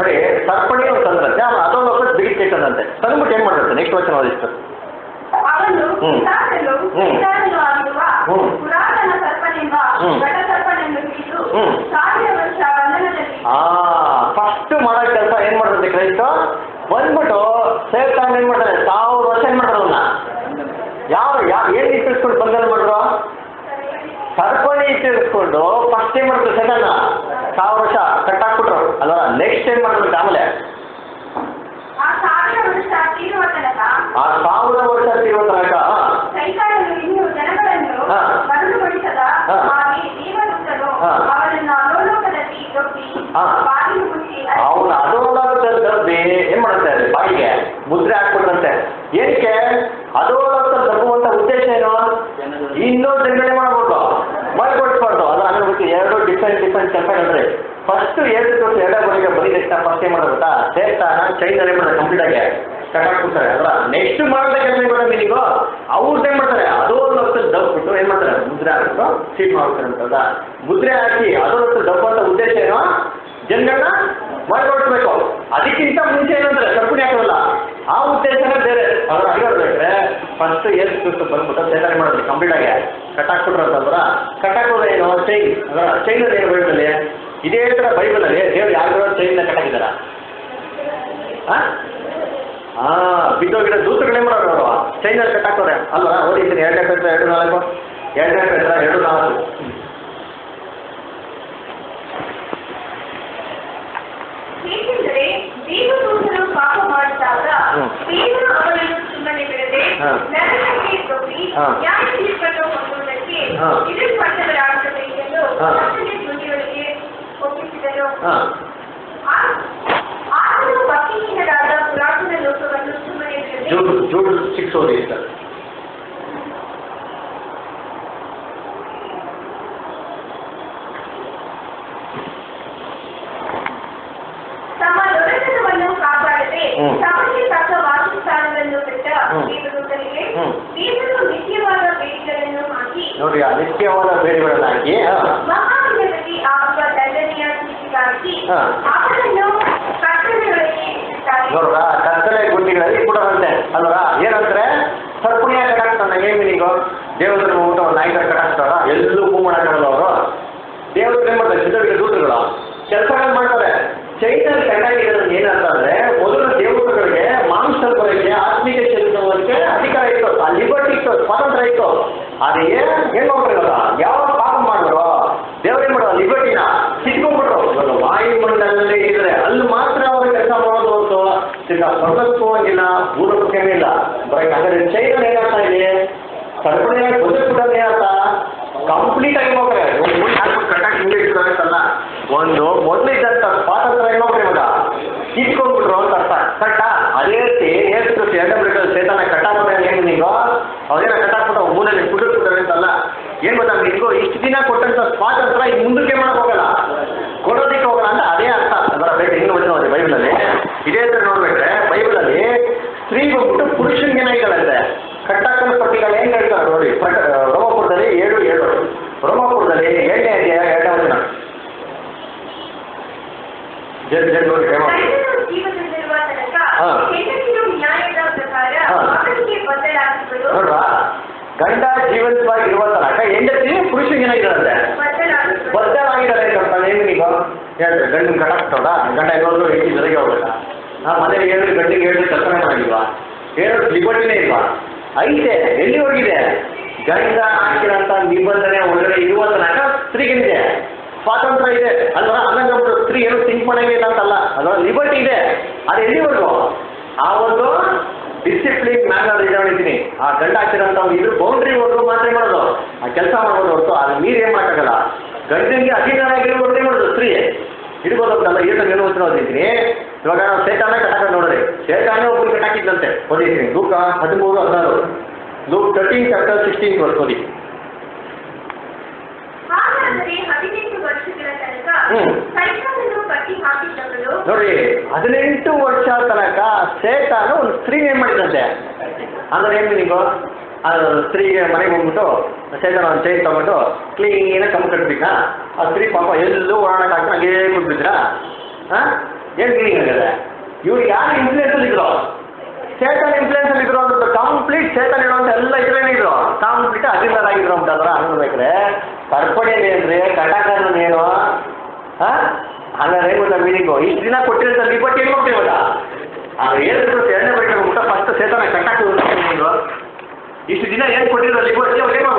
ನೋಡಿ ಸರ್ಪಣಿ ಅಂತ ತಂದ್ರಂತೆ ಆಮೇಲೆ ಅದೊಂದು ಬಿಗಿ ಕೈ ತಂದಂತೆ ತಂದ್ಬಿಟ್ಟು ಏನ್ ಮಾಡ್ತಾರೆ ನೆಕ್ಸ್ಟ್ ವಚನ ಓದಿಷ್ಟು ಹ್ಞೂ ಫಸ್ಟ್ ಮಾಡೋ ಕೆಲಸ ಏನ್ ಮಾಡ್ತಾರೆ ಕ್ರೈಸ್ತ ಬಂದ್ಬಿಟ್ಟು ಸೇರ್ತಾನೆ ಏನ್ ಮಾಡ್ತಾರೆ? ಸಾವಿರ ವರ್ಷ ಏನ್ ಮಾಡ್ತಾರೆ ಅವನ್ನ ಯಾವ ಯಾವ ಏನ್ ಇಟ್ಟಿಸ್ಕೊಂಡು ಬಂದ್ರೆ ಮಾಡ್ರು ಸರ್ಪಣಿ ಇಟ್ಟಿಸ್ಕೊಂಡು ಫಸ್ಟ್ ಏನ್ ಮಾಡಿದ್ರು ಸೆಕೆಂಡ್ ಸಾವಿರ ವರ್ಷ ಕಟ್ಟಾಕ್ಬಿಟ್ರು. ಅಲ್ವಾ? ನೆಕ್ಸ್ಟ್ ಏನ್ ಮಾಡ್ಬೇಕು ಆಮೇಲೆ? ಆ ಸಾವಿರ ವರ್ಷ ತೀರುವ ತನಕ ಸೈತಾನನು ಇನ್ನೂ ಜನಗಳನ್ನು. ಹಾಗೆ ಅವನು ಅದೋಲಕದಲ್ಲಿ ಏನ್ ಮಾಡುತ್ತೆ ಬಾಯಿಗೆ ಮುದ್ರೆ ಹಾಕ್ಬಿಟ್ರಂತೆ. ಏನಕ್ಕೆ ಅದೋಲಕ ತಪ್ಪುವಂತ ಉದ್ದೇಶ ಏನು? ಇನ್ನೂ ಜನಗಳೇ ಮಾಡ್ಬೋದು. ಮಾಡಿಕೊಡ್ಬಾರ್ದು ಅದು ನನಗೆ ಗೊತ್ತು ಎರಡು ಡಿಫ್ರೆಂಟ್ ಡಿಫ್ರೆಂಟ್ ಕೆಲಸಗಳಿದ್ರೆ ಫಸ್ಟ್ ಎರಡು ತೋರಿಸಿ ಎರಡೇ ಬರಿಗೆ ಬರೀ ಫಸ್ಟ್ ಏನ್ ಮಾಡೋದು ಗೊತ್ತಾ? ಚೈನ್ ಕಂಪ್ಲೀಟ್ ಆಗಿ. ಕಟ್ಟಾಕ್ಬಿಡ್ತಾರೆ ಅಲ್ವಾ? ನೆಕ್ಸ್ಟ್ ಮಾಡಬೇಕಂತ ಕೆಲಸ ಮೀನಿಗೂ ಅವ್ರದ್ದು ಏನ್ ಮಾಡ್ತಾರೆ ಅದೋಲಕ ದಬ್ಬಿಟ್ಟು ಏನ್ ಮಾಡ್ತಾರೆ, ಮುದ್ರೆ ಹಾಕ್ಬಿಟ್ಟು ಸೀಟ್ ಮಾಡ್ತಾರೆ ಅಂತಲ್ಲ ಮುದ್ರೆ ಹಾಕಿ ಅದೋಲಕ ಡಬ್ ಅಂತ ಉದ್ದೇಶ ಏನು? ಜನಗಳನ್ನ ಮಾಡಿಕೊಡ್ಬೇಕು ಅದಕ್ಕಿಂತ ಮುಂಚೆ ಏನಂದ್ರೆ ಕರ್ಪುಣಿ ಹಾಕೋಲ್ಲ ಆ ಉದ್ದೇಶನೇ ಬೇರೆ. ಅವ್ರು ಆಗಿರ್ಬೇಕ್ರೆ ಫಸ್ಟ್ ಏಸು ಕ್ರಿಸ್ತು ಬಂದ್ಬಿಟ್ಟು ಸೇತನೆ ಆಗಿ ಕಟ್ಟಾಕ್ಬಿಟ್ರು ಅಂತಂದ್ರ ಕಟ್ಟಾಕೋದು ಏನು ಚೈನ್ ಅಂದ್ರೆ ಚೈನ್ ಏನು ಬೈಬಲಲ್ಲಿ ಇದೇ ಥರ ಬೈಬಲಲ್ಲಿ ದೇವ್ರು ಯಾರು ಚೈನ್ನ ಕಟ್ಟಾಕಿದಾರ ಹಾ ಬಿದ್ದೋಗಿರೋ ದೂತಗಳೇ ಮಾಡೋರು ಅವರು ಚೈನಲ್ಲಿ ಕಟ್ಟಾಕೋರೆ ಅಲ್ವಾ ಓದಿದ್ದೀನಿ ಎರಡನೇ ಪೇತ್ರ ಎರಡು ನಾಲ್ಕು ಎರಡು ಪೇತ್ರ ಎರಡು ನಾಲ್ಕು ಏಕೆಂದರೆ ಪಾಪ ಮಾಡಿದಾಗ ಹ್ಮ್. ದೇವರು ಅವನನ್ನು ಸುಮ್ಮನೆ ಬಿಡದೆ ಹಾ. ನರಕಕ್ಕೆ ದೊಬ್ಬಿ ಹಾ. ನ್ಯಾಯ ತೀರ್ಪನ್ನು ಕೊಡುವುದಕ್ಕೆ ಹಾ. ಇಳಿಸ್ಪಟ್ಟವರಾಗುತ್ತದೆ ಎಂದು ಹಾ. ಕರ್ತನ ಧ್ವನಿಯೊಳಗೆ ಒಪ್ಪಿಸಿದರು ಹಾ ಆ- ಆತನು ಭಕ್ತಿಹೀನರಾದ ಪುರಾತನ ಲೋಕವನ್ನು ಸುಮ್ಮನೆ ಬಿಡದೆ ಜೂಡ್ ಜೂಡ್ ಸಿಕ್ಸ್ ಓದಿ ಸರ್ ತಮ್ಮ ದೊರೆತನವನ್ನು ಕಾಪಾಡದೆ ಹ್ಮ್. ತಮಗೆ ತಕ್ಕ ವಾಸಸ್ಥಾನವನ್ನು ಬಿಟ್ಟ ಹ್ಮ್. ದೇವದೂತರಿಗೆ ಹ್ಮ್. ದೇವರು ನಿತ್ಯವಾದ ಬೇಡಿಗಳನ್ನು ಹಾಕಿ ನೋಡಿ ಆ ನಿತ್ಯವಾದ ಬೇಡಿಗಳನ್ನ ಹಾಕಿ ನೋಡ್ರ, ಕತ್ತಲೆ ಗುಂಡಿಗಳಲ್ಲಿ ಕೊಡೋರಂತೆ ಅಲ್ವಾ ಏನಂದ್ರೆ ಸರ್ಪುಣಿಯ ಕಟಾಕ್ತಾನೆ ಏನ್ ಮೀನಿಂಗು ದೇವದ್ರ ಊಟ ನಾಯಿಗಳ ಕಟಾಕ್ತಾರ ಎಲ್ಲೂ ಹೂ ಮಾಡಕ್ಕಾಗಲ್ಲ ಅವರು. ದೇವರು ಏನ್ ಮಾಡ್ತಾರೆ ಕೆಲಸ ದೂತರುಗಳು. ಕೆಲಸಗಳನ್ನ ಮಾಡ್ತಾರೆ. ಚೈತನ್ಯ ಕಟ್ಟಾಗಿರೋದು ಏನಂತ ಅಂದ್ರೆ, ಮೊದಲು ದೇವರುಗಳಿಗೆ ಮಾಂಸ ಬರೋಕ್ಕೆ ಆತ್ಮೀಯ ಚಲಿಸುವುದಕ್ಕೆ ಅಧಿಕಾರ ಇತ್ತು. ಆ ಲಿಬರ್ಟಿ ಇತ್ತು, ಸ್ವಾತಂತ್ರ್ಯ ಇತ್ತು. ಅದೇ ಏನ್ ಮಾಡ್ಬೇಕಲ್ಲ ಯಾವ ಪಾಪ ಮಾಡಿದ್ರು? ದೇವ್ರೇನ್ ಮಾಡೋ ಲಿಬರ್ಟಿನ ಸಿಕ್ಕೊಂಡ್ಬಿಟ್ರು ಇವಾಗ ವಾಯುಮಂಡಲದಲ್ಲಿ ಇದ್ರೆ ಅಲ್ಲಿ ಮಾತ್ರ ಅವರು ಕೆಲಸ ಮಾಡೋದು ಈಗ ಸ್ವರ್ಗಕ್ಕೂ ಹೋಗಿಲ್ಲ ಇಲ್ಲ ಬರೀ ಹಾಗಾದ್ರೆ ಚೈತನ್ಯ ಏನಾಗ್ತಾ ಇದೆ? ಕಲ್ಪನೆ ಬದುಕ್ಬಿಟ್ಟದ್ದು ಅಂತ ಕಂಪ್ಲೀಟ್ ಆಗಿ ಹೋಗ್ರೆ ಒಂದು ಕರೆಕ್ಟಾಗಿ ಹಿಂಗೆ ಒಂದು ಮೊದಲಿದ್ದಂಥ ಸ್ವಾತಂತ್ರ್ಯ ಹೋಗ್ರಿ ಇವಾಗ ಕಿತ್ಕೊಂಡ್ಬಿಟ್ರು ಅಂತ ಅರ್ಥ. ಕಟ್ಟ? ಅದೇ ರೀತಿ ಏಸು ಎರಡು ಬಿಟ್ಟು ಚೇತನ ಕಟ್ಟಾಕ್ಬಿಟ್ರೆ ಏನು ನೀವು ಅದೇನ ಕಟ್ಟಾಕ್ಬಿಟ್ಟು ಮೂಲೆಯಲ್ಲಿ ಕುಡಿದ್ಬಿಟ್ರೆ ಅಂತಲ್ಲ. ಏನು ಗೊತ್ತಾ ನಿಮಗೂ ಇಷ್ಟು ದಿನ ಕೊಟ್ಟಂಥ ಸ್ವಾತಂತ್ರ್ಯ ಈಗ ಮುಂದಕ್ಕೆ ಮಾಡಕ್ ಹೋಗಲ್ಲ ಕೊಡೋದಕ್ಕೆ ಹೋಗಲ್ಲ ಅಂತ ಅದೇ ಅರ್ಥ ಅದರ ಬೇಕು ಇನ್ನು ಬಂದು ನೋಡಿ ಬೈಬಲಲ್ಲಿ ಇದೇ ಥರ ನೋಡ್ಬೇಕ್ರೆ ಬೈಬಲಲ್ಲಿ ಸ್ತ್ರೀ ಬಂದ್ಬಿಟ್ಟು ಪುರುಷನ್ಗೆ ಏನಾಗಿದ್ದಾಳಂತೆ ಕಟ್ಟಾಕಲ್ಪಟ್ಟಿಗಳು ಹೆಂಗ್ ಹೇಳ್ತಾರೆ ನೋಡಿ ಪ್ರಕ- ರೋಮಪುರದಲ್ಲಿ ಏಳು ಏಳು ರೋಮಪುರದಲ್ಲಿ ಏಳನೇ ಅಧ್ಯಾಯ ಎರಡನೇ ವಚನ ಜಲ್ದಿ ಜಲ್ದಿ ನೋಡಿ ಟೈಮ್ ಆಗಿದೆ. ಗಂಡನು ಜೀವನದಲ್ಲಿರುವ ತನಕ ಹಾ. ಹೆಂಡತಿಯು ನ್ಯಾಯದ ಪ್ರಕಾರ ಹಾ. ಮಗನಿಗೆ ಬದಲಾಗುವುದು ನೋಡ್ರಾ ಗಂಡ ಜೀವಂತವಾಗಿರುವ ತನಕ ಹೆಂಡತಿ ಪುರುಷನಿಗೆ ಏನಾಗಿದ್ದಾರಂತೆ ಬದಲಾಗುವುದು ಬದ್ಧವಾಗಿದ್ದಾರೆ ಅಂತ ಏನು ನೀವು? ಹೇಳ್ತಾರೆ? ಗಂಡನ ಕಟ್ಟಾಕ್ತವ್ರ ಗಂಡ ಇರೋದು ಹೆಂಡತಿ ಜೊತೆಗೆ ಹೋಗ್ಬೇಕಾ? ಆ ಮನೇಲಿ ಹೇಳಿದ್ರೆ ಗಂಡಿಗೆ ಹೇಳಿದ್ರೆ ಕೆಲಸನೇ ಮಾಡಿಲ್ವಾ? ಹೇಳೋದು ಲಿಬರ್ಟಿನೇ ಇಲ್ವಾ? ಐತೆ ಹೋಗಿದೆ? ಗಂಡ ಹಾಕಿರೋಂಥ ನಿಬಂಧನೆ ಒಳಗಡೆ ಇರುವ ತನಕ ಸ್ತ್ರೀಗೇನಿದೆ ಸ್ವಾತಂತ್ರ್ಯ ಇದೆ. ಅಲ್ವಾ? ಅನ್ನಂಗ ಸ್ತ್ರೀ ಏನು ತಿಂಕ್ ಮಾಡಂಗಿಲ್ಲ ಅಂತಲ್ಲ. ಅಲ್ವಾ? ಲಿಬರ್ಟಿ ಇದೆ. ಅದು ಎಲ್ಲಿವರೆಗೂ ಆ ಒಂದು ಡಿಸಿಪ್ಲಿನ್ ಮ್ಯಾನರ್ ಇದ್ದೀನಿ ಆ ಗಂಡ ಹಾಕಿರೋಂಥ ಇದ್ರ ಬೌಂಡ್ರಿ ವರ್ಗು ಮಾತ್ರ ಮಾಡೋದು ಆ ಕೆಲಸ ಮಾಡೋದು ಹೊರತು ನೀರು ಏನು ಮಾಡೋಕ್ಕಾಗಲ್ಲ. ಗಂಡನಿಗೆ ಅಧಿಕಾರ ಆಗಿರೋದು ಮಾಡೋದು ಸ್ತ್ರೀ. ಇಡ್ಬೋದಲ್ಲ ಅಂತಲ್ಲ ಏನು ಉತ್ತರ ಓದಿದ್ದೀನಿ. ಇವಾಗ ನಾವು ಸೇತಾನ ಕಟ್ಟಾಕ ನೋಡ್ರಿ ಸೇತಾನೇ ಒಬ್ಬರು ಕಟ್ಟಾಕಿದ್ದಂತೆ ಓದಿದ್ದೀನಿ. ಲೂಕ ಹದಿಮೂರು, ಹದಿನಾರು. ಲೂಕ್ ತರ್ಟೀನ್ ಚಾಪ್ಟರ್ ಸಿಕ್ಸ್ಟೀನ್ ಓದಿ ಹಾಗಾದರೆ ಹದಿನೆಂಟು ವರ್ಷಗಳ ತನಕ ಹ್ಮ್. ಸೈತಾನನು ಕಟ್ಟಿ ನೋಡ್ರಿ ಹದಿನೆಂಟು ವರ್ಷ ತನಕ ಸೇತಾನು ಒಂದು ಸ್ತ್ರೀ ಏನ್ ಮಾಡಿದಂತೆ? ಅಂದ್ರೆ ಏನು ನೀವು ಅದು ಸ್ತ್ರೀಗೆ ಮನೆಗೆ ಹೋಗ್ಬಿಟ್ಟು ಸೇತಾನ ಒಂದು ಚೈನ್ ತಗೊಂಡು ಕ್ಲೀನಾಗಿ ಕಮ್ಮಿ ಕಟ್ಬೇಕಾ ಆ ಸ್ತ್ರೀ ಪಾಪ ಎಲ್ಲೂ ಓಡಾಡಕ್ಕೆ ಹಾಕಿ ಹಂಗೇ ಕೂತ್ಬಿದ್ರಾ ಹಾಂ? ಏನು ಕ್ಲೀನಿಂಗ್ ಆಗದೆ ಇವ್ರು ಯಾರು ಇನ್ಫ್ಲೂಯೆನ್ಸ್ ಇದ್ರು? ಸೇತಾನ್ ಇನ್ಫ್ಲೂಯೆನ್ಸ್ ಇದ್ರು ಅಂತ ಕಂಪ್ಲೀಟ್ ಸೇತಾನ್ ಇರುವಂತ ಎಲ್ಲ ಇದ್ರೇನೆ ಇದ್ರು. ಕಂಪ್ಲೀಟ್ ಅಧಿಕಾರ ಆಗಿದ್ರು ಅಂತ ಅದ್ರ ಅನ್ಬೇಕ್ರೆ ಕರ್ಪಣೆ ಏನ್ರಿ ಕಟಾಕನ ಏನು? ಹಾ? ಏನು ಗೊತ್ತಾ ಮೀನಿಂಗು ಇಷ್ಟು ದಿನ ಕೊಟ್ಟಿರೋ ಲಿಬರ್ಟಿ ಏನು ಹೋಗ್ತೀವಿ ಇವಾಗ ಅದು ಹೇಳಿದ್ರು ಎರಡನೇ ಬೈಕ್ ಊಟ ಫಸ್ಟ್ ಸೇತನ ಕಟ್ಟಾಕಿದ್ರು ಮೀನಿಂಗು ಇಷ್ಟು ದಿನ ಏನು ಕೊಟ್ಟಿರೋ ಬಟ್ಟೆ ಅವ್ರು ಏನು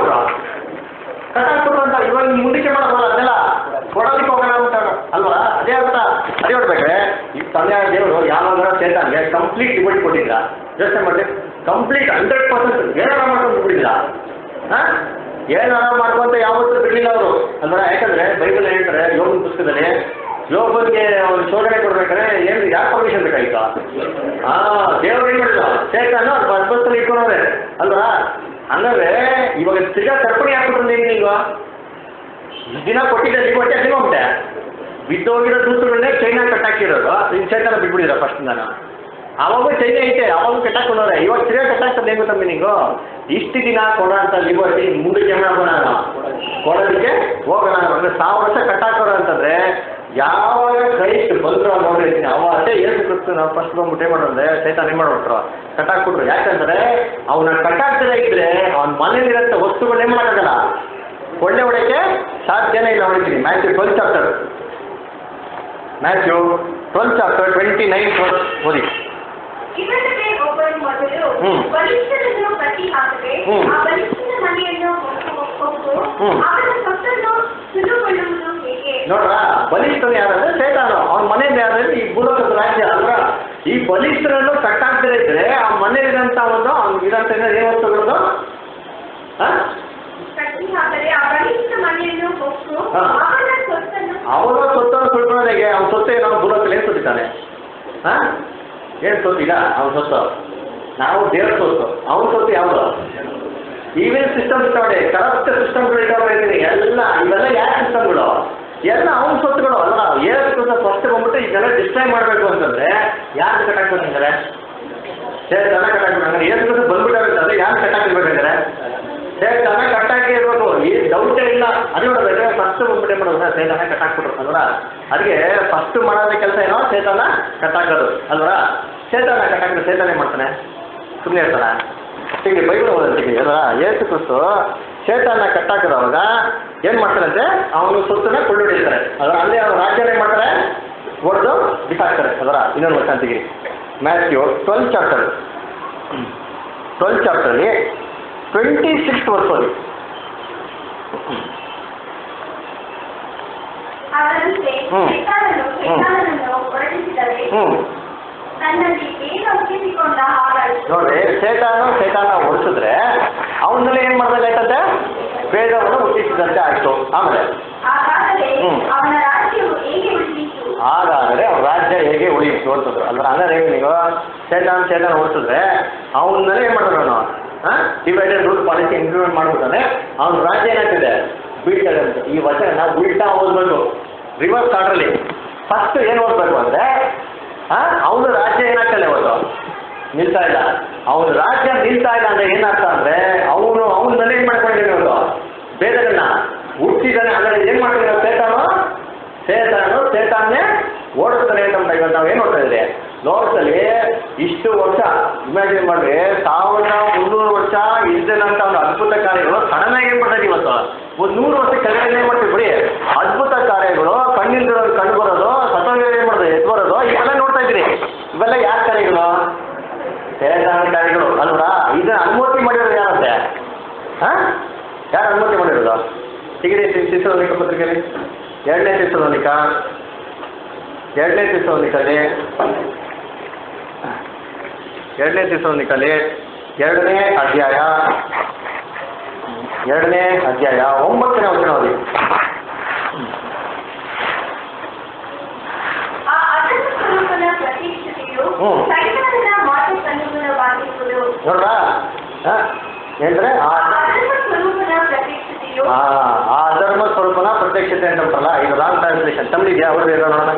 ಕಟ್ಟಾಕ್ಬಿಟ್ರು ಅಂತ, ಇವಾಗ ಮುಂದಕ್ಕೆ ಮಾಡೋದಲ್ಲ ಅದೆಲ್ಲ ಕೊಡೋದಕ್ಕೆ ಹೋಗೋಣ ಅಂತ ಅಲ್ವಾ? ಅದೇ ಅಂತ ಅದೇ ಹೊಡ್ಬೇಕ್ರೆ ಈ ತಂದೆ ದೇವರು ಯಾವಾಗ ಸೇತಾನ್ಗೆ ಕಂಪ್ಲೀಟ್ ಲಿಬರ್ಟಿ ಕೊಟ್ಟಿಲ್ಲ. ಯೋಚನೆ ಮಾಡಿ ಕಂಪ್ಲೀಟ್ ಹಂಡ್ರೆಡ್ ಪರ್ಸೆಂಟ್ ಏನಾರ ಮಾಡ್ಕೊಂಡು ಬಿಟ್ಟಿದ್ರ ಹಾಂ? ಏನಾರ ಮಾಡ್ಕೊಂತ ಯಾವತ್ತೂ ಬಿಡಲಿಲ್ಲ ಅವರು. ಅಂದ್ರೆ ಯಾಕಂದ್ರೆ ಬೈಬಲ್ ಹೇಳ್ತಾರೆ ಯೋಗನ ಪುಸ್ತಕದಲ್ಲಿ ಯೋಗನ್ಗೆ ಒಂದು ಶೋಧನೆ ಕೊಡ್ಬೇಕಾದ್ರೆ ಏನು ಯಾಕೆ ಪರ್ಮಿಷನ್ ಬೇಕಾಗಿತ್ತು? ಹಾ ದೇವರೇ ಏನು ಮಾಡಿದ್ರು ಬಸ್ ಬಸ್ಬಸ್ಸಲ್ಲಿ ಇಟ್ಕೊಂಡವ್ರೆ. ಅಲ್ವಾ? ಇವಾಗ ತಿರ್ಗಾ ತರ್ಪಣಿ ಹಾಕ್ಬಿಟ್ರೆ ನೀವು ದಿನ ಕೊಟ್ಟಿದ್ದೆ ನೀವು ಹೊಟ್ಟೆ ಹೋಗ್ಬಿಟ್ಟೆ ಬಿದ್ದೋಗಿರೋ ದೂತಗಳನ್ನೇ ಚೈನಾ ಕಟ್ಟಾಕಿರೋದು ಇನ್ನು ಚೈತನ್ಯ ಬಿಟ್ಬಿಡಿದ್ರ ಫಸ್ಟ್ ನಾನು ಅವಾಗ ಚೈನ ಐತೆ, ಅವಾಗ ಕಟ್ಟಾಕೊಂಡವ್ರೆ ಇವಾಗ ತಿರ್ಗಾ ಕಟ್ಟಾಕ್ತದೆ ಹೆಂಗ್ ತಮ್ಮಿ ನೀವು ಇಷ್ಟು ದಿನ ಕೊಡೋಂಥ ಲಿಬರ್ಟಿ ಮುಂದಕ್ಕೆ ಜನ ನಾನು? ಕೊಡೋದಕ್ಕೆ ಹೋಗೋಣ ಅಂದ್ರೆ ಸಾವಿರ ವರ್ಷ ಕಟ್ಟಾಕೋಣ ಅಂತಂದ್ರೆ ಯಾವಾಗ ಕ್ರೈಸ್ಟ್ ಬಂದ್ರು ನೋಡಿರ್ತೀನಿ ಅವಾಗೇ ಏಸು ಕ್ರಿಸ್ತು ನಾವು ಫಸ್ಟ್ ಬಂದ್ಬಿಟ್ಟು ಏನು ಮಾಡೋದ್ರೆ ಸೈತಾನ ಏನು ಮಾಡ್ಬಿಟ್ರು? ಕಟ್ಟಾಕ್ಬಿಟ್ರು. ಯಾಕಂದ್ರೆ ಅವನ ಕಟ್ಟಾಕ್ತದೇ ಇದ್ರೆ ಅವ್ನ ಮನೇಲಿರೋಂಥ ವಸ್ತುಗಳನ್ನ ಏನು ಮಾಡೋಕ್ಕಾಗಲ್ಲ ಒಳ್ಳೆ ಹೊಡೆಯಕ್ಕೆ ಸಾಧ್ಯನೇ ಇಲ್ಲ ಹೊಡಿತೀನಿ Matthew twelve chapter Matthew twelve chapter twenty nine ಓದಿ. ನೋಡ್ರ ಬಲಿಷ್ಠನ ಯಾರಂದ್ರೆ ಸೇತಾನು ಅವ್ನ ಮನೆಯಲ್ಲಿ ಯಾರಂದ್ರೆ ಈ ಭೂಲೋಕದ ರಾಜ್ಯ ಅಲ್ರ ಈ ಬಲಿಷ್ಠರನ್ನು ಕಟ್ಟಾಗ್ತಾ ಇದ್ರೆ ಆ ಮನೆಯಲ್ಲಿರೋಂಥ ಒಂದು ಅವ್ನಿಗೆ ಇರೋಂಥ ಏನು ವಸ್ತುಗಳದು ಹೊತ್ತು ಹಾ. ಸೊತ್ತನ್ನು ಅವನ ಸೊತ್ತೆ ನಾವು ಭೂಲೋಕದಲ್ಲಿ ಸೊತ್ತಿದ್ದಾನೆ ಹಾಂ? ಏನು ಸೋತಿಲ್ಲ ಅವ್ನು ಸೊತ್ತು. ನಾವು ದೇವ್ರ ಸೋತು ಅವ್ನು ಸೊತ್ತು ಯಾವುದು? ಈವೇನ್ ಸಿಸ್ಟಮ್ ಇರ್ತಾವೆ ಕರಪ್ಟ್ ಸಿಸ್ಟಮ್ಗಳು ಇರ್ತಾವೆ ಇದ್ದೀನಿ. ಎಲ್ಲ, ಇವೆಲ್ಲ ಯಾಕೆ ಸಿಸ್ಟಮ್ಗಳು ಎಲ್ಲ ಅವ್ನ ಸೊತ್ತುಗಳು ಅಲ್ಲ. ಏನಕ್ಕೆ ಫಸ್ಟ್ ಬಂದ್ಬಿಟ್ಟು ಇದೆಲ್ಲ ಡಿಸ್ಟ್ರೈ ಮಾಡಬೇಕು ಅಂತಂದ್ರೆ ಯಾರು ಕಟ್ಟಾಕ್ಬೇಕಂದ್ರೆ ದನ ಕಟ್ಟಾಕ್ಬೇಕಂದ್ರೆ ಏನು ಬಂದ್ಬಿಟ್ಟು ಅಂತಂದ್ರೆ ಯಾರು ಕಟ್ಟಾಕಿರ್ಬೇಕಂದ್ರೆ ಸೇರ್ ದನ ಕಟ್ಟಾಕಿ ಇರ್ಬೇಕು ಈ ಡೌಟೇ ಇಲ್ಲ. ಅದು ನೋಡೋದ್ರೆ ಫಸ್ಟ್ ಮುಂಬಡೆ ಮಾಡೋದು? ಸೇತನ ಕಟ್ಟಾಕ್ಬಿಟ್ರು ಅಲ್ವಾ ಅದಕ್ಕೆ ಫಸ್ಟ್ ಮಾಡೋದ ಕೆಲಸ ಏನೋ, ಸೇತನ ಕಟ್ಟಾಕೋದು ಅಲ್ವಾ ಸೇತನ ಕಟ್ಟಾಕಿದ್ರೆ ಸೇತನ ಮಾಡ್ತಾನೆ. ಸುಮ್ಮನೆ ಇರ್ತಾನೆ? ಹೀಗೆ ಬೈಬಲ್ ಓದೋದಕ್ಕೆ ಅಲ್ವಾ ಏಸು ಕ್ರಿಸ್ತು ಸೇತನ ಕಟ್ಟಾಕಿರೋವಾಗ ಏನು ಮಾಡ್ತಾರಂತೆ ಅವನು ಸುತ್ತನ ಕುಳ್ಳು ಹಿಡಿತಾರೆ ಅದರ ಅಲ್ಲೇ ಅವನು ರಾಜ್ಯನ ಮಾಡ್ತಾರೆ ಹೊಡೆದು ಬಿಸಾಕ್ತಾರೆ ಅದರ ಇನ್ನೊಂದು ವರ್ಷ ಅಂತಿಗೆ ಮ್ಯಾಥ್ಯೂ ಟ್ವೆಲ್ ಚಾಪ್ಟರ್. ಟ್ವೆಲ್ ಚಾಪ್ಟರ್ಲಿ ಟ್ವೆಂಟಿ ಸಿಕ್ಸ್ ವರ್ಷದಲ್ಲಿ ಹ್ಞೂ ಹ್ಞೂ ಬೇಗ ನೋಡ್ರಿ ಶೇತಾನು ಶೇತಾನ ಓಡಿಸಿದ್ರೆ ಅವನಲ್ಲಿ ಏನು ಮಾಡ್ದಂಗಾಯ್ತಂತೆ ಬೇಗವನ್ನು ಹುಟ್ಟಿಸಿದಂತೆ ಆಯ್ತು. ಆಮೇಲೆ? ಹ್ಞೂ ಹಾಗಾದರೆ ಅವ್ರ ರಾಜ್ಯ ಹೇಗೆ ಉಳಿಯಿತು ಅಂತಂದ್ರು ಅಂದ್ರೆ ಅಂದ್ರೆ ಏನು ನೀವು ಶೇತಾನ್ ಶೇತಾನ್ ಓಡಿಸಿದ್ರೆ ಮೇಲೆ ಏನು ಅವನು? ಹಾಂ? ಡಿವೈಡೆಡ್ ರೂಲ್ ಪಾಲಿಸಿ ಇಂಪ್ಲಿಮೆಂಟ್ ಮಾಡ್ಬಿಟ್ಟಾನೆ ಅವ್ನ ರಾಜ್ಯ ಏನಾಗ್ತಿದೆ? ಬೀಳ್ತದೆ ಅಂತ. ಈ ವಚನ ಉಲ್ಟಾ ಓದ್ಬೇಕು. ರಿವರ್ಸ್ ಆರ್ಡ್ರಲ್ಲಿ ಫಸ್ಟ್ ಏನು ಓದ್ಬೇಕು ಅಂದರೆ, ಹಾಂ? ಅವನ ರಾಜ್ಯ ಏನಾಗ್ತಾನೆ ಇವತ್ತು ನಿಲ್ತಾ ಇಲ್ಲ. ಅವನ ರಾಜ್ಯ ನಿಲ್ತಾ ಇಲ್ಲ ಅಂದ್ರೆ ಏನರ್ಥ ಅಂದ್ರೆ, ಅವನು ಅವನು ಏನು ಮಾಡ್ಕೊಂಡಿದ್ದಾನೆ ಇವತ್ತು ಬೇರೆಗಳನ್ನ ಹುಟ್ಟಿದ್ದಾನೆ ಅಂದ್ರೆ ಏನು ಮಾಡ್ತಿದ್ದಾನೆ ಸೇತಾನು ಸೇತಾನು ಸೇತಾನ್ನೇ ಓಡಿಸ್ತಾನೆ ಅಂತ ನಾವು ಏನು ನೋಡ್ತಾ ಇದ್ರಿ ಲೋಕದಲ್ಲಿ ಇಷ್ಟು ವರ್ಷ ಇಮ್ಯಾಜಿನ್ ಮಾಡ್ರಿ ಸಾವಿರದ ಮುನ್ನೂರು ವರ್ಷ ಇದ್ದಂತ ಒಂದು ಅದ್ಭುತ ಕಾರ್ಯಗಳು ಕಡಿಮೆ ಏನು ಮಾಡ್ತಾ ಇವತ್ತು. ಒಂದು ನೂರು ವರ್ಷ ಕೆಳಗಡೆ ಏನು ಮಾಡ್ತೀವಿ ಬಿಡಿ. ಅದ್ಭುತ ಕಾರ್ಯಗಳು ಕಣ್ಣಿಂದ ಕಂಡು ಬರೋದು ಸತ್ತೋಗಿ ಏನು ಮಾಡೋದು, ಎದ್ದು ಬರೋದು, ಇವೆಲ್ಲ ನೋಡ್ತಾ ಇದ್ರಿ ಇವೆಲ್ಲ ಯಾರ ಕಾರ್ಯಗಳು? ಸೇತಾನ ಕಾರ್ಯಗಳು, ಅಲ್ವಾ? ಇದನ್ನ ಅನುಮತಿ ಮಾಡಿರೋದು ಯಾರಂತೆ? ಹಾಂ? ಯಾರು ಅನುಮತಿ ಮಾಡಿರೋದು? ಸಿಗಡಿ ಶಿಶುವನಿಕ ಪತ್ರಿಕೆಯಲ್ಲಿ? ಎರಡನೇ ಶಿಶುವನಿಕ ಎರಡನೇ ಶಿಶುವನಿಕಲ್ಲಿ ಎರಡನೇ ಶಿಶುವನಿಕಲ್ಲಿ ಎರಡನೇ ಅಧ್ಯಾಯ ಎರಡನೇ ಅಧ್ಯಾಯ ಒಂಬತ್ತನೇ ವಚನ ಓದಿ ನೋಡ್ರಾ? ಹಾಂ? ಏನಂದ್ರೆ ಆ ಆ ಧರ್ಮ ಸ್ವರೂಪನ ಪ್ರತ್ಯಕ್ಷತೆ ಅಂತ ಈಗ ರಾಂಗ್ ಟ್ರಾನ್ಸ್ಲೇಷನ್ ತಮಿಳಿದೆಯಾ ಅವ್ರದ್ದು ನೋಡೋಣ.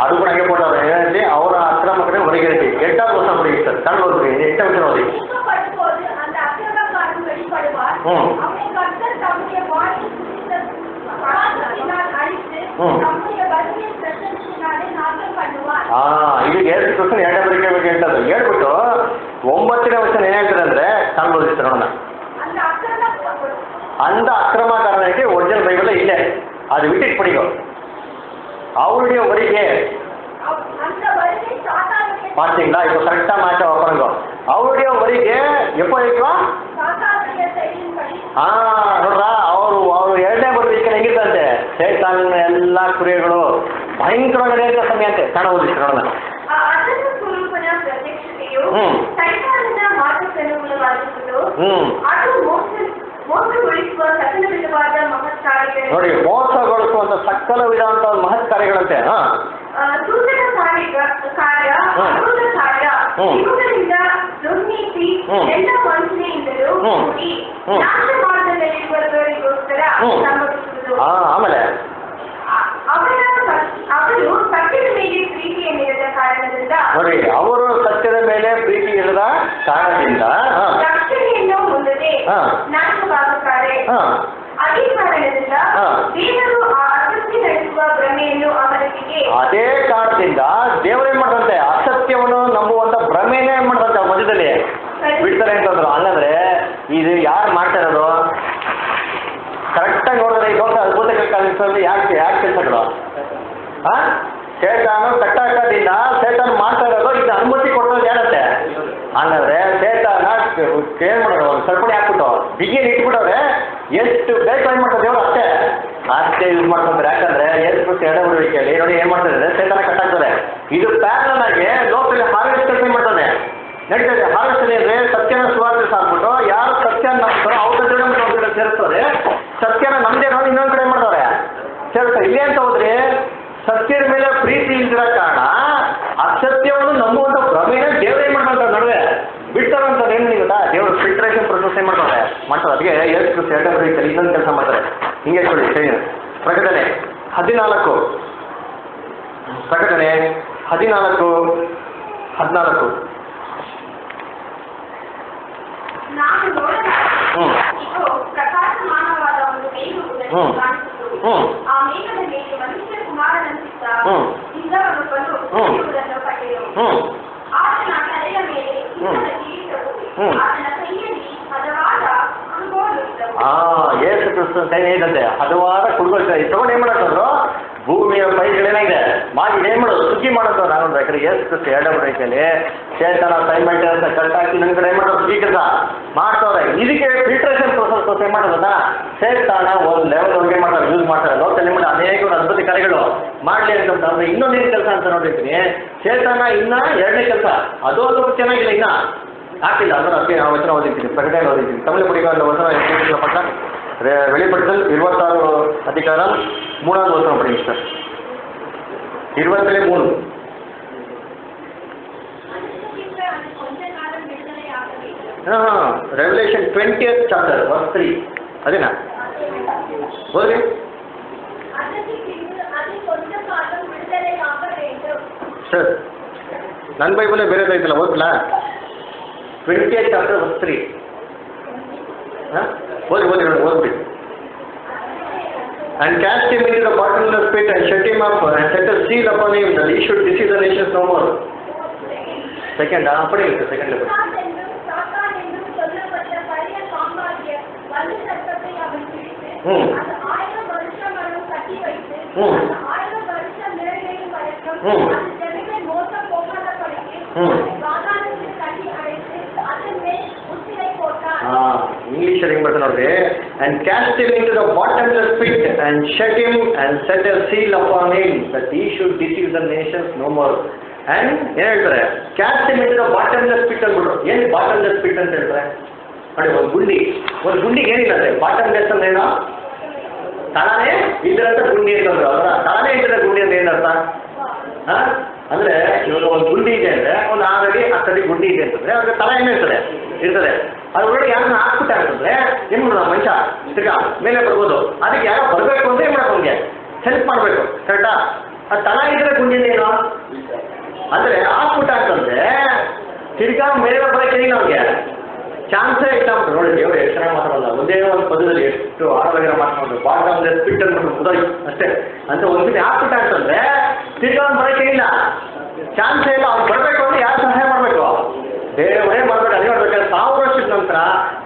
ಅದು ಕೂಡ ಹಂಗೆ ಕೊಟ್ಟವ್ರೆ ಏನಂತೆ ಅವರ ಅಕ್ರಮ ಕಡೆ ಹೊರಗೆರಟಿ ಎಂಟಾರು ವರ್ಷ ಹೊರಗೆ ಸರ್ ಕಣ್ಣು ಹೊರಗೆ ಎಂಟು ವರ್ಷ ಹೊರಗೆ ಹ್ಞೂ ಇದು ಎರಡು ಕ್ವಶನ್ ಎರಡು ಬರೀಬೇಕು ಹೇಳ್ತದ್ದು ಹೇಳ್ಬಿಟ್ಟು ಒಂಬತ್ತನೇ ವರ್ಷ ಏನು ಹೇಳ್ತಾರೆ ಅಂದರೆ ಕಣ್ಣು ಹೊರಗೆ ಸರ್ ಅವನ್ನ ಅಂದ ಅಕ್ರಮ ಕಾರಣಕ್ಕೆ ಒರಿಜಿನಲ್ ಬೈಬಲ್ ಇಲ್ಲೇ அது விட்டுட்டு படிக்கும் அவருடைய வருகை அவ்- அந்த வருகை சாத்தானுடைய பார்த்தீங்களா இப்போ கரெக்டாக மேட்ச் பாருங்க அவருடைய வருகை எப்போ இருக்கும் சாத்தானுடைய செயலின்படி ಹಾ ನೋಡ್ರ ಅವರು ಅವರು ಎರಡನೇ ಬರುವಿಕೆ ಹೆಂಗಿರ್ತಂತೆ ಸೇತಾನ ಎಲ್ಲ ಕ್ರಿಯೆಗಳು ಭಯಂಕರವಾಗಿ ನಡೆಯುವಂಥ ಸಮಯ ಅಂತೆ ಕಣ ಓದಿಸ್ತಾರೆ ನೋಡೋಣ ಆ ಅದರ್ಶ ಸ್ವರೂಪನ ಪ್ರತ್ಯಕ್ಷತೆಯು ಹ್ಮ್. ಸೈತಾನನ ಮಾತಕ್ಕನುಗುಣವಾಗಿರುವುದು ಹ್ಮ್ ನೋಡಿ ಮೋಸಗೊಳಿಸುವಂಥ ಸಕಲ ವಿಧವಂತ ಮಹತ್ ಕಾರ್ಯಗಳಂತೆ ಹಾ? ದುರ್ನೀತಿ. ಎಲ್ಲ ವಂಚನೆಯಿಂದಲೂ. ಕೂಡಿ. ಸಂಭವಿಸುವುದು. ಆಮೇಲೆ? ಅವರ ಅವರು ಸತ್ಯದ ಮೇಲೆ ಪ್ರೀತಿಯನ್ನಿರದ ಕಾರಣದಿಂದ ನೋಡಿ ಅವರು ಸತ್ಯದ ಮೇಲೆ ಪ್ರೀತಿ ಇಲ್ಲದ ಕಾರಣದಿಂದ ಹಾ. ರಕ್ಷಣೆಯನ್ನು ಹೊಂದದೆ. ನಾಶವಾಗುತ್ತಾರೆ. ಅದೇ ಕಾರಣದಿಂದ ಹಾ. ದೇವರು ಆ ಅಸತ್ಯ ನಡೆಸುವ ಭ್ರಮೆಯನ್ನು ಅವರಿಗೆ ಅದೇ ಕಾರಣದಿಂದ ದೇವರೇನ್ ಮಾಡ್ದಂತೆ ಅಸತ್ಯವನ್ನು ನಂಬುವಂತ ಭ್ರಮೆನೇ ಏನ್ ಮಾಡ್ತಂತೆ ಅವ್ರ ಮಧ್ಯದಲ್ಲಿ? ಬಿಡ್ತಾರೆ ಅಂತಂದ್ರು. ಹಂಗಂದ್ರೆ ಇದು ಯಾರು ಮಾಡ್ತಾ ಇರೋದು? ಕರೆಕ್ಟಾಗಿ ನೋಡಿದ್ರೆ ಈಗ ಒಂದು ಅದ್ಭುತ ಕೆಲಸ ಯಾಕೆ ಯಾಕೆ ಕೆಲಸಗಳು ಹಾ? ಸೇತಾನು ಕಟ್ಟಾಕದಿಂದ ಸೇತಾನು ಮಾಡ್ತಾ ಇರೋದು. ಇದು ಅನುಮತಿ ಕೊಟ್ಟೋದು ಯಾರಂತೆ? ಹಂಗಂದ್ರೆ ಸೇತಾನ ಏನ್ ಮಾಡೋದು? ಒಂದು ಸರಪಣಿ ಹಾಕ್ಬಿಟ್ಟು ಬಿಗಿಯಲ್ಲಿ ಇಟ್ಬಿಟ್ಟವ್ರೆ. ಎಷ್ಟು ಬೇಕು ಏನ್ ಮಾಡ್ತಾರೆ ದೇವ್ರು ಅಷ್ಟೇ. ಅಷ್ಟೇ ಯೂಸ್ ಮಾಡ್ಕೊಂತಾರೆ. ಯಾಕಂದ್ರೆ ಎಷ್ಟು ಬಿಟ್ಟು ಎಡೆ ಕೇಳಿ ನೋಡಿ ಏನ್ ಮಾಡ್ತಾರೆ ಸೈತಾನ ಕಟ್ಟಾಗ್ತದೆ ಇದು ಪ್ಯಾರಲ್ ಆಗಿ ಲೋಕದಲ್ಲಿ ಹಾರ್ವೆಸ್ಟ್ ಏನ್ ಮಾಡ್ತಾನೆ? ನಡೀತದೆ ಹಾರ್ವೆಸ್ಟ್ ಅಂದ್ರೆ ಸತ್ಯನ ಸುವಾರ್ತೆ ಸಾಕ್ಬಿಟ್ಟು ಯಾರು ಸತ್ಯ ನಂಬ್ತಾರೋ ಅವ್ರ ಜೊತೆ ಒಂದು ಕಡೆ ಸೇರಿಸ್ತಾರೆ. ಸತ್ಯನ ನಮ್ದೇ ನೋಡಿ ಇನ್ನೊಂದ್ ಕಡೆ ಮಾಡ್ತಾರೆ? ಸೇರ್ತಾರೆ ಇಲ್ಲೇ ಅಂತ ಹೋದ್ರೆ ಸತ್ಯದ ಮೇಲೆ ಪ್ರೀತಿ ಇಲ್ದಿರೋ ಕಾರಣ ಅಸತ್ಯವನ್ನು ನಂಬುವಂತ ಭ್ರಮೆನ ದೇವ್ರು ಏನ್ ಮಾಡ್ತಾರೆ ನಡುವೆ ಬಿಡ್ತಾರಂತ ಏನು ಗೊತ್ತಾ ದೇವ್ರು ಫಿಲ್ಟ್ರೇಷನ್ ಪ್ರೊಸೆಸ್ ಏನ್ ಮಾಡ್ತಾರೆ. ಅದಕ್ಕೆ ಎಷ್ಟು ಎರಡನೇ ರೀತಿಯಲ್ಲಿ ಇನ್ನೊಂದು ಕೆಲಸ ಮಾಡ್ತಾರೆ. ಹಿಂಗೆ ಕೊಡಿ ಸರಿ ಪ್ರಕಟಣೆ ಹದಿನಾಲ್ಕು. ಪ್ರಕಟಣೆ ಹದಿನಾಲ್ಕು ಹದಿನಾಲ್ಕು. ಹ್ಮ್. ಹ್ಮ್. ಹ್ಮ್. ಹ್ಮ್. ಪ್ರಕಾಶಮಾನವಾದ ಹ್ಞೂ ಹದವಾದ ಆ, ಏಸು ಕ್ರಿಸ್ತನ ಕೈ ಏನಿದೆ ಹಲವಾರ ಕುಡ್ಕೊಳ್ತಾರೆ ತಗೊಂಡು ಏನು ಮಾಡತ್ತಂದ್ರು ಭೂಮಿಯ ಪೈಗಳೇನಾಗಿದೆ ಮಾಡಿ ಏನು ಮಾಡೋದು? ಸುಗ್ಗಿ ಮಾಡೋದು. ನಾನು ಬೇಕಾದ್ರೆ ಏಸು ಕ್ರಿಸ್ತ ಎರಡೇ ಬರೈತಲ್ಲಿ ಚೇತನ ಸೈಮೆಂಟ್ ಅಂತ ಕಟ್ ಹಾಕಿ ನನ್ನ ಕಡೆ ಏನು ಮಾಡೋದು ಸ್ವೀಕೃತ ಮಾಡ್ತಾರೆ. ಇದಕ್ಕೆ ಫಿಲ್ಟ್ರೇಷನ್ ಪ್ರೊಸೆಸ್ ಏನು ಮಾಡೋದನ್ನ ಸೇತಾನ ಒಂದು ಲೆವೆಲ್ ಅವ್ರಿಗೆ ಮಾಡ್ತಾರೆ? ಯೂಸ್ ಮಾಡ್ತಾರೆ. ಲೋಕದಲ್ಲಿ ಮಾಡಿ ಅನೇಕ ಅದ್ಭುತ ಕಾರ್ಯಗಳು ಮಾಡಲಿ ಅಂತಂದ್ರೆ ಇನ್ನೊಂದೇನು ಕೆಲಸ ಅಂತ ನೋಡಿರ್ತೀನಿ. ಚೇತನ ಇನ್ನ ಎರಡನೇ ಕೆಲಸ ಅದು ಅದು ಚೆನ್ನಾಗಿಲ್ಲ ಇನ್ನ ಹಾಕಿಲ್ಲ ಅಂದ್ರೆ ಅದಕ್ಕೆ ನಾವು ವಚನ ಓದಿರ್ತೀನಿ ಪ್ರಕಟಣೆ ಓದಿರ್ತೀನಿ ತಮಿಳು படிக்காத வசனம் எப்படி பட்ட வெளிப்படுத்தல் இருபத்தாறு அதிகாரம் மூணாவது வசனம் படிங்க சார் இருபத்திலே மூணு அனுசரிக்க அது கொஞ்ச காலம் விடுதலையாக வேண்டும் Revelation twentieth chapter verse three ಅದೇನಾ ಓದ್ರಿ அதற்கு ನನ್ನ ಬೈಬಲೇ ಬೇರೆದು ಐತಲ್ಲ ಓದ್ಲಾ twenty eight chapter verse three ಹಾಂ ಓದಿ ಓದಿ ನೋಡಿ ಓದ್ಬಿಡಿ and cast him into the bottomless pit and shut him up and set a seal upon him that he should deceive the nations no more second ಅಪ್ಪಡೆ ಇರುತ್ತೆ second level ಹ್ಞೂ ಹ್ಞೂ ಹ್ಞೂ English ಹೆಂಗ್ ಬರ್ತದೆ ನೋಡ್ರಿ and cast him into the bottomless pit and shut him and set a seal upon him that he should deceive the nations no more and ಏನ್ ಹೇಳ್ತಾರೆ? Cast him into the bottomless pit ಅಂದ್ಬಿಟ್ರು ಏನ್ bottomless pit ಅಂತ ಹೇಳ್ತಾರೆ? ನೋಡಿ ಒಂದು ಗುಂಡಿ ಒಂದು ಗುಂಡಿಗೆ ಏನಿಲ್ಲ ಅಂದ್ರೆ ಬಾಟಮ್ಲೆಸ್ ಅಂದ್ರೆ ಏನೋ ತಳನೇ ಇದ್ರಂತ ಗುಂಡಿ ಅಂತಂದ್ರು ಅದರ ತಳನೇ ಇದ್ರೆ ಗುಂಡಿ ಅಂತ ಏನರ್ಥ ಹಾ? ಅಂದ್ರೆ ಇವಾಗ ಒಂದು ಗುಂಡಿ ಇದೆ ಅಂದ್ರೆ ಒಂದು ಆರಡಿ ಹತ್ತಡಿ ಗುಂಡಿ ಇದೆ ಅಂತಂದ್ರೆ ಅದ್ರ ತಳ ಏನು ಇರ್ತದೆ ಇರ್ತದೆ ಅದ್ರೊಳಗೆ ಯಾರನ್ನ ಹಾಕ್ಬಿಟ್ಟ ಅಂತಂದ್ರೆ ಏನ್ ಮಾಡೋದು ಆ ಮನುಷ್ಯ ತಿರ್ಗಾ ಮೇಲೆ ಬರ್ಬೋದು ಅದಕ್ಕೆ ಯಾರೋ ಬರಬೇಕು ಅಂದ್ರೆ ಏನ್ ಮಾಡಬೇಕು ಅವ್ನಿಗೆ ಹೆಲ್ಪ್ ಮಾಡಬೇಕು ಕರೆಕ್ಟಾ ಆ ತಳ ಇದ್ರೆ ಗುಂಡಿ ಏನು ಅಂದ್ರೆ ಹಾಕ್ಬಿಟ್ಟ ಅಂತಂದ್ರೆ ತಿರ್ಗಾ ಮೇಲೆ ಬರೋಕೆ ಏನಿಲ್ಲ ಅವ್ನಿಗೆ ಚಾನ್ಸೇ ಅಂತ ನೋಡಿ, ದೇವರು, ಎಷ್ಟು ಚೆನ್ನಾಗಿ ಮಾತಾಡಲ್ಲ ಒಂದೇ ಒಂದು ಪದದಲ್ಲಿ ಎಷ್ಟು ಆಳವಾಗಿರೋ ಮಾತಾಡೋದು ಬಾಟಮ್ ಸ್ಪಿಟ್ ಅಂದ್ಬಿಟ್ಟು ಮುದೋಯ್ ಅಷ್ಟೇ. ಅಂತ ಒಂದ್ಸತಿ ಹಾಕ್ಬಿಟ್ಟ ಅಂತಂದ್ರೆ ತಿರ್ಗಾ ಅವ್ನು ಬರೋಕೆ ಇಲ್ಲ. ಚಾನ್ಸೇ ಇಲ್ಲ. ಅವ್ನು ಬರಬೇಕು ಅಂದ್ರೆ ಯಾರು ಸಹಾಯ ಮಾಡಬೇಕು? ದೇವರೇ ಮಾಡ್ಬೇಕು, ಅದೇ ಮಾಡ್ಬೇಕಾದ್ರೆ ಸಾವಿರ ವರ್ಷದ ನಂತರ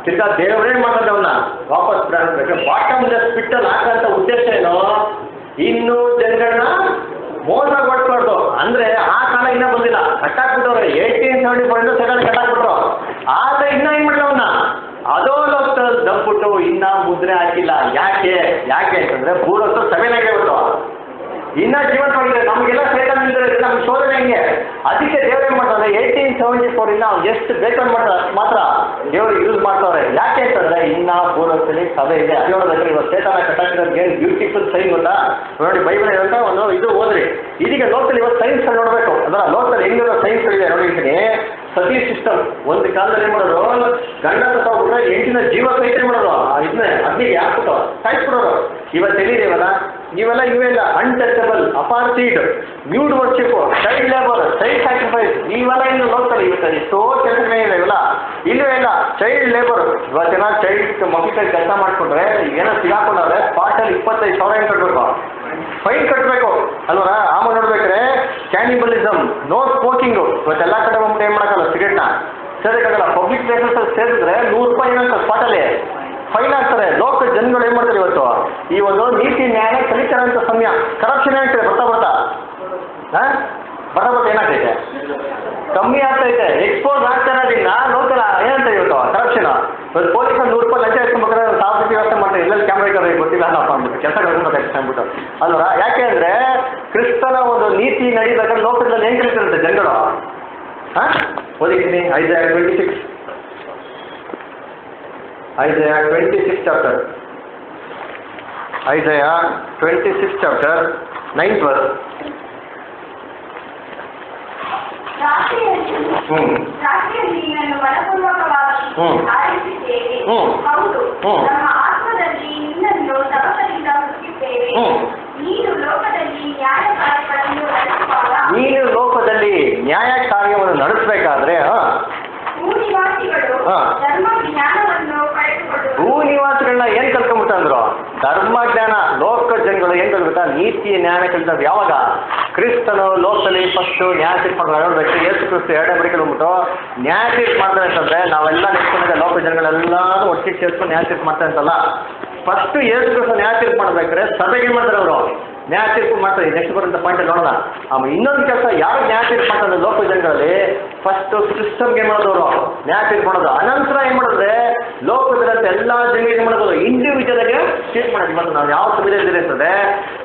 ತಿರ್ಗಾ ದೇವರೇ ಮಾಡ್ತಾರೆ ಅವನ್ನ ವಾಪಸ್ ಬಿಡಬೇಕು ಬಾಟಮ್ ಸ್ಪಿಟ್ ಅಲ್ಲಿ ಹಾಕಂತ ಉದ್ದೇಶ ಏನು? ಇನ್ನು ಜನಗಳನ್ನ ಮೋಸ ಕೊಡ್ಬಾರ್ದು ಅಂದ್ರೆ ಆ ಕಾಲ ಇನ್ನೂ ಬಂದಿಲ್ಲ. ಕಟ್ಟಾಕ್ಬಿಟ್ಟವ್ರೆ. ಏಯ್ಟೀನ್ ಸೆವೆಂಟಿ ಇಂದ ಸೆಕೆಂಡ್ ಕಟ್ಟಾಕ್ಬಿಟ್ರು. ಆದ್ರೆ ಇನ್ನ ಏನ್ ಅದೋ ಲೋಕದಲ್ಲಿ ದಬ್ಬಿಟ್ಟು ಇನ್ನ ಮುದ್ರೆ ಹಾಕಿಲ್ಲ. ಯಾಕೆ? ಯಾಕೆ ಅಂತಂದ್ರೆ ಪೂರ್ವಸ್ಥ ಸವೆನಾಗೆ ಬಿಟ್ಟು ಇನ್ನ ಜೀವಂತವಾಗಿದೆ ನಮಗೆಲ್ಲ ಸೇತನ್ ಇದ್ರೆ ನಮ್ಗೆ ಶೋಧನೆ ಹೆಂಗೆ? ಅದಕ್ಕೆ ದೇವ್ರು ಏನ್ ಮಾಡ್ತಾರೆ? ಏಯ್ಟೀನ್ ಸೆವೆಂಟಿ ಫೋರ್ ಅವ್ನು ಎಷ್ಟು ಬೇಕಂತ ಮಾಡ್ತಾರೆ ಅಷ್ಟು ಮಾತ್ರ ದೇವ್ರು ಯೂಸ್ ಮಾಡ್ತಾರೆ ಯಾಕೆ ಅಂತಂದ್ರೆ ಇನ್ನ ಪೂರ್ವಸ್ಥಲ್ಲಿ ಸಭೆ ಇದೆ. ಅದು ಇವತ್ತು ಸೇತನ ಕಟ್ಟಾಕಿರೋದು ಬ್ಯೂಟಿಫುಲ್ ಸೈನ್ ಗೊತ್ತಾ? ನೋಡಿ ಬೈಬಲ್ ಇರುವಂತ ಒಂದು ಇದು ಓದ್ರಿ. ಇದೀಗ ಲೋಕದಲ್ಲಿ ಇವತ್ತು ಸೈನ್ಸ್ ನೋಡ್ಬೇಕು. ಅದರ ಲೋಕದಲ್ಲಿ ಹೆಂಗಿರೋ ಸೈನ್ಸ್ ಇದೆ ನೋಡಿರ್ತೀನಿ ಸತಿ ಸಿಸ್ಟಮ್. ಒಂದು ಕಾಲದಲ್ಲಿ ಏನು ಮಾಡೋರು, ಗಂಡ ತಗೊಂಡ್ರೆ ಎಂಟಿನ ಜೀವ ಸಹಿತ ಮಾಡೋರು? ಇದನ್ನೇ, ಅಗ್ನಿಗೆ ಹಾಕ್ಬಿಟ್ಟು ಸಾಯಿಸ್ಬಿಡೋರು ಇವತ್ತು ಎಲ್ಲಿದೆವಲ್ಲ ಇವೆಲ್ಲ ಇವೆಲ್ಲ untouchable apartheid ಮ್ಯೂಡ್ worship child labour child sacrifice ಇವೆಲ್ಲ ಇನ್ನು ನೋಡ್ತಾರೆ ಇವತ್ತು ಎಷ್ಟೋ ಕೆಲಸಗಳೇ ಇದೆ ಇವಲ್ಲ. ಇಲ್ಲೂ ಇಲ್ಲ. ಚೈಲ್ಡ್ ಲೇಬರ್ ಇವತ್ತಿನ ಚೈಲ್ಡ್ ಮಕ್ಕಳ ಕೆಲಸ ಮಾಡ್ಕೊಂಡ್ರೆ, ಏನೋ ಸಿಗಾಕೊಂಡವ್ರೆ ಸ್ಪಾಟಲ್ಲಿ ಇಪ್ಪತ್ತೈದು ಸಾವಿರ ಏನು ಕಟ್ಟಬೇಕು ಫೈನ್ ಕಟ್ಟಬೇಕು ಅಲ್ವರ? ಆಮ ನೋಡ್ಬೇಕಾದ್ರೆ ಕ್ಯಾನಿಬಲಿಸಮ್ ನೋ ಸ್ಮೋಕಿಂಗು ಇವತ್ತೆಲ್ಲ ಕಡೆ ಒಮ್ಮೆ ಏನು ಮಾಡೋಕ್ಕಲ್ಲ ಸಿಗರೇಟ್ನ ಸೇರಕ್ಕಾಗಲ್ಲ ಪಬ್ಲಿಕ್ ಪ್ಲೇಸಸ್ ಸೇರಿದ್ರೆ ನೂರು ರೂಪಾಯಿ ಏನಂತ ಸ್ಪಾಟಲ್ಲಿ ಫೈನ್ ಆಗ್ತಾರೆ ಲೋಕ ಜನಗಳು ಏನು ಮಾಡ್ತಾರೆ ಇವತ್ತು? ಈ ಒಂದು ನೀತಿ ನ್ಯಾಯ ಕಲಿತಾರಂತ ಸಮಯ. ಕರಪ್ಷನ್ ಆಗ್ತದೆ? ಬರ್ತಾ ಬರ್ತಾ. ಹಾಂ ಬರ್ತಾ ಏನಾಗ್ತೈತೆ? ಕಮ್ಮಿ ಆಗ್ತೈತೆ. ಎಕ್ಸ್ಪೋಸ್ ಆಗ್ತಾ ಇರೋದಿಲ್ಲ ಲೋಕಲ್ ಏನಂತ ಇವತ್ತು ಕರಪ್ಷನ್ ಇವತ್ತು ಪೊಲೀಸ್ ನೂರು ರೂಪಾಯಿ ಲಂಚ ಎತ್ಕೊಂಡ್ಬೇಕಾದ್ರೆ ಸಾವಿರ ರೂಪಾಯಿ ವ್ಯವಸ್ಥೆ ಮಾಡ್ತಾರೆ. ಎಲ್ಲೆಲ್ಲಿ ಕ್ಯಾಮ್ರಾ ಇದ್ದಾರೆ ಗೊತ್ತಿಲ್ಲ ಅಲ್ಲಪ್ಪ ಅಂದ್ಬಿಟ್ಟು ಕೆಲಸ ಕಳ್ಕೊಬೇಕಾಗ್ತದೆ ಅಂದ್ಬಿಟ್ಟು. ಅಲ್ವಾ ಯಾಕೆ ಅಂದರೆ ಕ್ರಿಸ್ತನ ಒಂದು ನೀತಿ ನಡೀಬೇಕಾದ್ರೆ ಲೋಕದಲ್ಲಿ ಹೆಂಗೆ ಕಲಿತಿರುತ್ತೆ ಜನಗಳು? ಹಾಂ? ಓದಿದ್ದೀನಿ. ಐದು ಟ್ವೆಂಟಿ ಸಿಕ್ಸ್ ಐದಯ twenty six chapter ಐದಯ twenty six chapter nine verse hmm. Hmm. Hmm. Hmm. ನೀನು ಲೋಕದಲ್ಲಿ ನ್ಯಾಯ ಕಾರ್ಯವನ್ನು ನಡೆಸಬೇಕಾದ್ರೆ ಭೂ ನಿವಾಸಿಗಳನ್ನ ಏನ್ ಕಲ್ಕೊಂಡ್ಬಿಟ್ಟಂದ್ರು ಧರ್ಮ ಜ್ಞಾನ ಲೋಕ ಜನಗಳು ಏನ್ ಕಲ್ತ್ಬಿಟ್ಟ ನೀತಿ ನ್ಯಾಯ ಕಲಿತದ್ದು ಯಾವಾಗ? ಕ್ರಿಸ್ತನು ಲೋಕದಲ್ಲಿ ಫಸ್ಟು ನ್ಯಾಯ ತೀರ್ಪು ನೋಡ್ಬೇಕು ಯೇಸು ಕ್ರಿಸ್ತು ಎರಡನೇ ಬರಿಕೆ ಹೋಗ್ಬಿಟ್ಟು ನ್ಯಾಯ ತೀರ್ಪು ಮಾಡ್ತಾರೆ ಅಂತಂದ್ರೆ ನಾವೆಲ್ಲ ನೆಚ್ಕೊಂಡಿದ್ದೆ ಲೋಕ ಜನಗಳೆಲ್ಲರೂ ಒಟ್ಟಿಗೆ ಸೇರಿಸ್ಕೊಂಡು ನ್ಯಾಯ ತೀರ್ಪು ಮಾಡ್ತಾರೆ ಅಂತಲ್ಲ ಫಸ್ಟ್ ಯೇಸು ಕ್ರಿಸ್ತು ನ್ಯಾಯ ತೀರ್ಪು ಮಾಡ್ಬೇಕಾದ್ರೆ ಸಭೆಗೆ ಮಾಡ್ತಾರೆ ಅವರು. ನ್ಯಾಯ ತೀರ್ಪು ಮಾಡ್ತಾರೆ ನೆಕ್ಸ್ಟ್ ಬರೋಂಥ ಪಾಯಿಂಟ್ ನೋಡೋಣ. ಆಮೇಲೆ ಇನ್ನೊಂದು ಕೆಲಸ, ಯಾರು ನ್ಯಾಯ ತೀರ್ಪು ಮಾಡ್ತಾರೆ ಲೋಕ ಜನಗಳಲ್ಲಿ? ಫಸ್ಟ್ ಸಿಸ್ಟಮ್ಗೆ ಮಾಡೋದು ನ್ಯಾಯ ತೀರ್ಪು ಮಾಡೋದು. ಅನಂತರ ಏನು ಮಾಡಿದ್ರೆ ಲೋಕದಲ್ಲಿ ಎಲ್ಲ ಜನರಿಗೆ ಏನ್ ಮಾಡೋದು ಆಗಿ ತೀರ್ಪು ಮಾಡೋದು. ಇವತ್ತು ನಾವು ಯಾವ ಸಮಿತಿಯಲ್ಲಿ ಇರ್ತದೆ?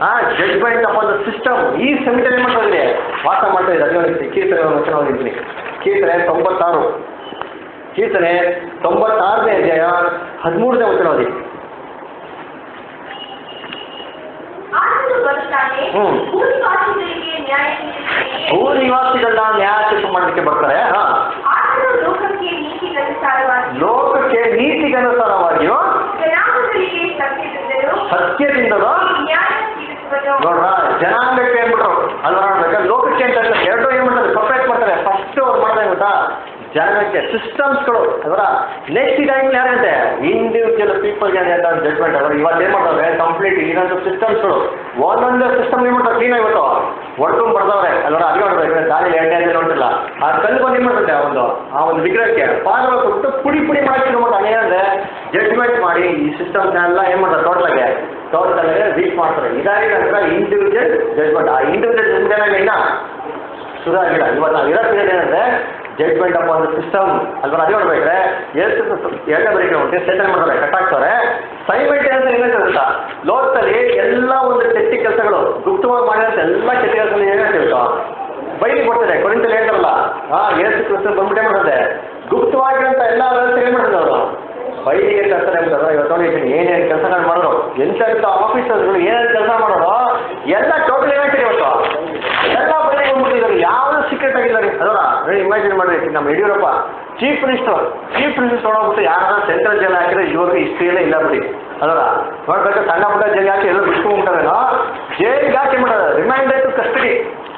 ಆ ಜಡ್ಜ್ಮೆಂಟ್ ಆಫ್ ಒಂದು ಸಿಸ್ಟಮ್ ಈ ಸಮಿತಿಯಲ್ಲಿ ಏನ್ ಮಾಡ್ತಾ ಇದೆ ವಾಸ ಮಾಡ್ತಾ ಇದೆ ಅದೇ ಕೀರ್ತನೆ ವಚನವಾಗಿದ್ದೀನಿ ಕೀರ್ತನೆ ತೊಂಬತ್ತಾರು. ಕೀರ್ತನೆ ತೊಂಬತ್ತಾರನೇ ಅಧ್ಯಾಯ ಹದಿಮೂರನೇ ವಚನ ತೀರಿಸುತ್ತೆಯೇ? ಊರು ನಿವಾಸಿಗಳನ್ನ ನ್ಯಾಯಾಧೀಶ ಮಾಡಲಿಕ್ಕೆ ಬರ್ತಾರೆ ಹಾಂ. ಲೋಕಕ್ಕೆ ನೀತಿಗನುಸಾರವಾಗಿಯೋ ಸತ್ಯದಿಂದಲೂ ನೋಡ್ರ ಜನಾಂಗಕ್ಕೆ ಏನ್ಬಿಟ್ರು ಅಲ್ವಾ ಲೋಕಕ್ಕೆ ಅಂತ ಎರಡು ಏನ್ ಮಾಡ್ತಾರೆ? ಸಪ್ರೇಟ್ ಮಾಡ್ತಾರೆ. ಫಸ್ಟ್ ಅವ್ರು ಮಾಡ್ತಾರೆ ಗೊತ್ತಾ? ಜನಾಂಗಕ್ಕೆ ಸಿಸ್ಟಮ್ಸ್ಗಳು ಅದರ ನೆಕ್ಸ್ಟ್ ಟೈಮ್ ಯಾರಂತೆ ಇಂಡಿವಿಜುವಲ್ ಪೀಪಲ್ಗೆ ಅಂತ ಜಡ್ಜ್ಮೆಂಟ್ ಅದರ ಇವತ್ತು ಏನು ಮಾಡ್ತಾರೆ? ಕಂಪ್ಲೀಟ್ ಇನ್ನೊಂದು ಸಿಸ್ಟಮ್ಸ್ಗಳು ಒಂದೊಂದು ಸಿಸ್ಟಮ್ ಏನು ಮಾಡ್ತಾರೆ ಕ್ಲೀನ್ ಆಗಿಬಿಟ್ಟು ಒಟ್ಟು ಬರ್ದವ್ರೆ. ಅದರ ಅದೇ ನೋಡ್ಬೇಕು. ದಾರಿ ಎಣ್ಣೆ ಅಂತ ನೋಡಿಲ್ಲ ಆ ಕಲ್ಲು ಬಂದು ಏನ್ ಆ ಒಂದು ಆ ಒಂದು ವಿಗ್ರಹಕ್ಕೆ ಪಾದ್ರ ಕೊಟ್ಟು ಪುಡಿ ಪುಡಿ ಮಾಡಿ ಮಾಡ್ತಾರೆ ಏನಂದ್ರೆ ಜಡ್ಜ್ಮೆಂಟ್ ಮಾಡಿ ಈ ಸಿಸ್ಟಮ್ನೆಲ್ಲ ಏನು ಮಾಡ್ತಾರೆ? ಟೋಟಲಾಗೆ ಟೋಟಲಾಗೆ ವೀಕ್ ಮಾಡ್ತಾರೆ. ಇದಾಗಿ ನಂತರ ಇಂಡಿವಿಜುವಲ್ ಜಡ್ಜ್ಮೆಂಟ್ ಆ ಇಂಡಿವಿಜುವಲ್ ಜಡ್ಜ್ಮೆಂಟ್ ಶುರು ಆಗಿಲ್ಲ ಇವತ್ತು ನಾವು ಇರೋ ಪೀರಿಯಡ್ ಏನಂದ್ರೆ ಜಡ್ಜ್ಮೆಂಟ್ ಅಪ್ ಒಂದು ಸಿಸ್ಟಮ್ ಅಲ್ವಾ? ಅದೇ ನೋಡ್ಬೇಕ್ರೆ ಎಷ್ಟು ಎರಡನೇ ಬರೀ ಉಂಟು ಸೇತನೆ ಮಾಡ್ತಾರೆ ಕಟ್ಟಾಗ್ತಾರೆ ಸೈಮೆಂಟ್ ಅಂತ ಏನೇ ಗೊತ್ತಾ ಲೋಕದಲ್ಲಿ ಎಲ್ಲ ಒಂದು ಕೆಟ್ಟ ಕೆಲಸಗಳು, ಗುಪ್ತವಾಗಿ ಮಾಡಿದಂಥ ಎಲ್ಲ ಕೆಟ್ಟ ಕೆಲಸಗಳು ಏನಾಗ್ತಿತ್ತು ಬೈಲಿ ಕೊಡ್ತಾರೆ ಕೊರಿಂತಲ್ಲಿ ಹೇಳ್ತಾರಲ್ಲ. ಹಾ ಏಸು ಕ್ರಿಸ್ತನ್ ಬಂದ್ಬಿಟ್ಟೆ ಗುಪ್ತವಾಗಿ ಗುಪ್ತವಾಗಿರೋಂಥ ಎಲ್ಲ ವ್ಯವಸ್ಥೆ ಏನ್ ಮಾಡ್ತದೆ ಅವರು? ಬೈಲಿಗೆ ಕೆಲಸ ಹೇಳ್ತಾರೆ ಇವತ್ತು ನೋಡಿದ್ದೀನಿ ಏನೇನು ಕೆಲಸಗಳು ಮಾಡೋರು? ಎಂತೆಂಥ ಆಫೀಸರ್ಗಳು ಏನೇನು ಕೆಲಸ ಮಾಡೋರು, ಎಲ್ಲ ಟೋಟಲ್ ಏನಾಗ್ತಿದೆ ಇವತ್ತು ಎಲ್ಲ ಬೈಲಿಗೆ ಬಂದ್ಬಿಟ್ಟಿದ್ದಾರೆ ಯಾವುದು ಸೀಕ್ರೆಟ್ ಆಗಿಲ್ಲ ರೀ. ಅದರ ಇಮ್ಯಾಜಿನ್ ಮಾಡಿ ನಮ್ಮ Yediyurappa chief minister chief minister ನೋಡ್ಬಿಟ್ಟು ಯಾರ ಸೆಂಟ್ರಲ್ ಜೈಲ್ ಹಾಕಿದ್ರೆ ಇವಾಗ ಹಿಸ್ಟ್ರಿಯಲ್ಲೇ ಇಲ್ಲ ಬಿಡಿ. ಅದರ ನೋಡ್ಬೇಕು ಸಣ್ಣ ಪುಟ್ಟ ಜೈಲ್ ಹಾಕಿ ಎಲ್ಲ ಬಿಟ್ಕೊಂಡ್ಬಿಟ್ಟಾರೇನೋ ಜೈಲ್ಗೆ ಹಾಕಿ ಮಾಡೋದು ರಿಮೈಂಡರ್ ಟು ಕಸ್ಟಡಿ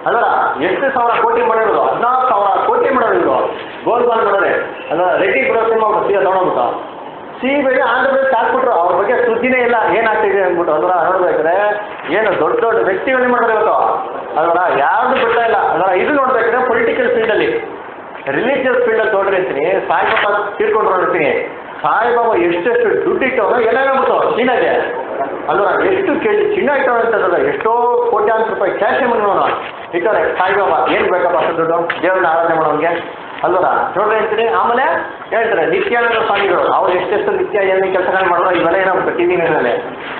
ಅದರ, ಎಷ್ಟು ಸಾವಿರ ಕೋಟಿ ಮಾಡಿರೋದು? ಹದಿನಾಲ್ಕು ಸಾವಿರ ಕೋಟಿ ಮಾಡೋದು ಗೋಲ್ ಬಾಲ್ ಮಾಡೋದೆ ಅದರ ರೆಡ್ಡಿ ಬರೋ ಸಿನಿಮಾ ಬರ್ತೀಯ ತೊಗೊಂಡ್ಬಿಟ್ಟು. ಸಿ ಬೇಗ ಆಂಧ್ರ ಪ್ರದೇಶ ಹಾಕ್ಬಿಟ್ರು. ಅವ್ರ ಬಗ್ಗೆ ಸುದ್ದಿನೇ ಇಲ್ಲ. ಏನಾಗ್ತಿದೆ ಅಂದ್ಬಿಟ್ಟು ಅದರ ನೋಡ್ಬೇಕಾದ್ರೆ, ಏನು ದೊಡ್ಡ ದೊಡ್ಡ ವ್ಯಕ್ತಿಗಳನ್ನ ಮಾಡೋದು ಇವತ್ತು ಅದರ ಯಾರ್ದು ಬಿಡ್ತಾ ಇಲ್ಲ. ಅದರ ಇದು ನೋಡ್ಬೇಕಂದ್ರೆ ಪೊಲಿಟಿಕಲ್ ಫೀಲ್ಡಲ್ಲಿ ರಿಲಿಜಿಯಸ್ ಫೀಲ್ಡಲ್ಲಿ ತೋಡ್ರಿ ಅಂತೀನಿ. ಸಾಯಿಬಾಬಾ ತೀರ್ಕೊಂಡ್ರು ಅಂತೀನಿ. ಸಾಯಿಬಾಬಾ ಎಷ್ಟೆಷ್ಟು ದುಡ್ಡು ಇಟ್ಟವನು ಬಿಟ್ಟು ಚೀನಾಗೆ ಅಲ್ಲ ಎಷ್ಟು ಕೆ ಜಿ ಚಿನ್ನ ಇಟ್ಟವ ಅಂತಂದ್ರೆ ಎಷ್ಟೋ ಕೋಟ್ಯಾಂತರ ರೂಪಾಯಿ ಕ್ಯಾಶ್ ಮಾಡೋಣ ಇಟ್ಟವ್ರೆ ಸಾಯಿಬಾಬಾ, ಏನು ಬೇಕಪ್ಪ ಅಷ್ಟು ದುಡ್ಡು? ದೇವ್ರನ್ನ ಆರಾಧನೆ ಮಾಡೋಂಗೆ ಅಲ್ವರ ನೋಡ್ರಿ ಅಂತೀನಿ. ಆಮೇಲೆ ಹೇಳ್ತಾರೆ, ನಿತ್ಯಾನಂದ ಸ್ವಾಮಿಗಳು. ಅವ್ರು ಎಷ್ಟೆಷ್ಟು ನಿತ್ಯ ಏನೇ ಕೆಲಸಗಳನ್ನ ಮಾಡೋ ಇವೆಲ್ಲ ಏನಾಗುತ್ತೆ ಟಿ ಮೇಲೆ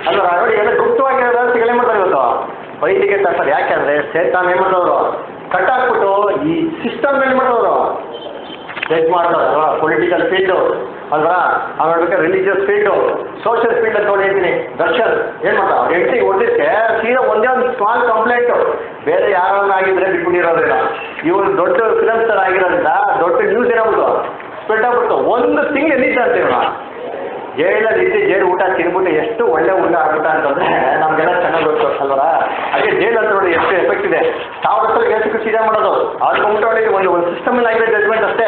ಅಲ್ವರ ನೋಡಿ ಎಲ್ಲ ಗುಪ್ತವಾಗಿರೋ ಸಿಗಲೇ ಮಾಡ್ತಾರೆ ಇವತ್ತು. ಬೈಲಿಗೆ ತರ್ತಾರೆ. ಯಾಕೆಂದ್ರೆ ಸೇತಾನ್ ಏನ್ ಮಾಡೋರು ಕಟ್ಟಾಕ್ಬಿಟ್ಟು ಈ ಸಿಸ್ಟಮ್ ಏನು ಮಾಡೋರು ಜಡ್ಜ್ ಪೊಲಿಟಿಕಲ್ ಫೀಲ್ಡು ಅಲ್ವಾ? ಆಮೇಲೆ ರಿಲಿಜಿಯಸ್ ಫೀಲ್ಡು ಸೋಷಿಯಲ್ ಫೀಲ್ಡ್ ಅಂತ ಹೇಳ್ತೀನಿ ದರ್ಶನ್, ಏನು ಮಾಡ್ತಾರೆ ಅವ್ರ ಹೆಂಡತಿ ಹೊಡೆದಕ್ಕೆ ಸೀದಾ ಒಂದೇ ಒಂದು ಸ್ಮಾಲ್ ಕಂಪ್ಲೇಂಟು ಬೇರೆ ಯಾರನ್ನ ಆಗಿದ್ರೆ ಬಿಟ್ಬಿಟ್ಟಿರೋದಿಲ್ಲ ಇವರು ದೊಡ್ಡ ಫಿಲಮ್ ಸ್ಟಾರ್ ಆಗಿರೋದ್ರಿಂದ ದೊಡ್ಡ ನ್ಯೂಸ್ ಏನಾಗ್ಬಿಟ್ಟು ಸ್ಪ್ರೆಡ್ ಆಗ್ಬಿಟ್ಟು ಒಂದು ತಿಂಗಳು ಎಲ್ಲಿದ್ದಾರೆ ಅಂತೀವಿ ನಾವು ರೀತಿ ಜೇಡು ಊಟ ತಿನ್ಬಿಟ್ಟು ಎಷ್ಟು ಒಳ್ಳೆ ಊಟ ಆಗ್ಬಿಟ್ಟ ಅಂತಂದ್ರೆ ನಮ್ಗೆಲ್ಲ ಚೆನ್ನಾಗಿ ಗೊತ್ತು ಅದೇ ಜೇಡ್ ಅಂತ ನೋಡಿ ಎಷ್ಟು ಎಫೆಕ್ಟ್ ಇದೆ. ಸಾವಿರ ಎಷ್ಟು ಸೀದಾ ಮಾಡೋದು. ಅದು ನೋಡಿ ಒಂದು ಒಂದು ಸಿಸ್ಟಮ್ ಆಗಿದೆ ಜಡ್ಜ್ಮೆಂಟ್ ಅಷ್ಟೇ.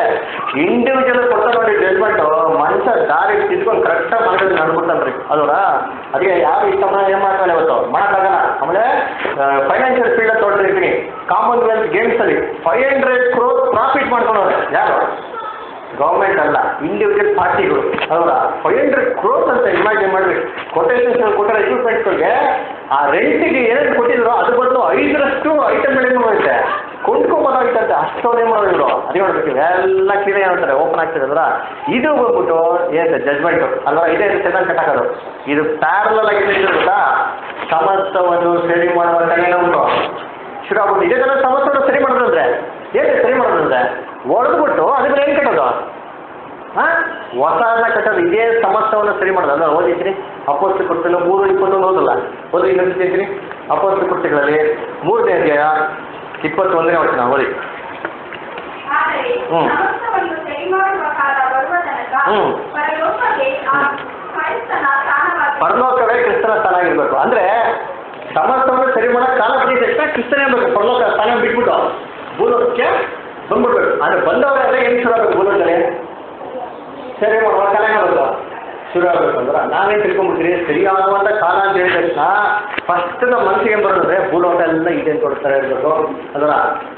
ಇಂಡಿವಿಜುವಲ್ ಕೊಡ್ತಾ ನೋಡಿ ಜಡ್ಜ್ಮೆಂಟ್ ಮನುಷ್ಯ ದಾರಿ ತಿದ್ಕೊಂಡು ಕರೆಕ್ಟಾಗಿ ಮನೆಯಲ್ಲಿ ನಡ್ಬಿಡ್ತಾನ್ರಿ ಅಲ್ವರ ಅದಕ್ಕೆ ಯಾರು ಸಮಯ ಏನು ಮಾಡ್ತಾನೆ ಇವತ್ತು? ಮಾಡೋಕ್ಕಾಗಲ್ಲ. ಆಮೇಲೆ ಫೈನಾನ್ಷಿಯಲ್ ಫೀಲ್ಡ್ ತೊಗೊಂಡಿರ್ತೀನಿ ಕಾಮನ್ವೆಲ್ತ್ ಗೇಮ್ಸಲ್ಲಿ ಫೈವ್ ಹಂಡ್ರೆಡ್ ಕ್ರೋರ್ ಪ್ರಾಫಿಟ್ ಮಾಡ್ಕೊಂಡವ್ರೆ. ಯಾರು? ಗೌರ್ಮೆಂಟ್ ಅಲ್ಲ ಇಂಡಿವಿಜುವಲ್ ಪಾರ್ಟಿಗಳು ಹೌದಾ? ಫೈವ್ ಹಂಡ್ರೆಡ್ ಕ್ರೋಸ್ ಅಂತ ಇಮ್ಯಾಜಿನ್ ಮಾಡಬೇಕು. ಕೊಟೇಶನ್ಸ್ ಕೊಟ್ಟರೆ ಎಕ್ವಿಪ್ಮೆಂಟ್ಸ್ಗಳಿಗೆ ಆ ರೆಂಟಿಗೆ ಏನೇನು ಕೊಟ್ಟಿದ್ರು ಅದು ಬದಲು ಐದರಷ್ಟು ಐಟಮ್ಗಳೇನು ಮಾಡುತ್ತೆ ಕೊಂಡ್ಕೊಂಬೋದಾಗಿತ್ತಂತೆ ಅಷ್ಟೊಂದೇ ಮಾಡಿದ್ರು ಅದೇ ನೋಡ್ಬೇಕು ಎಲ್ಲ ಕ್ಲೀನ್ ಹೇಳ್ತಾರೆ? ಓಪನ್ ಆಗ್ತಿರೋದ್ರ? ಇದು ಬಂದ್ಬಿಟ್ಟು, ಏನು ಜಜ್ಮೆಂಟು ಅಲ್ವಾ? ಇದೇ ಚೆನ್ನಾಗಿ ಕಟ್ಟಾಕೋದು ಇದು ಪ್ಯಾರಲಲ್ ಆಗಿ ಗೊತ್ತಾ? ಸಮಸ್ತವನ್ನು ಸರಿ ಮಾಡುವಂಥ ಏನೋ ಉಂಟು ಶುರು ಆಗ್ಬಿಟ್ಟು ಇದೇ ಥರ ಸಮಸ್ಯೆಗಳು ಸರಿ ಮಾಡೋದಂದ್ರೆ ಹೇಗೆ ಸರಿ ಮಾಡೋದಂದ್ರೆ ಹೊಡೆದ್ಬಿಟ್ಟು ಅದಕ್ಕೆ ಏನು ಕಟ್ಟೋದು? ಹಾಂ? ಹೊಸದನ್ನ ಕಟ್ಟೋದು. ಇದೇ ಸಮಸ್ಯೆವನ್ನು ಸರಿ ಮಾಡೋದು. ಅಲ್ಲ ಓದಿದ್ರಿ ಅಪೋಸ್ತು ಕುರ್ತಿಗಳು ಮೂರು ಇಪ್ಪತ್ತೊಂದು ಓದಲ್ಲ ಓದಿ ಇನ್ನೊಂದು ಹೇಳ್ತೀನಿ ಅಪೋಸ್ತು ಕುರ್ತಿಗಳಲ್ಲಿ ಮೂರನೇ ಅಧ್ಯಾಯ ಇಪ್ಪತ್ತೊಂದನೇ ವಚನ. ಓದಿ. ಹ್ಞೂ ಹ್ಞೂ ಪರಲೋಕವೇ ಕ್ರೈಸ್ತನ ಸ್ಥಾನ ಆಗಿರ್ಬೇಕು. ಅಂದ್ರೆ ಸಮಸ್ತವನ್ನು ಸರಿ ಮಾಡೋ ಕಾಲ ಬಂದಿದ್ದ ಕ್ರಿಸ್ತನೇ ಬೇಕು ಪರಲೋಕ ಸ್ಥಾನ ಬಿಟ್ಬಿಟ್ಟು. ಭೂಲೋಕಕ್ಕೆ ಬಂದ್ಬಿಡ್ಬೇಕು ಅಂದ್ರೆ ಬಂದವರೆಲ್ಲ ಏನು ಶುರು ಆಗ್ಬೇಕು ಭೂಲೋಕದಲ್ಲಿ ಸರಿ ಮಾಡುವ ಕಾಲ ಏನಾಗಬೇಕು ಶುರು ಆಗ್ಬೇಕು ಅಂದ್ರೆ ನಾವೇನು ತಿಳ್ಕೊಂಡ್ಬಿಡ್ತೀರಿ ಸರಿಯಾಗುವಂಥ ಕಾಲ ಅಂತ ಹೇಳಿದ ತಕ್ಷಣ ಫಸ್ಟ್ ನಮ್ಮ ಮನಸ್ಸಿಗೆ ಬರೋದಂದ್ರೆ ಭೂಲೋಕ ಎಲ್ಲ ಇದೆ ಅಂತ ಕೊಡ್ತಾರೆ ಇರಬೇಕು ಅದರ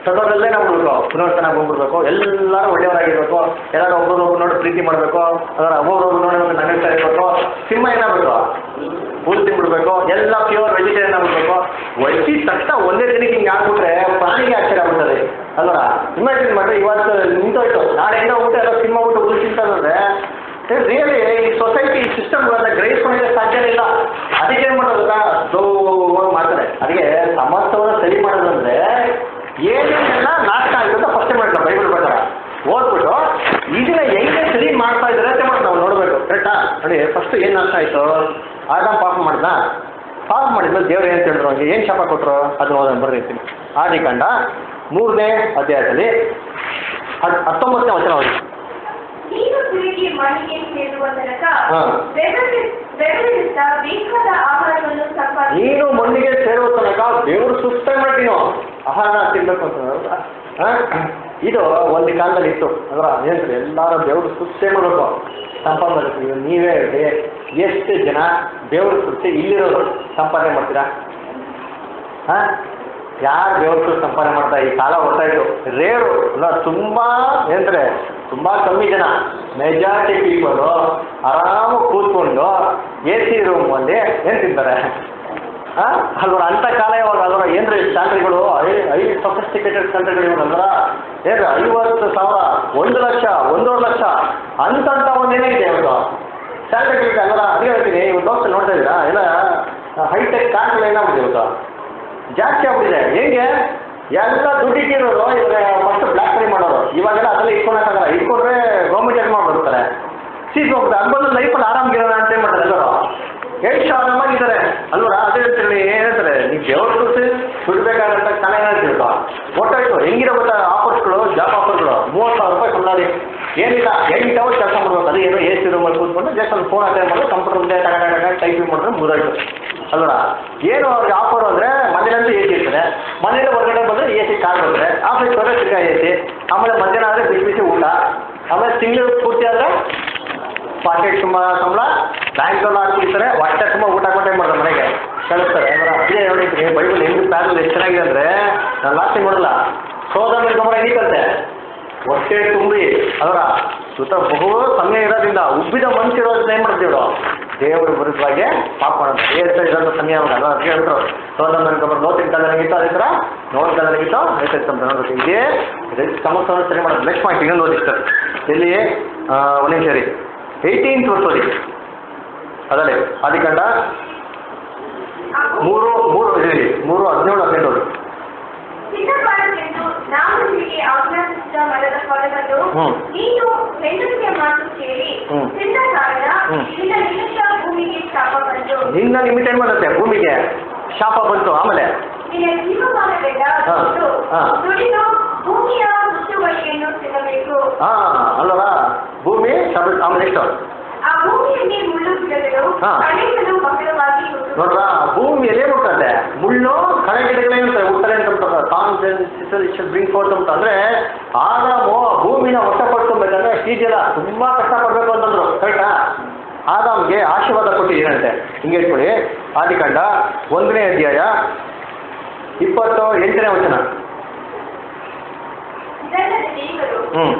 ಸದರಲ್ಲೇ ನಾವು ಬಿಡ್ಬೇಕು ಪುನರ್ತನ ಹೋಗ್ಬಿಡ್ಬೇಕು ಎಲ್ಲರೂ ಒಳ್ಳೆಯವರಾಗಿರ್ಬೇಕು ಎಲ್ಲರೂ ಒಬ್ಬರೊಬ್ಬರು ನೋಡಿ ಪ್ರೀತಿ ಮಾಡಬೇಕು ಅದರ ಒಬ್ಬರೊಬ್ಬರು ನೋಡಿ ಒಂದು ನಗರ್ತಾ ಇರಬೇಕು ಸಿಂಹ ಏನಾಗಬೇಕು ಹುಲ್ ತಿನ್ಬಿಡ್ಬೇಕು ಎಲ್ಲ ಪ್ಯೂರ್ ವೆಜಿಟೇರಿಯನ್ ಆಗ್ಬಿಡ್ಬೇಕು ವಯಸ್ಸಿದ ತಕ್ಷಣ ಒಂದೇ ದಿನಕ್ಕೆ ಹಿಂಗೆ ಆಗ್ಬಿಟ್ರೆ ಪ್ರಾಣಿಗೆ ಆಶ್ಚರ್ಯ ಆಗ್ಬಿಡ್ತದೆ ಅಲ್ವಾ ಇಮ್ಯಾಜಿನ್ ಮಾಡ್ರಿ ಇವತ್ತು ನಿಂತೋಯ್ತು ನಾಳೆಯಿಂದ ಊಟ ಎಲ್ಲ ಸಿನಿಮಾ ಊಟ ಉಳಿಸಿಂತಂದ್ರೆ ರಿಯಲಿ ಈ ಸೊಸೈಟಿ ಈ ಸಿಸ್ಟಮ್ಗಳನ್ನ ಗ್ರಹಿಸ್ಕೊಳ್ಳೋಕೆ ಸಾಧ್ಯನೇ ಇಲ್ಲ. ಅದಕ್ಕೆ ಏನು ಮಾಡೋದಲ್ಲ ಸ್ಲೋ ಮಾಡ್ತಾರೆ. ಅದಕ್ಕೆ ಸಮಸ್ತವನ್ನು ಸರಿ ಮಾಡೋದಂದ್ರೆ ಏನೇನೆಲ್ಲ ನಾಶ ಆಗುತ್ತೆ ಫಸ್ಟ್ ಮಾಡ್ತಾರೆ? ಬೈಬಲ್ ಪ್ರಕಾರ. ಓದ್ಬಿಟ್ಟು ಇದನ್ನ ಹೆಂಗೆ ಸರಿ ಮಾಡ್ತಾ ಇದ್ದಾರೆ ಅಂತ ಮಾಡಿ ನಾವು ನೋಡಬೇಕು. ಕರೆಕ್ಟಾ ನೋಡಿ ಫಸ್ಟ್ ಏನು ನಾಶ ಆಯಿತು? ಆದಾಮ್ ಪಾಪ ಮಾಡ್ದ ಪಾಪ ಮಾಡಿದ್ಮೇಲೆ ದೇವ್ರು ಏನು ತಿಳಿದ್ರು ಏನು ಶಾಪ ಕೊಟ್ಟರು ಅದು ಓದೋಣ, ಬರ್ರಿ ಆದಿ ಆದಿಕಾಂಡ ಮೂರನೇ ಅಧ್ಯಾಯದಲ್ಲಿ ಹತ್ ಹತ್ತೊಂಬತ್ತನೇ ವಚನ ಅವ್ರಿಗೆ ನೀನು ಮಣ್ಣಿಗೆ ಸೇರುವ ತನಕ ದೇವರು ಸುಸ್ತ ಮಾಡಿ ನೀನು ಆಹಾರ ತಿನ್ಬೇಕು ಅಂತ? ಇದು ಒಂದು ಕಾಲದಲ್ಲಿ ಇತ್ತು. ಅದರ ಏನ್ರಿ ಎಲ್ಲರೂ ದೇವ್ರ ಸುಸ್ತೇ ಮಾಡಬೇಕು ಸಂಪಾದನೆ ಮಾಡ್ತೀವಿ ನೀವೇ ಹೇಳಿ ಎಷ್ಟು ಜನ ದೇವ್ರ ಸುತ್ತಿ ಇಲ್ಲಿರೋರು ಸಂಪಾದನೆ ಮಾಡ್ತೀರಾ? ಹಾಂ? ಯಾರು ದೇವರು ಸಂಪಾದನೆ ಮಾಡ್ತಾ ಈ ಕಾಲ ಇದ್ದು ರೇರು. ಅಲ್ಲ ತುಂಬ ಏನಂದ್ರೆ ತುಂಬ ಕಮ್ಮಿ ಜನ. ಮೆಜಾರಿಟಿ ಪೀಪಲ್ ಆರಾಮ ಕೂತ್ಕೊಂಡು ಎ ಸಿ ರೂಮಲ್ಲಿ ಏನು ತಿಂತಾರೆ? ಹಾಂ ಅಲ್ವ ಅಂಥ ಕಾಲ ಯಾವಾಗ? ಅಲ್ವ ಏನ್ರಿ ಸ್ಯಾಲ್ರಿಗಳು ಐ ಐ ಸೊಫಿಸ್ಟಿಕೇಟೆಡ್ ಸ್ಯಾಲ್ರಿಗಳು ಇವಾಗ ಐವತ್ತು ಸಾವಿರ, ಒಂದು ಲಕ್ಷ, ಒಂದೂವರೆ ಲಕ್ಷ, ಅಂತಂತ ಒಂದು ಏನಿದೆ ಇವತ್ತು ಸ್ಯಾಲ್ರಿಗಳಿದೆ ಅಲ್ವ ಅದೇ ಹೇಳ್ತೀನಿ ಇವತ್ತು ನೋಡ್ತಾ ಇದ್ದೀರಾ? ಎಲ್ಲ ಹೈಟೆಕ್ ಕಾರ್ಗಳು ಏನಾಗುತ್ತೆ ಇವತ್ತು ಜಾಸ್ತಿ ಆಗ್ಬಿಟ್ಟಿದೆ. ಹೆಂಗೆ? ಎಲ್ಲ ದುಡ್ಡಿಟ್ಟಿರೋರು ಇವಾಗ ಫಸ್ಟ್ ಬ್ಲ್ಯಾಕ್ ಮನಿ ಮಾಡೋರು. ಇವಾಗೆಲ್ಲ ಅದೆಲ್ಲ ಇಟ್ಕೊಳಕ್ಕಾಗಲ್ಲ. ಇಟ್ಕೊಂಡ್ರೆ ಗೌರ್ಮೆಂಟ್ ಏನು ಮಾಡ್ಬಿಡ್ತಾರೆ. ಸೀಸ್ ಹೋಗ್ಬಿಟ್ಟು ಅನ್ಬೋದು ಲೈಫಲ್ಲಿ ಆರಾಮಾಗಿರೋಣ ಅಂತ ಏನು ಮಾಡ್ತಾರೆ ಎಲ್ಲರೂ ಎಷ್ಟು ಆರಾಮಾಗಿದ್ದಾರೆ ಅಲ್ವಾ ಅದೇ ಹೇಳ್ತೀನಿ. ಏನು ಹೇಳ್ತಾರೆ? ನೀವು ದೇವ್ರ ತೋರಿಸಿ ದುಡ್ಬೇಕಾಗಂತ ಕಾಲ ಏನಾಗ್ತಿರುತ್ತೋ ಒಟ್ಟಾಯ್ತು. ಹೆಂಗಿರೋ ಗೊತ್ತಾ? ಆಫರ್ಸ್ಗಳು ಜಾಬ್ ಆಫರ್ಗಳು ಮೂವತ್ತು ಸಾವಿರ ರೂಪಾಯಿ ಕೊಂಡಾಡಿ ಏನಿಲ್ಲ ಎಂಟು ಅವರ್ ಕೆಲಸ ಮಾಡ್ಬೇಕು. ಅದು ಏನೋ ಎ ಸಿ ರೂಮಲ್ಲಿ ಕೂತ್ಕೊಂಡು ಜಸ್ಟ್ ಒಂದು ಫೋನ್ ಅಟೆಂಡ್ ಮಾಡಿ ಕಂಪ್ಯೂಟರ್ ಮುಂದೆ ತಗೊಂಡಾಗ ಟೈಪಿಂಗ್ ಮಾಡಿದ್ರೆ ಮುಗಿದೋಯ್ತು. ಅಲ್ವಾ ಏನು ಅವ್ರಿಗೆ ಆಫರ್ ಅಂದರೆ ಮನೇಲಂತೂ ಎ ಸಿ ಇರ್ತದೆ. ಮನೇಲಿ ಹೊರಗಡೆ ಬಂದರೆ ಎ ಸಿ ಕಾರ್ ಬಂದ್ರೆ ಆಫೀಸ್ ಹೋದ್ರೆ ತಿರ್ಗಾ ಎ ಸಿ ಆಮೇಲೆ ಮಧ್ಯಾಹ್ನ ಆದರೆ ಬಿಸಿ ಬಿಸಿ ಊಟ. ಆಮೇಲೆ ತಿಂಗಳು ಪೂರ್ತಿ ಆದರೆ ಪಾಕೆಟ್ ತುಂಬ ಸಂಬಳ. ಬ್ಯಾಂಕಲ್ಲಿ ಹಾಕ್ಬಿಡ್ತಾರೆ. ಹೊಟ್ಟೆ ತುಂಬ ಊಟ ಕೊಟ್ಟೆ ಮಾಡ್ತಾರೆ ಮನೆಗೆ. ಕಳಿಸ್ತಾರೆ ಅಂದ್ರೆ ಅದೇ ನೋಡಿ ಬೈಬಲ್ ಹೆಂಗ್ ಪ್ಯಾರಲ್ ಎಷ್ಟು ಚೆನ್ನಾಗಿದೆ ಅಂದರೆ, ನಾನು ಲಾಸ್ಟ್ ನೋಡಲ್ಲ. ಸೋದ ಮೇಲೆ ಹಿಡಿತಂತೆ ಹೊಟ್ಟೆ ತುಂಬಿ ಅದರ ಸುತ್ತ ಬಹು ಸಮಯ ಇರೋದ್ರಿಂದ ಉಬ್ಬಿದ ಮನುಷ್ಯ ಇರೋದ್ರಿಂದ ಏನು ಮಾಡ್ತೀವಿ ದೇವರು ವಿರುದ್ಧವಾಗಿ ಪಾಪ ಇರೋದು ಸಮಯ ಅಲ್ವಾ? ಅದಕ್ಕೆ ಹೇಳಿದ್ರು ಸೋದ ಮೇಲೆ ಗೊಬ್ಬರ ನೋಟಿನ ಕಾಲ ನನಗಿತ್ತು ಅದೇ ಥರ ನೋಡ್ತಾ ನನಗಿತ್ತು ನೋಡ್ಬೇಕು ಇದೇ ಸಮಸ್ಯೆಯನ್ನು ಸರಿ ಮಾಡೋದು. ನೆಕ್ಸ್ಟ್ ಪಾಯಿಂಟ್ ಇನ್ನೊಂದು ಓದಿ ಸರ್ ಇಲ್ಲಿ ಒಂದೇ ಸರಿ ಏಯ್ಟೀನ್ತ್ ವರ್ಷ ಓದಿ ಅದಲ್ಲೇ ಅದಿಕಂಡ ಮೂರು ಮೂರು ಮೂರು, ಹದಿನೇಳು, ಹದಿನೆಂಟು. ಓದಿ ಹ್ಮ್. ನಿನ್ನ ಲಿಮಿಟೆಡ್ ಮಾಡುತ್ತೆ ಭೂಮಿಗೆ ಶಾಪ ಬಂತು ಆಮೇಲೆ? ಹಾ, ಅಲ್ವಾ ಭೂಮಿ ಆಮೇಲೆ ಎಷ್ಟು? ಹಾ. ನೋಡ್ರ ಭೂಮಿಯಲ್ಲಿ ಏನು ಹುಟ್ಟುತ್ತೆ ಮುಳ್ಳು ಕಳೆ ಉತ್ತರ ಹುಟ್ಟಲೆ ಅಂತ ಸಾಂಗ್ ಬ್ರಿಂಗ್ ಫೋರ್ತ್ ಅಂತ ಅಂದ್ರೆ ಆದಾಮು ಆ ಭೂಮಿನ ವಶಪಡ್ಕೊಬೇಕಂದ್ರೆ ಹೀಗೆಲ್ಲ ತುಂಬಾ ಕಷ್ಟಪಡ್ಬೇಕು ಅಂತಂದ್ರು ಕರೆಕ್ಟಾ ಆದಾಮ್ಗೆ ಆಶೀರ್ವಾದ ಕೊಟ್ಟಿದ್ದೀರಂತೆ ಹಿಂಗೆ ಇಟ್ಕೊಳ್ಳಿ ಆದಿಕಾಂಡ ಒಂದನೇ ಅಧ್ಯಾಯ ಇಪ್ಪತ್ತು ಎಂಟನೇ ವಚನ ಇದಲ್ಲದೆ ದೇವರು ಹ್ಮ್. ಅವರನ್ನು ಆಶೀರ್ವದಿಸಿ ಹ್ಮ್. ನೀವು ಬಹು ಸಂತಾನವುಳ್ಳವರಾಗಿ ಎತ್ತಿ ಹ್ಮ್. ಭೂಮಿಯಲ್ಲಿ ತುಂಬಿಕೊಂಡು ಹ್ಮ್.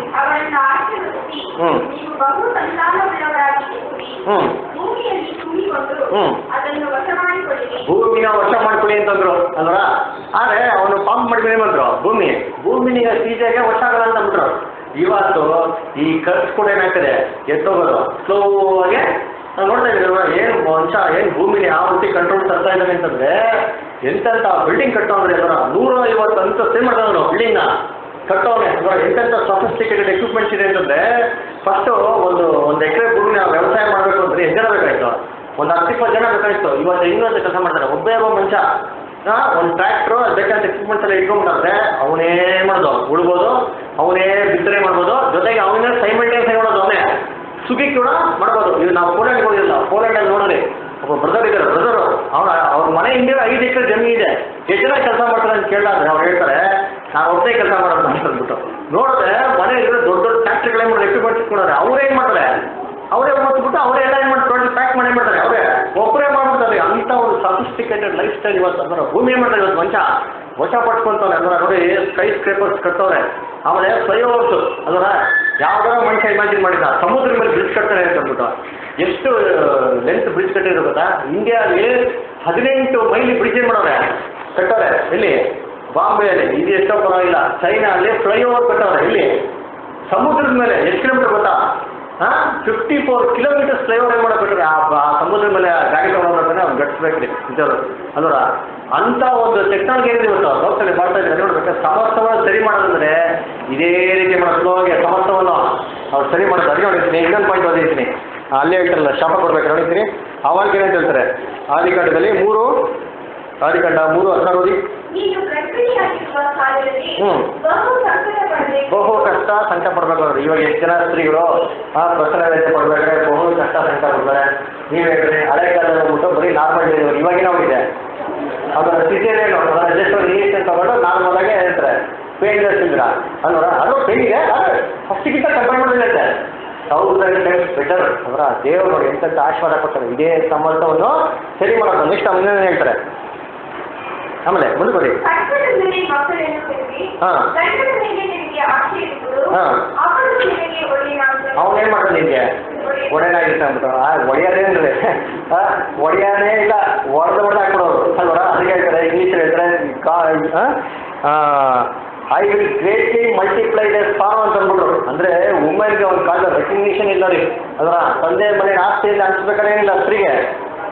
ಹ್ಞೂ ವಶ ಹ್ಞೂ ಭೂಮಿನ ವಶ ಮಾಡ್ಕೊಳ್ಳಿ ಅಂತಂದ್ರು ಅಂದ್ರ? ಆದ್ರೆ ಅವನು ಪಂಪ್ ಮಾಡಿದ್ರೆ ಬಂದ್ರು ಭೂಮಿ. ಭೂಮಿನಿಗೆ ಸೀಜೆಗೆ ವಶ ಆಗಲ್ಲ ಅಂತ ಅಂದ್ಬಿಟ್ರು. ಇವತ್ತು ಈ ಖರ್ಚು ಕೂಡ ಏನಾಗ್ತದೆ? ಎತ್ತೋಗೋದು. ಸ್ಲೋ ಆಗಿ ನಾವು ನೋಡ್ತಾ ಇದ್ದೀವಿ ಏನು ಮನುಷ್ಯ ಏನು ಭೂಮಿನ ಯಾವ ರೀತಿ ಕಂಟ್ರೋಲ್ ತರ್ತಾ ಇದ್ದಾನೆ ಅಂತಂದ್ರೆ ಎಂತೆಂಥ ಬಿಲ್ಡಿಂಗ್ ಕಟ್ಟೋ ಅಂದ್ರೆ ನೂರ ಐವತ್ತು ಮಾಡ್ತಾರೆ ಬಿಲ್ಡಿಂಗ್ ಬಿಲ್ಡಿಂಗ್ನ ಕಟ್ಟೋನೆ. ಎಂತೆಂಥ ಸಫಿಸ್ಟಿಕೇಟೆಡ್ ಎಕ್ವಿಪ್ಮೆಂಟ್ಸ್ ಇದೆ ಅಂತಂದ್ರೆ ಫಸ್ಟು ಒಂದು ಒಂದು ಎಕರೆ ಭೂಮಿನ ವ್ಯವಸಾಯ ಮಾಡಬೇಕು ಅಂದ್ರೆ ಎಷ್ಟು ಜನ ಬೇಕಾಯ್ತು. ಒಂದು ಹತ್ತು ಇಪ್ಪತ್ತು ಜನ ಬೇಕಾಗಿತ್ತು ಇವತ್ತು ಇನ್ನೊಂದು ಕೆಲಸ ಮಾಡ್ತಾರೆ. ಒಬ್ಬೇ ಒಬ್ಬ ಮನುಷ್ಯ ಒಂದು ಟ್ರ್ಯಾಕ್ಟ್ರು ಅದು ಬೇಕಂತ ಎಕ್ವಿಪ್ಮೆಂಟ್ಸ್ ಎಲ್ಲ ಇಟ್ಕೊಂಡ್ರೆ ಅವನೇ ಮಾಡೋದು. ಉಳ್ಬೋದು, ಅವನೇ ಬಿತ್ತನೆ ಮಾಡ್ಬೋದು. ಜೊತೆಗೆ ಅವನೇ ಸೈಮೆಂಟೇನ್ಸ್ ಮಾಡೋದು ಅವನೇ. ಸುಗಿ ಕೂಡ ಮಾಡ್ಬೋದು. ಇದು ನಾವು ಪೋಲೆಂಡ್ಗೆ ಹೋಗಿಲ್ಲ. ಪೋಲೆಂಡಲ್ಲಿ ನೋಡಿರಿ. ಒಬ್ಬ ಬ್ರದರ್ ಇದ್ದಾರೆ. ಬ್ರದರು ಅವನ ಅವ್ರ ಮನೆ ಹಿಂದೆ ಐದು ಎಕರೆ ಜಮೀನು ಇದೆ. ಎಷ್ಟು ಜನ ಕೆಲಸ ಮಾಡ್ತಾರೆ ಅಂತ ಕೇಳಿದ್ರೆ ಅವ್ರು ಹೇಳ್ತಾರೆ, ನಾನು ಒಬ್ಬನೇ ಕೆಲಸ ಮಾಡೋದು ಅಂತ ಅಂದ್ಬಿಟ್ಟು. ನೋಡಿದ್ರೆ ಮನೆ ಇದ್ರೆ ದೊಡ್ಡ ದೊಡ್ಡ ಫ್ಯಾಕ್ಟ್ರಿಗಳೇ ಮಾಡಿ ಎಕ್ವಿಪ್ಮೆಂಟ್ಸ್ ಕೊಡೋದು ಅವ್ರು ಏನು ಮಾಡ್ತಾರೆ? ಅವರೇ ಓದ್ಬಿಟ್ಟು ಅವರೇ ಎಲ್ಲ ಏನು ಮಾಡಿ ಟೋಟಲ್ ಪ್ಯಾಕ್ ಮಾಡಿ ಮಾಡ್ತಾರೆ ಅವರೇ ಒಬ್ಬರೇ ಮಾಡ್ಬಿಡ್ತಾರೆ ಅಂತ ಒಂದು ಸಫಿಸ್ಟಿಕೇಟೆಡ್ ಲೈಫ್ ಸ್ಟೈಲ್ ಇವತ್ತು ಅಂದ್ರೆ ಭೂಮಿ ಮಾಡ್ತಾರೆ ಇವತ್ತು? ಮಂಚ ವಶ ಪಡ್ಕೊಂತವ್ರೆ ಅಂದ್ರೆ ನೋಡಿ ಸ್ಕೈ ಸ್ಕ್ರೇಪರ್ಸ್ ಕಟ್ಟವ್ರೆ ಆಮೇಲೆ ಫ್ಲೈಓವರ್ಸ್ ಅದರ ಯಾವ್ದಾರ ಮನುಷ್ಯ ಇಮ್ಯಾಜಿನ್ ಮಾಡಿದ ಸಮುದ್ರ ಮೇಲೆ ಬ್ರಿಡ್ಜ್ ಕಟ್ತಾರೆ ಅಂತ ಅಂದ್ಬಿಟ್ಟು. ಎಷ್ಟು ಲೆಂತ್ ಬ್ರಿಡ್ಜ್ ಕಟ್ಟಿರೋ ಗೊತ್ತಾ? ಇಂಡಿಯಾದಲ್ಲಿ ಹದಿನೆಂಟು ಮೈಲಿ ಬ್ರಿಡ್ಜ್ ಏನು ಮಾಡವ್ರೆ ಕಟ್ಟವ್ರೆ. ಬಾಂಬೆ ಬಾಂಬೆಯಲ್ಲಿ. ಇದು ಎಷ್ಟೋ ಪರವಾಗಿಲ್ಲ. ಚೈನಾ ಅಲ್ಲಿ ಫ್ಲೈಓವರ್ ಕಟ್ಟವ್ರೆ. ಇಲ್ಲಿ ಸಮುದ್ರದ ಮೇಲೆ. ಎಷ್ಟು ಕಿಲೋಮೀಟರ್ ಗೊತ್ತಾ? ಹಾ? ಫಿಫ್ಟಿ ಫೋರ್ ಕಿಲೋಮೀಟರ್ಸ್ ಫ್ಲೈಓವರ್ ಏನು ಮಾಡಬೇಕು ಆ ಸಮುದ್ರದ ಮೇಲೆ ಗಾಡಿ ತಗೊಂಡ್ರೆ ಅವ್ನು ಗಟ್ಟಿಸ್ಬೇಕ್ರಿ. ನಿಜರು ಅಲ್ವರ ಅಂತ ಒಂದು ಟೆಕ್ನಾಲಜಿ ಏನಿದೆ ಇವತ್ತು ಲೋಕದಲ್ಲಿ ಮಾಡ್ತಾ ಇದ್ದಾರೆ ನೋಡ್ಬೇಕು ಸಮಸ್ತವನ್ನು ಸರಿ ಮಾಡೋದಂದ್ರೆ ಇದೇ ರೀತಿ ಮಾಡೋದು. ಸ್ಲೋಗೆ ಸಮಸ್ತವನ್ನು ಅವ್ರು ಸರಿ ಮಾಡೋದು. ಅದೇ ನೋಡಿರ್ತೀನಿ ಇನ್ನೊಂದು ಪಾಯಿಂಟ್ ಓದಿರ್ತೀನಿ ಅಲ್ಲೇ ಹೇಳ್ತಾರಲ್ಲ, ಶಾಪ ಕೊಡ್ಬೇಕು ನೋಡಿರ್ತೀನಿ ಅವಾಗ ಏನಂತ ಹೇಳ್ತಾರೆ. ಆದಿಕಾಂಡದಲ್ಲಿ ಮೂರು ಆದಿಕಾಂಡ ಮೂರು ಹದಿನಾರು ಹ್ಞೂ. ಬಹು ಸಂಕಟ ಪಡಬೇಕು. ಕಷ್ಟ ಸಂಕಟ ಪಡ್ಬೇಕಾದ್ರೆ ಇವಾಗ ಎಷ್ಟು ಜನ ಸ್ತ್ರೀಗಳು ಆ ಪ್ರಸನ್ನ ವ್ಯಕ್ತಿ ಪಡ್ಬೇಕಾದ್ರೆ ಬಹು ಕಷ್ಟ ಸಂಕಟ ಪಡ್ತಾರೆ. ನೀವು ಹೇಳಿದ್ರೆ ಹಳೆ ಕಾಲದಲ್ಲಿ ಹೋಗ್ಬಿಟ್ಟು ಬರೀ ನಾರ್ಮಲ್ ಡೆಲಿವರಿ ಇವಾಗಿನ ಹೋಗಿದೆ ಅದರ ಸಿಸೇರಿಯನ್ ಜಸ್ಟ್ ಒಂದು ಇಂಜೆಕ್ಷನ್ ತಗೊಂಡು ನಾರ್ಮಲ್ ಆಗಿ ಹೇಳ್ತಾರೆ. ಪೇನ್ ಇಲ್ದಿರ ಅಲ್ವರ ಅದು ಪೇನ್ ಇದೆ ಆದರೆ ಫಸ್ಟಿಗಿಂತ ಕಂಪೇರ್ ಮಾಡಿರುತ್ತೆ ತೌಸಂಡ್ ಟೈಮ್ಸ್ ಬೆಟರ್ ಅವರ ದೇವರು ಎಂತ ಆಶೀರ್ವಾದ ಕೊಡ್ತಾರೆ. ಇದೇ ಸಮರ್ಥವನ್ನು ಸರಿ ಮಾಡೋದು. ನೆಕ್ಸ್ಟ್ ಅವನ್ನೇ ಹೇಳ್ತಾರೆ? ಆಮೇಲೆ ಮುಂದೆ ಬನ್ನಿ ಹಾಂ. ಹಾಂ. ಮಾಡ್ತಾನೆ ನಿಮಗೆ ಒಡೆಯನಾಗಿರ್ತಾನೆ ಅಂದ್ಬಿಟ್ಟು ಆ ಒಡೆಯೋದೇನ್ರಿ ಹಾಂ ಒಡೆಯಾನೇ ಇಲ್ಲ. ಹೊಡೆದ ಹೊಡೆದ ಹಾಕ್ಬಿಡೋರು ಅಲ್ವರ ಅದಕ್ಕೆ ಹೇಳ್ತಾರೆ ಇಂಗ್ಲೀಷ್ ಹೇಳ್ತಾರೆ I will greatly multiply the form ಅಂತ ಅಂದ್ಬಿಟ್ರು. ಅಂದ್ರೆ ವುಮೆನ್ಗೆ ಒಂದು ಕಾಲ ರೆಕಗ್ನಿಷನ್ ಇಲ್ಲ ರೀ ಅದರ ತಂದೆ ಮನೆ ಆಸ್ತಿಯಲ್ಲಿ ಅನ್ಸ್ಬೇಕಾದ್ರೆ ಏನಿಲ್ಲ ಸ್ತ್ರೀಗೆ.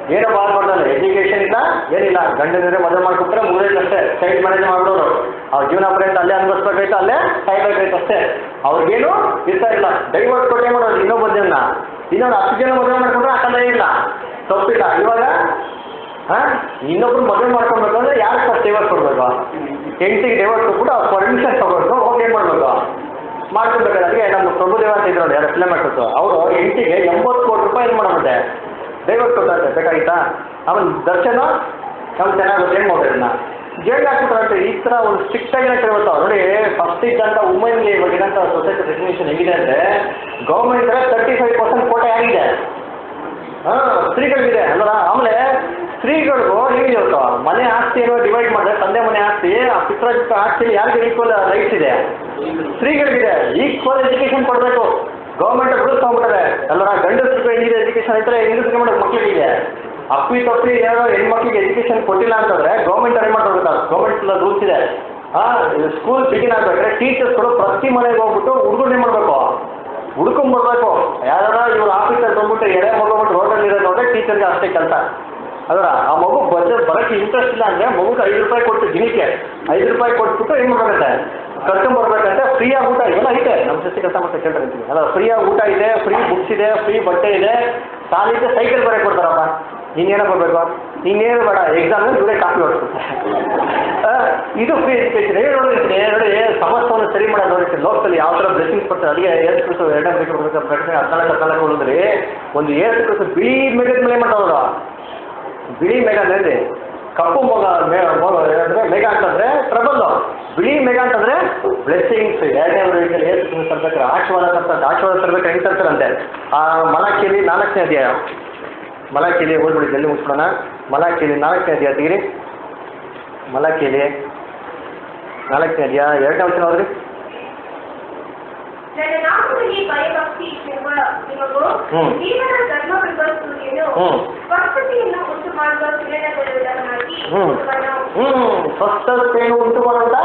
ಏನೋ ಮಾಡ್ತಾರೆ ಎಜುಕೇಶನ್ ಇಲ್ಲ ಏನಿಲ್ಲ ಗಂಡನಿದ್ರೆ ಮದುವೆ ಮಾಡ್ಕೊಟ್ರೆ ಮೂರೇ ಅಷ್ಟೇ ಸೈಡ್ ಮ್ಯಾನೇಜ್ ಮಾಡೋರು ಅವ್ರ ಜೀವನ ಪರ್ಯಂತ ಅಲ್ಲೇ ಅನ್ಭವಿಸ್ಬೇಕಾಯ್ತು, ಅಲ್ಲೇ ಸಾಯ್ಬೇಕಾಯ್ತು ಅಷ್ಟೇ. ಅವ್ರಿಗೇನು ಇರ್ತಾ ಇಲ್ಲ. ಡೈವರ್ಸ್ ಕೊಟ್ಟೆ ಮಾಡೋದು ಇನ್ನೊಬ್ಬ ಜನ ಇನ್ನೊಂದು ಹತ್ತು ಜನ ಮದುವೆ ಮಾಡ್ಕೊಂಡ್ರೆ ಆಕಲೇ ಇಲ್ಲ. ತಪ್ಪಿಲ್ಲ. ಇವಾಗ, ಹಾ? ಇನ್ನೊಬ್ರು ಮದುವೆ ಮಾಡ್ಕೊಬೇಕು ಅಂದ್ರೆ ಯಾರು ಫಸ್ಟ್ ಡೈವರ್ಸ್ ಕೊಡ್ಬೇಕು? ಹೆಂಡತಿಗೆ ಡೈವರ್ಸ್ ಕೊಟ್ಬಿಟ್ಟು ಅವ್ರು ಪರ್ಮಿಷನ್ ತಗೋಬೇಕು ಹೋಗಿ ಏನು ಮಾಡ್ಬೇಕು? ಮಾಡ್ಕೊಬೇಕಾದ್ರೆ ನಮ್ಮ ಪ್ರಭುದೇವ ಅಂತ ಇದ್ರು ನೋಡಿ ಯಾರು ಫಿಲಮ್ ಅವರು ಹೆಂಡತಿಗೆ ಎಂಬತ್ತು ಕೋಟಿ ರೂಪಾಯಿ ಏನು ಮಾಡೋದಂತೆ ಡೈವರ್ಸ್ ಕೊಟ್ಟಾರೆ ಬೇಕಾಗಿತ್ತಾ? ಆಮೇಲೆ ದರ್ಶನ ನಮ್ಗೆ ಚೆನ್ನಾಗಿ ಗೊತ್ತು ಏನು ಮಾಡೋದನ್ನ ಜೈಲ್ ಹಾಕ್ಬಿಟ್ರಂತೆ ಈ ಥರ ಒಂದು ಸ್ಟ್ರಿಕ್ಟ್ ಆಗಿ ಹೇಳ್ತಾರೆ ನೋಡಿ ಫಸ್ಟ್ ಇದ್ದಂಥ ವುಮೆನ್ಗೆ ಇವಾಗ ಏನಂತ ಸೊಸೈಟಿ ರೆಕಗ್ನಿಷನ್ ಹೇಗಿದೆ ಅಂದರೆ ಗೌರ್ಮೆಂಟ್ ತರ್ಟಿ ಫೈವ್ ಪರ್ಸೆಂಟ್ ಕೋಟೆ ಆಗಿದೆ. ಹಾಂ, ಸ್ತ್ರೀಗಳಿಗಿದೆ ಅಲ್ಲ ಆಮೇಲೆ ಸ್ತ್ರೀಗಳಿಗೂ ಹೇಗಿದೆ ಗೊತ್ತಾ? ಮನೆ ಆಸ್ತಿ ಏನೋ ಡಿವೈಡ್ ಮಾಡಿದ್ರೆ ತಂದೆ ಮನೆ ಆಸ್ತಿ, ಆ ಪಿತ್ರ ಆಸ್ತಿಯಲ್ಲಿ ಯಾರಿಗೆ ಈಕ್ವಲ್ ರೈಟ್ಸ್ ಇದೆ? ಸ್ತ್ರೀಗಳಿಗಿದೆ ಈಕ್ವಲ್ ಎಜುಕೇಶನ್ ಕೊಡಬೇಕು. ಗೌರ್ಮೆಂಟ್ ರೂಲ್ಸ್ ತಗೊಂಡ್ಬಿಟ್ಟಾರೆ ಎಲ್ಲರ ಗಂಡಸ್ರಿಗೆ ಹೆಂಗಿದೆ ಎಜುಕೇಶನ್ ಇದ್ರೆ ಹೆಂಗಸ್ರಿಗೆ ಮಾಡೋದು ಮಕ್ಕಳಿಗೆ ಅಪ್ಪಿ ತಪ್ಪಿ ಯಾರೋ ಹೆಣ್ಮಕ್ಳಿಗೆ ಎಜುಕೇಶನ್ ಕೊಟ್ಟಿಲ್ಲ ಅಂತಂದ್ರೆ ಗೌರ್ಮೆಂಟ್ ಏನು ಗೊತ್ತಾ ಗೌರ್ಮೆಂಟ್ ರೂಲ್ಸ್ ಇದೆ. ಹಾಂ ಸ್ಕೂಲ್ ಬಿಗಿನ್ ಟೀಚರ್ಸ್ ಟೀಚರ್ಸ್ಗಳು ಪ್ರತಿ ಮನೆಗೆ ಹೋಗ್ಬಿಟ್ಟು ಹುಡುಗರು ಏನು ಮಾಡಬೇಕು? ಯಾರ ಯಾರು ಇವ್ರು ಆಫೀಸಲ್ಲಿ ಬಂದ್ಬಿಟ್ಟು ಎಳೆ ಮಗು ಬಿಟ್ಟು ರೋಡಲ್ಲಿ ಇರೋದು ನೋಡ್ರೆ ಟೀಚರ್ಗೆ ಅಷ್ಟೇ ಕೆಲಸ. ಅದರ, ಆ ಮಗು ಬಜೆಟ್ ಬರೋಕ್ಕೆ ಇಂಟ್ರೆಸ್ಟ್ ಇಲ್ಲ ಅಂದರೆ ಮಗುಗೆ ಐದು ರೂಪಾಯಿ ಕೊಟ್ಟು ದಿನಕ್ಕೆ ಐದು ರೂಪಾಯಿ ಕೊಟ್ಬಿಟ್ಟು ಏನು ಮಾಡಬೇಕಂತೆ ಕರ್ಕೊಂಬರ್ಬೇಕಂತೆ ಫ್ರೀಯಾಗಿ ಊಟ ಇವೆಲ್ಲ ಐತೆ. ನಮ್ಮ ಜೊತೆ ಕೆಲಸ ಮಾಡ್ತಾ ಕೇಳ್ತಾರೆ ಅಂತೀವಿ. ಅಲ್ಲ ಫ್ರೀಯಾಗಿ ಊಟ ಇದೆ ಫ್ರೀ ಬುಕ್ಸ್ ಇದೆ ಫ್ರೀ ಬಟ್ಟೆ ಇದೆ. ಸಾಲಿಗೆ ಸೈಕಲ್ ಬರೋಕ್ಕೆ ಕೊಡ್ತಾರಪ್ಪ. ನೀನೇನೋ ಕೊಡಬೇಕು ನೀನೇನು ಬೇಡ ಎಕ್ಸಾಮ್ ಇವರೇ ಕಾಪಿ ಹೊಡ್ಸ್ಕೊಡ್ತಾರೆ ಆ, ಇದು ಫ್ರೀ ಎಜುಕೇಶನ್ ಏನು ನೋಡಿರ್ತೀನಿ ನೋಡಿ ಸಮಸ್ಯೆಯನ್ನು ಸರಿ ಮಾಡೋದು ನೋಡಿರ್ತೀನಿ ಲೋಕದಲ್ಲಿ ಯಾವ ಥರ ಬ್ಲೆಸ್ಸಿಂಗ್ಸ್ ಕೊಡ್ತಾರೆ? ಅದಕ್ಕೆ ಏರ್ ಕ್ರಿಸ್ತು ಎರಡನೇ ಬೇಕು ಪ್ರಕಟಣೆ ಹದಿನಾಲ್ಕು ಹದಿನಾಲ್ಕು ಹೋದ್ರೆ ಒಂದು ಏರ್ ಕ್ರಿಸ್ತು ಬಿಳಿ ಮೇಘದ ಮೇಲೆ ಮಾಡ್ತಾವ್ರು ಬಿಳಿ ಮೇಘ ಅಂದ್ರೆ ಕಪ್ಪು ಮೊಗ ಏನಂದ್ರೆ ಮೇಘ ಅಂತಂದ್ರೆ ಟ್ರಬಲ್ ಬಿಳಿ ಮೇಘ ಅಂತಂದ್ರೆ ಬ್ಲೆಸ್ಸಿಂಗ್ಸ್ ಎರಡನೇ ರೀತಿಯಲ್ಲಿ ಏನು ತರ್ಬೇಕಾರೆ ಆಶೀರ್ವಾದ ತರ್ತಾರೆ ಆಶೀರ್ವಾದ ತರ್ಬೇಕಾರೆ ಹೆಂಗೆ ತರ್ತಾರಂತೆ? ಆ ಮಲಾಖಿಯಲ್ಲಿ ನಾಲ್ಕನೇ ಅಧ್ಯಾಯ. ಮಲಾಖಿಯಲ್ಲಿ ಓದ್ಬಿಡಿ ಜಲ್ದಿ ಮುಗಿಸ್ಬಿಡೋಣ ಮಲಾಖಿಯಲ್ಲಿ ನಾಲ್ಕನೇ ಅಧ್ಯಾಯ ತೆಗಿರಿ. ಮಲಾಖಿಯಲ್ಲಿ ನಾಲ್ಕನೇ ಅಧ್ಯಾಯ ಎರಡನೇ ವಚನ ಹೋದ್ರಿ ನನ್ನ ನಾಮದಲ್ಲಿ ಭಯಭಕ್ತಿ ನಿಮಗೂ ಸೂರ್ಯನು. ಸ್ವಸ್ಥತೆಯನ್ನು ಉಂಟು ಮಾಡುವ ಕಿರಣಗಳುಳ್ಳವನಾಗಿ ಸ್ವಸ್ಥತೆಯನ್ನು ಉಂಟು ಮಾಡುವಂಥ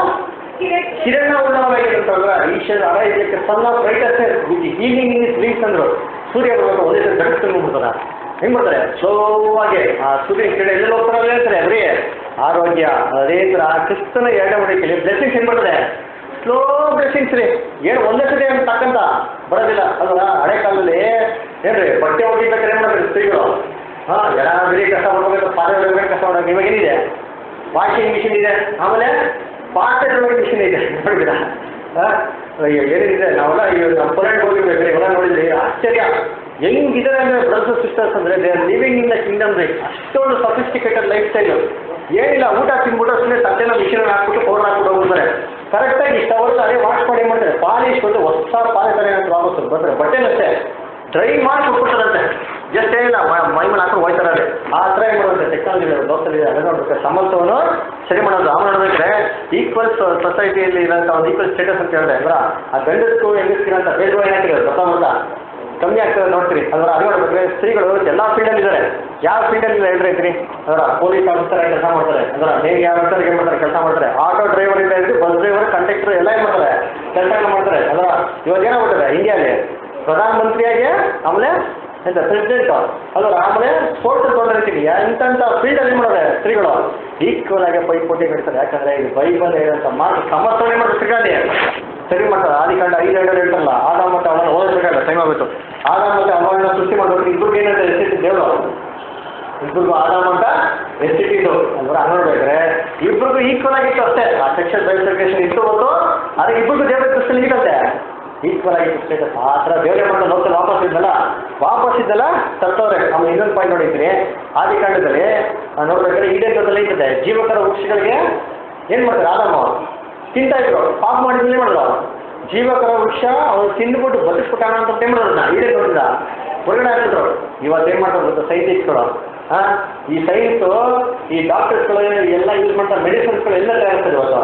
ಕಿರಣ ಉಳ್ಳವನಾಗಿರುತ್ತಲ್ವ ಈಶ್ವರ ಇದಕ್ಕೆ ಸಣ್ಣ ಹೀಲಿಂಗ್ ಇನ್ ಡ್ರೀಮ್ಸ್ ಅಂದ್ರು. ಸೂರ್ಯ ಬರಬೇಕು ಒಂದೇ ಬೆಳಕು ಬಿಡ್ತಾರ ಹೆಂಗ್ ಬರ್ತಾರೆ ಸ್ಲೋ ಆಗಿ ಆ ಸೂರ್ಯ ಕಿರಣ ಎಲ್ಲೆಲ್ಲ ಹೋಗ್ತಾರೆ ಹೇಳ್ತಾರೆ ಅವರೇ ಆರೋಗ್ಯ. ಅದೇ ತರ ಕ್ರಿಸ್ತನ ಎರಡನೇ ಮಡಿಕೆ ಬ್ಲೆಸ್ಸಿಂಗ್ಸ್ ಹೆಂಗ್ ಬರ್ತದೆ ಸ್ಲೋ ಬ್ಲೆಸ್ಸಿಂಗ್ಸ್ ರೀ ಏನು ಒಂದೇ ಸತಿ ಏನು ತಕ್ಕಂತ ಬರೋದಿಲ್ಲ. ಅಲ್ವಾ ಹಳೆ ಕಾಲದಲ್ಲಿ, ಏನ್ರಿ, ಬಟ್ಟೆ ಒಗಿಬೇಕಾದ್ರೆ ಏನು ಮಾಡ್ಬೇಕು ಸ್ತ್ರೀಗಳು? ಹಾಂ, ಎಲ್ಲ ಬರೀ ಕಷ್ಟ ಮಾಡ್ಕೋಬೇಕು ಪಾದ ಹೊಡಿಬೇಕು ಕಷ್ಟ ಮಾಡೋಕೆ ನಿಮಗೇನಿದೆ ವಾಷಿಂಗ್ ಮಿಷಿನ್ ಇದೆ. ಆಮೇಲೆ ಪಾತ್ರೆ ಮಿಷಿನ್ ಇದೆ. ನೋಡಿದ್ದೀರಾ ಹಾಂ ಏನಿದೆ ನಾವೆಲ್ಲ ಇವಾಗ ನಮ್ಮ ಪೊಲೆಂಡ್ ಹೋಗಿರ್ಬೇಕು ಇವೆಲ್ಲ ನೋಡಿದ್ರಿ ಆಶ್ಚರ್ಯ. ಹೆಂಗಿದ್ದಾರೆ ಅಂದರೆ ಬ್ರದರ್ಸ್ ಸಿಸ್ಟರ್ಸ್ ಅಂದರೆ they are living in the kingdom ರೀ ಅಷ್ಟೊಂದು ಸಫಿಸ್ಟಿಕೇಟೆಡ್ ಲೈಫ್ ಸ್ಟೈಲು ಏನಿಲ್ಲ, ಊಟ ತಿಂದ್ಬಿಟ್ಟು ಅಷ್ಟೇ ತಟ್ಟೆನ ಮಿಷಿನಲ್ಲಿ ಹಾಕ್ಬಿಟ್ಟು ಪೌಡರ್ ಹಾಕ್ಬಿಟ್ಟು ಹೋಗ್ಬಿಡ್ತಾರೆ. ಕರೆಕ್ಟಾಗಿ ಇಷ್ಟ ವರ್ಷ ಅದೇ ವಾಶ್ ಮಾಡಿ ಮಾಡಿದ್ರೆ ಪಾಲಿಶ್ ಬಂದು ಹೊಸ ಪಾಲಿಶ್ ಅಂತ ಬಂದ್ರೆ ಬರ್ತಾರೆ ಬಟ್ಟೆನಷ್ಟೇ ಡ್ರೈ ಮಾಡಿ ಕೊಟ್ಬಿಡ್ತಾರಂತೆ ಜಸ್ಟ್ ಏನಿಲ್ಲ, ಮ- ಮೇಲೆ ಹಾಕೊಂಡು ಹೋಯ್ತಾರೆ ಆ ಥರ ಏನು ಮಾಡೋದು ಟೆಕ್ನಾಲಜಿ ಲೋಕಲ್ ಅದನ್ನ ನೋಡ್ಬೇಕು. ಸಮಸ್ಯೆವನ್ನು ಸರಿ ಮಾಡೋದು. ಆ ನೋಡ್ಬೇಕ್ರೆ ಈಕ್ವಲ್ ಸೊಸೈಟಿಯಲ್ಲಿ ಇರೋಂಥ ಒಂದು ಈಕ್ವಲ್ ಸ್ಟೇಟಸ್ ಅಂತ ಹೇಳಿದ್ರೆ, ಅಂದ್ರೆ ಆ ಗಂಡಸ್ಗೂ ಹೆಂಗಸ್ಗಿರೋಂಥ ಭೇದ ಏನಾಗ್ತಿರೋದು ಗೊತ್ತಾಗ ಕಮ್ಮಿ ಆಗ್ತದೆ ನೋಡ್ತೀರಿ. ಅದರ ಅದು ನೋಡ್ಬೇಕ್ರೆ ಸ್ತ್ರೀಗಳು ಎಲ್ಲ ಫೀಲ್ಡಲ್ಲಿ ಇದ್ದಾರೆ. ಯಾವ ಫೀಲ್ಡಲ್ಲಿ ಇಲ್ಲ ಹೇಳ್ರಿ ಐತ್ರಿ? ಅದರ ಪೊಲೀಸ್ ಆಫೀಸರ್ ಕೆಲಸ ಮಾಡ್ತಾರೆ. ಅದರ ಹೇಗೆ ಆಫೀಸರ್ ಏನು ಮಾಡ್ತಾರೆ, ಕೆಲಸ ಮಾಡ್ತಾರೆ. ಆಟೋ ಡ್ರೈವರ್ ಇಂದ ಹಿಡಿದು ಬಸ್ ಡ್ರೈವರ್ ಕಂಡಕ್ಟರ್ ಎಲ್ಲ ಏನು ಮಾಡ್ತಾರೆ? ಕೆಲಸ ಮಾಡ್ತಾರೆ. ಅದರ ಇವತ್ತು ಏನಾಗ್ಬಿಟ್ಟಿದೆ? ಇಂಡಿಯಾಲಿ ಪ್ರಧಾನಮಂತ್ರಿಯಾಗಿ ಆಮೇಲೆ ಎಂತ ಪ್ರೆಸಿಡೆಂಟ್ ಅಲ್ಲ ಆಮೇಲೆ ಸ್ಪೋರ್ಟ್ಸ್ ತೊಗೊಂಡಿರ್ತೀವಿ ಎಂತೆಂಥ ಫೀಲ್ಡಲ್ಲಿ ಮಾಡೋದೆ ಸ್ತ್ರೀಗಳು. ಈಕ್ವಲ್ ಆಗಿ ಪೈಪೋಟಿ ಬಿಡ್ತಾರೆ ಯಾಕಂದ್ರೆ ಇದು ಬೈಬಲ್ ಹೇಳಂತ ಮಾತು ಸಮಸ್ಯೆ ಮಾಡಿ ಸ್ತ್ರೀಗಳಲ್ಲಿ ಸರಿ ಮಾಡ್ತಾರೆ. ಆದಿಕಾಂಡ ಐದು ಎರಡು ಹೇಳ್ತಾರಲ್ಲ ಆದ ಮತ್ತೆ ಅವನ ಓದಬೇಕಾದ್ರೆ ಟೈಮ್ ಆಗುತ್ತೆ ಆದ ಮತ್ತೆ ಅವನ ಸೃಷ್ಟಿ ಮಾಡಬೇಕು. ಇಬ್ಬರಿಗೆ ಏನಂತ ಎಷ್ಟಿತ್ತು ದೇವರು. ಇಬ್ಬರಿಗೂ ಆದಾಮ ಅಂತ ಎಷ್ಟಿಟ್ಟಿದ್ದು ಅಂದ್ರೆ ನೋಡ್ಬೇಕ್ರೆ ಇಬ್ಬರಿಗೂ ಈಕ್ವಲ್ ಆಗಿತ್ತು ಅಷ್ಟೇ. ಆ ಸೆಕ್ಷನ್ ಬೈಸರ್ಕೇಶನ್ ಇತ್ತು ಮತ್ತು ಅದಕ್ಕೆ ಇಬ್ಬರಿಗೂ ದೇವರ ದೃಷ್ಟಿಯಲ್ಲಿ ಈಗಂತೆ ಈಕ್ವಲ್ ಆಗಿ ಸ್ಟೇಟಸ್ ಆ ಥರ ಬೇರೆ ಮಾಡ್ಕೊಂಡು ಲೋಕಲ್ ವಾಪಸ್ ಇದ್ದಲ್ಲ? ವಾಪಸ್ ಇದ್ದಲ್ಲ? ಸತ್ತವ್ರೆ ಅವ್ನು ಇನ್ನೊಂದು ಪಾಯಿಂಟ್ ನೋಡಿದ್ರಿ ಆದಿ ಕಾಂಡದಲ್ಲಿ ನೋಡ್ಬೇಕಾದ್ರೆ ಈಡೇಟದಲ್ಲಿ ಇರ್ತದೆ. ಜೀವಕರ ವೃಕ್ಷಗಳಿಗೆ ಏನು ಮಾಡ್ತಾರೆ? ಆದಾಮ ತಿಂತಾ ಇದ್ರು ಪಾಪ ಮಾಡಿದ್ಮೇಲೆ ಮಾಡಲ್ಲ ಅವರು? ಜೀವಕರ ವೃಕ್ಷ ಅವ್ರು ತಿಂದ್ಬಿಟ್ಟು ಬದುಕ್ಬಿಟ್ಟಾನ ಅಂತ ಟೈಮ್ ಮಾಡೋದನ್ನ ಈಡೇ ನೋಡಿದ ಹೊರಗಡೆ ಹಾಕಿದ್ರು ಇವತ್ತು ಏನು ಮಾಡ್ತಾರೆ ಗೊತ್ತಾ? ಸೈಂಟಿಸ್ಟ್ಗಳು ಹಾಂ ಈ ಸೈನ್ಸು ಈ ಡಾಕ್ಟರ್ಸ್ಗಳು ಎಲ್ಲ ಯೂಸ್ ಮಾಡ್ತಾರೆ. ಮೆಡಿಸಿನ್ಸ್ಗಳು ಎಲ್ಲ ತಯಾರಿಸ್ತಾರೆ ಇವತ್ತು.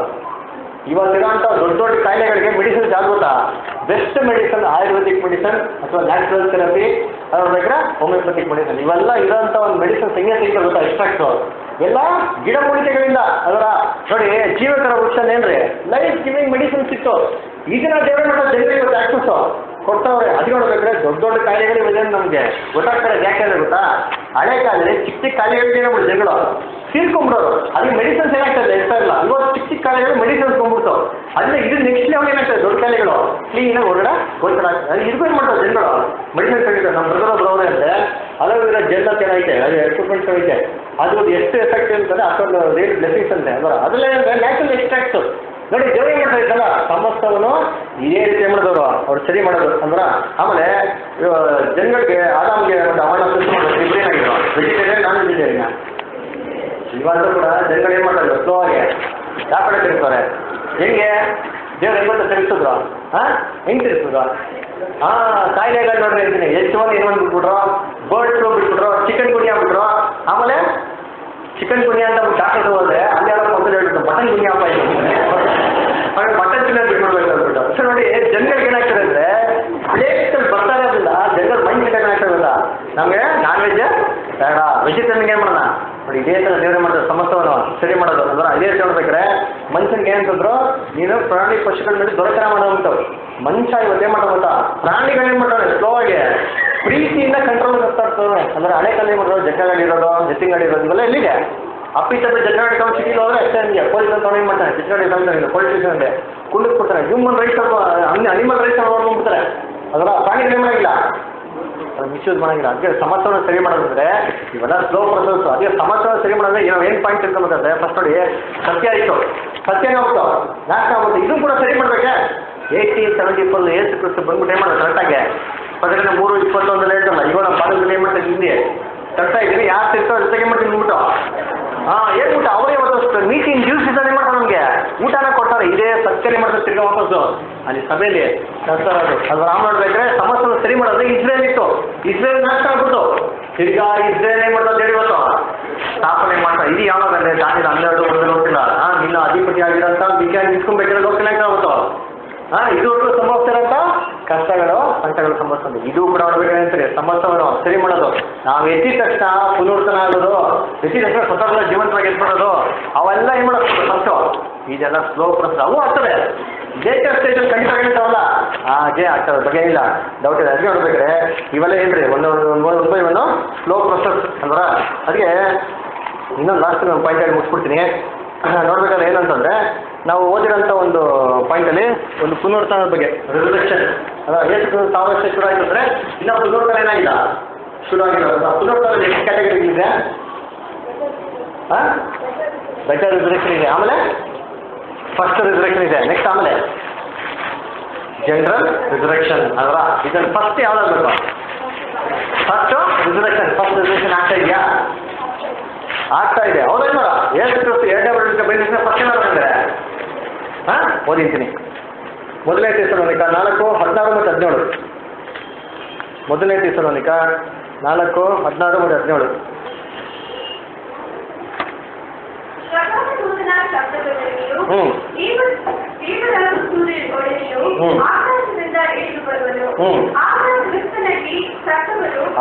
ಇವತ್ತಿರೋಂಥ ದೊಡ್ಡ ದೊಡ್ಡ ಕಾಯಿಲೆಗಳಿಗೆ ಮೆಡಿಸಿನ್ ಯಾವ್ದು ಬೆಸ್ಟ್ ಮೆಡಿಸನ್ ಆಯುರ್ವೇದಿಕ್ ಮೆಡಿಸನ್ ಅಥವಾ ನ್ಯಾಚುರಲ್ ಥೆರಪಿ ಅದರ ಹೋಮಿಯೋಪತಿಕ್ ಮೆಡಿಸನ್ ಇವೆಲ್ಲ ಇರೋಂಥ ಒಂದು ಮೆಡಿಸನ್ ಸಂಗೀತ ಸಿಗ್ತದೆ ಗೊತ್ತಾ ಎಕ್ಸ್ಟ್ರಾಕ್ಟು ಎಲ್ಲ ಗಿಡಮೂಲಿಕೆಗಳಿಂದ ಅದರ ನೋಡಿ, ಜೀವಕರ ವೃಕ್ಷ ಏನ್ರಿ? ಲೈಫ್ ಗಿವಿಂಗ್ ಮೆಡಿಸಿನ್ ಸಿಕ್ತು. ಈಗಿನ ದೇವರ ಜನರಿಗೆ ಆಕ್ಸಸ್ಸು ಕೊಡ್ತಾವ್ರೆ ಅದು ಬೇಕಾದ್ರೆ ದೊಡ್ಡ ದೊಡ್ಡ ಕಾಯಿಲೆಗಳು ಇದೆ ನಮಗೆ ಗೊತ್ತಾಗ್ತಾರೆ ಯಾಕೆಂದ್ರೆ ಗೊತ್ತಾ? ಹಳೆ ಕಾಲದಲ್ಲಿ ಚಿಕ್ಕ ಚಿಕ್ಕ ಕಾಯಿಲೆಗಳಿಗೆ ನಮ್ಮ ಜನಗಳು ತೀರ್ಕೊಂಡ್ಬಿಡೋರು. ಅದಕ್ಕೆ ಮೆಡಿಸಿನ್ಸ್ ಏನಾಗ್ತದೆ ಇರ್ತಾ ಇಲ್ಲ. ಇವತ್ತು ಚಿಕ್ಕ ಚಿಕ್ಕ ಕಾಯಿಲೆಗಳು ಮೆಡಿಸಿನ್ಸ್ ಕೊಂಡ್ಬಿಡ್ತು ಅದನ್ನ ಇದು ನೆಕ್ಸ್ಟ್ ಲೆವೆಲ್ ಏನಾಗ್ತದೆ? ದೊಡ್ಡ ಕಾಯಿಲೆಗಳು. ಕ್ಲೀನಾಗಿ ಹೊರಗಡೆ ಗೋಚರ ಆಗ್ತದೆ. ಏನು ಮಾಡ್ತಾರೆ ಜನಗಳು. ಮೆಡಿಸಿನ್ ತೆಗಿತಾರೆ ನಮ್ಮ ಬ್ರದರ್ ಬ್ರದರ್ ಅಂತೆ. ಅಲೋವಿರಾ ಜೆಲ್ ಅಂತ ಏನೈತೆ ಅದು ಎಕ್ವಿಪ್ಮೆಂಟ್ಸ್ ಐತೆ. ಅದು ಎಷ್ಟು ಎಫೆಕ್ಟ್ ಅಂತಂದ್ರೆ ಅಷ್ಟೊಂದು ರೇಟ್ ಬ್ಲೆಸಿಂಗ್ಸ್ ಅಂತೆ. ಅಂದ್ರೆ ಅದರಲ್ಲೇ ನ್ಯಾಚುರಲ್ ಎಕ್ಸ್ಟ್ರಾಕ್ಟ್ಸ್ ನೋಡಿ, ದೇವ್ರು ಏನು ಮಾಡ್ತಾ ಇದ್ದಲ್ಲ ಸಮಸ್ತವನ್ನು ಇದೇ ರೀತಿ ಮಾಡಿದವರು? ಅವ್ರು ಸರಿ ಮಾಡೋದು. ಅಂದ್ರ ಆಮೇಲೆ ಜನಗಳಿಗೆ ಆರಾಮ್ಗೆ ಒಂದು ಅವಾರ್ಡ್ ಸೃಷ್ಟಿ ಮಾಡೋದು. ವೆಜಿಟೇರಿಯನ್ ನಾನ್ ವೆಜಿಟೇರಿಯನ್ ಇವಾಗಲೂ ಕೂಡ ಜನಗಳು ಏನು ಮಾಡ್ತಾರೆ ಸ್ಲೋ ಆಗಿ ಯಾವ ಕಡೆ ತಿರುಗ್ತಾರೆ. ಹೆಂಗೆ? ದೇವ್ರು ಹೆಂಗೊತ್ತ ತಿರುಗಿಸಿದ್ರು ಹಾಂ? ಹೆಂಗೆ ತಿರುಗಿಸಿದ್ರು ಹಾಂ, ಕಾಯಿಲೆಗಳು ನೋಡ್ರಿ ಹೇಳ್ತೀನಿ ಎಷ್ಟು ಮಂದಿ ಏನು ಬಿಟ್ಬಿಟ್ರು ಬರ್ಡ್ ಫ್ಲೂ ಬಿಟ್ಬಿಟ್ರು ಚಿಕನ್ ಗುಣಿ ಬಿಟ್ರು. ಆಮೇಲೆ ಚಿಕನ್ ಗುಣಿಯಾ ಅಂತ ಡಾಕ್ಟರ್ ಹೋದ್ರೆ ಅಲ್ಲಿ ಯಾರೋ ಮೊದಲು ಹೇಳ್ಬಿಟ್ಟು ಮಟನ್ ಹಬ್ಬ ಆಯ್ತು ಅವ್ರು ಮಟನ್ ತಿನ್ನೋದು ಬಿಟ್ಬಿಡ್ಬೇಕು ಅಂದ್ಬಿಟ್ಟು. ನೋಡಿ, ಜನಗಳಿಗೆ ಏನಾಗ್ತದೆ ಅಂದ್ರೆ ಪ್ಲೇಟಲ್ಲಿ ಬರ್ತಾ ಇರೋದಿಲ್ಲ ಜನಗಳ ಮೈಂಡ್ ಸೆಟ್ ಏನಾಗ್ತದಲ್ಲ ನಮಗೆ ನಾನ್ ವೆಜ್ ಬೇಡ. ವೆಜಿಟೇರಿಯನ್ ಏನು ಮಾಡೋಣ ನೋಡಿ, ಇದೇ ತರ ದೇವರೇ ಮಾಡಿದ್ರೆ ಸಮಸ್ತವನ್ನು ಸರಿ ಮಾಡೋದು. ಅಂದ್ರೆ ಇದೇ ರೀತಿ ನೋಡ್ಬೇಕಾದ್ರೆ ಮನುಷ್ಯನಿಗೆ ಏನಂತಂದ್ರು ನೀನು ಪ್ರಾಣಿ ಪಶುಗಳ ಮೇಲೆ ದೊರಕನ ಮಾಡುವಂತ ಮನುಷ್ಯ ಇವತ್ತೇ ಪ್ರಾಣಿಗಳು ಏನು ಮಾಡ್ತಾರೆ ಸ್ಲೋ ಆಗಿ ಪ್ರೀತಿಯಿಂದ ಕಂಟ್ರೋಲ್ ಬರ್ತಾ ಇರ್ತವೆ ಅಂದ್ರೆ ಹಳೆ ಕಲ್ಲಿ ಮಾಡೋದು ಜಗ್ಗಗಳಿರೋದು ಜತ್ತಿಂಗಳಿರೋದು ಇವೆಲ್ಲ ಎಲ್ಲಿದೆ ಅಪ್ಪಿ ತಪ್ಪಿ ಜಗ್ಗಾಡಿ ತಗೊಂಡು ಸಿಟಿಲಿ ಹೋದ್ರೆ ಅಷ್ಟೇ ನಿಮಗೆ ಪೊಲೀಸ್ ಅಂತ ಏನು ಮಾಡ್ತಾರೆ ಜಗ್ಗಾಡಿ ತಗೊಂಡು ಪೊಲೀಸ್ ಸ್ಟೇಷನ್ ಅಂದೆ ಕುಂಡಿಸ್ಬಿಡ್ತಾರೆ ಹ್ಯೂಮನ್ ರೈಟ್ಸ್ ಅನಿಮಲ್ ರೈಟ್ಸ್ ಪ್ರಾಣಿ ಕಡಿಮೆ ಅದು ಮಿಸ್ಯೂಸ್ ಮಾಡೋಂಗಿಲ್ಲ. ಅದಕ್ಕೆ ಸಮಸ್ಯೆನ ಸರಿ ಮಾಡೋದಂದ್ರೆ ಇವೆಲ್ಲ ಸ್ಲೋ ಪ್ರೊಸೆಸ್ ಅದೇ ಸಮಸ್ಯೆನ ಸರಿ ಮಾಡೋದ್ರೆ ಏನೋ ಏನು ಪಾಯಿಂಟ್ ತಿಳ್ಕೊಬೇಕಾದ್ರೆ ಫಸ್ಟ್ ನೋಡಿ, ಸತ್ಯ ಆಯಿತು. ಸತ್ಯನೇ ಹೋಗ್ತು ನಾಶ ಆಗುತ್ತೆ ಇದು ಕೂಡ ಸರಿ ಮಾಡ್ಬೇಕೆ? ಏಯ್ಟೀನ್ ಸೆವೆಂಟಿ ಫೋರ್ ಏಸು ಕ್ರಿಸ್ತು ಬಂದ್ಬಿಟ್ಟು ಏನು ಮಾಡೋದು ಕರೆಕ್ಟಾಗಿ ಪಕ್ಕದ ಮೂರು ಇಪ್ಪತ್ತೊಂದಲ್ಲಿ ಹೇಳ್ತಲ್ಲ, ಇವಾಗ ಏನು ಮಾಡ್ತಾರೆ ಹಿಂದೆ. ಕರೆಕ್ಟಾಗಿ ಯಾರು ತಿರ್ತಾರೋ ಜೊತೆಗೆ ಮಾಡ್ತೀನಿ ಅಂದ್ಬಿಟ್ಟು. ಹಾಂ ಊಟ? ಅವರೇ ಇವತ್ತು ಮೀಟಿಂಗ್ ಜ್ಯೂಸ್ ಇದ್ದಾನೆ ಮಾಡ್ತಾರೆ ನಮಗೆ. ಊಟನ ಕೊಡ್ತಾರೆ. ಇದೇ ಸತ್ಯನೇ ಮಾಡ್ತಾರೆ ತಿರ್ಗಾ ವಾಪಸ್ಸು. ಅಲ್ಲಿ ಸಭೆಯಲ್ಲಿ ಸರ್ಕಾರ ಅದು. ಅದು ರಾಮ ನೋಡ್ಬೇಕ್ರೆ ಸಮಸ್ಯೆ ಸರಿ ಮಾಡೋದು ಇಸ್ರೇಲ್ ಇತ್ತು. ಇಸ್ರೇಲ್ ನಷ್ಟ ಆಗ್ಬಿಟ್ಟು ತಿರ್ಗಾ ಇಸ್ರೇಲ್ ಏನ್ ಮಾಡ್ತಾರೆ ಹೇಳಿ ಇವತ್ತು? ಸ್ಥಾಪನೆ ಮಾಡ್ತಾರೆ ಇದು ಯಾವಾಗಂದ್ರೆ ದಾನಿದ ಹನ್ನೆರಡು ಒಂದು ಗೊತ್ತಿಲ್ಲ. ಇನ್ನು ಅಧಿಪತಿ ಆಗಿರೋ ವಿಜ್ಞಾನ ನಿಂತ್ಕೊಬೇಕಾದ್ರೆ ಲೋಕಲ್ ಆಗುತ್ತೋ ಹಾಂ ಇದುವರೆಗೂ ಸಂಭವಿಸ್ತಿರೋಂಥ ಕಷ್ಟಗಳು, ಸಂಕಟಗಳು ಸಂಭವಿಸ್ತದೆ ಇದು ಕೂಡ ನೋಡ್ಬೇಕಂತಾರೆ ಸಮಸ್ಯೆಗಳು ಸರಿ ಮಾಡೋದು. ನಾವು ಎತ್ತಿದ ತಕ್ಷಣ ಪುನರ್ತನ ಆಗೋದು ಎತ್ತಿದ ತಕ್ಷಣ ಸ್ವತಃ ಜೀವಂತವಾಗಿ ಎತ್ಬಿಡೋದು ಅವೆಲ್ಲ ಏನು ಮಾಡೋದು? ಫಸ್ಟು ಇದೆಲ್ಲ ಸ್ಲೋ ಪ್ರೊಸೆಸ್ ಅವು ಆಗ್ತವೆ. ಲೇಟೆಸ್ಟ್ ಸ್ಟೇಜಲ್ಲಿ ಖಂಡಿತ ಹೇಳ್ತಾವಲ್ಲ ಹಾಗೆ ಆಗ್ತದೆ ಬಗ್ಗೆ ಇಲ್ಲ ಡೌಟ್ ಇದೆ ಅದಕ್ಕೆ ನೋಡ್ಬೇಕಾದ್ರೆ ಇವೆಲ್ಲ ಏನ್ರಿ? ಒಂದು ಒಂದು ರೂಪಾಯಿ ಒಂದು ಸ್ಲೋ ಪ್ರೊಸೆಸ್ ಅಂದ್ರ? ಅದಕ್ಕೆ ಇನ್ನೊಂದು ಲಾಸ್ಟ್ ಪಾಯಿಂಟ್ ಆಗಿ ಮುಗಿಸ್ಬಿಡ್ತೀನಿ. ನೋಡ್ಬೇಕಾದ್ರೆ ಏನಂತಂದ್ರೆ, ನಾವು ಓದಿರೋಂಥ ಒಂದು ಪಾಯಿಂಟಲ್ಲಿ ಒಂದು ಪುನರುತ್ಥಾನದ ಬಗ್ಗೆ ರೆಸಲ್ಯೂಷನ್ ಅಲ್ಲ ಎಷ್ಟು ಸಾವಿರ ಶುರು ಆಯ್ತು ಅಂದ್ರೆ, ಇನ್ನೂ ಪುನರುತ್ಥಾನ ಏನಾಗಿಲ್ಲ. ಶುರು ಆಗಿರೋದು ಪುನರುತ್ಥಾನ ಎಷ್ಟು ಕ್ಯಾಟಗರಿ ಇದೆ. ಹಾಂ ಬೆಟರ್ ರಿಸರ್ವೇಷನ್ ಇದೆ. ಆಮೇಲೆ ಫಸ್ಟ್ ರಿಸರ್ವೇಷನ್ ಇದೆ. ನೆಕ್ಸ್ಟ್ ಆಮೇಲೆ ಜನರಲ್ ರಿಸರ್ವೇಷನ್ ಅಲ್ವಾ? ಇದನ್ನು ಫಸ್ಟ್ ಯಾವ್ದಾಗಬೇಕು? ಫಸ್ಟ್ ರಿಸರ್ವೇಷನ್ ಫಸ್ಟ್ ರಿಸರ್ವೇಷನ್ ಆಗ್ತಾ ಇದೆಯಾ? ಆಗ್ತಾ ಇದೆ. ನೋಡ ಎಷ್ಟು ಕ್ರಿಸ್ತು ಎರಡನೇ ವರ್ಗಕ್ಕೆ ಬೆನಿಫಿಟ್ ಫಸ್ಟ್ ಅಂದರೆ ಹಾಂ? ಓದಿಂತೀನಿ ಮೊದಲನೇ ತೀರ್ಸಲೋನಿಕ ನಾಲ್ಕು, ಹದಿನಾರು ಮತ್ತು ಹದಿನೇಳು. ಮೊದಲನೇ ತೀರ್ಸಲೋನಿಕ ನಾಲ್ಕು, ಹದಿನಾರು ಮತ್ತು ಹದಿನೇಳು ಪ್ರಕಾಶದೂತನ ಶಬ್ದದಲ್ಲಿಯೂ ಹ್ಮ್. ದೇವ- ದೇವರ ಸೂರ್ಯ ಒಡೆಯಲು ಹ್ಮ್. ಆಕಾಶದಿಂದ ಇಳಿದು ಬರುವನು. ಹ್ಞೂ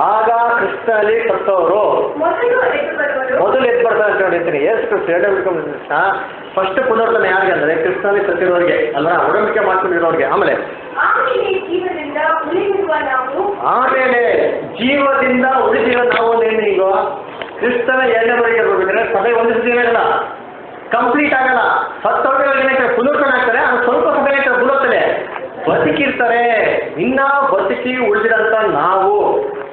ಆಗ ಕ್ರಿಸ್ತನಲ್ಲಿ ಸತ್ತವರು ಮೊದಲು ಎದ್ದು ಬರ್ತಾರೆ ಅಂತ ಬಿಡ್ಕೊಂಡ್ ತಕ್ಷಣ ಫಸ್ಟ್ ಪುನರ್ತನ ಯಾರಿಗೆ ಅಂದ್ರೆ ಕೃಷ್ಣಲ್ಲಿ ಸತ್ತಿರೋರಿಗೆ ಅಲ್ವಾ? ಒಡಂಬಿಕೆ ಮಾಡ್ಕೊಂಡಿರೋರಿಗೆ. ಆಮೇಲೆ. ಆಮೇಲೆ ಜೀವದಿಂದ ಉಳಿದಿರೋ ನಾವು ಏನು ಈಗ? ಕ್ರಿಸ್ತನ ಎರಡನೇ ಬರಿಗೆ ಬರ್ಬೇಕಂದ್ರೆ ಸಭೆ ಒಂದು ಸತಿ ಇರಲ್ಲ ಕಂಪ್ಲೀಟ್ ಆಗಲ್ಲ. ಹತ್ತು ಏನಾಗ್ತದೆ ಪುನರ್ಕರಣ ಆಗ್ತಾರೆ, ಅದು ಸ್ವಲ್ಪ ಸಭೆ ಬುಡುತ್ತದೆ ಬದುಕಿರ್ತಾರೆ. ಇನ್ನ ಬದುಕಿ ಉಳಿದಿರಂತ ನಾವು,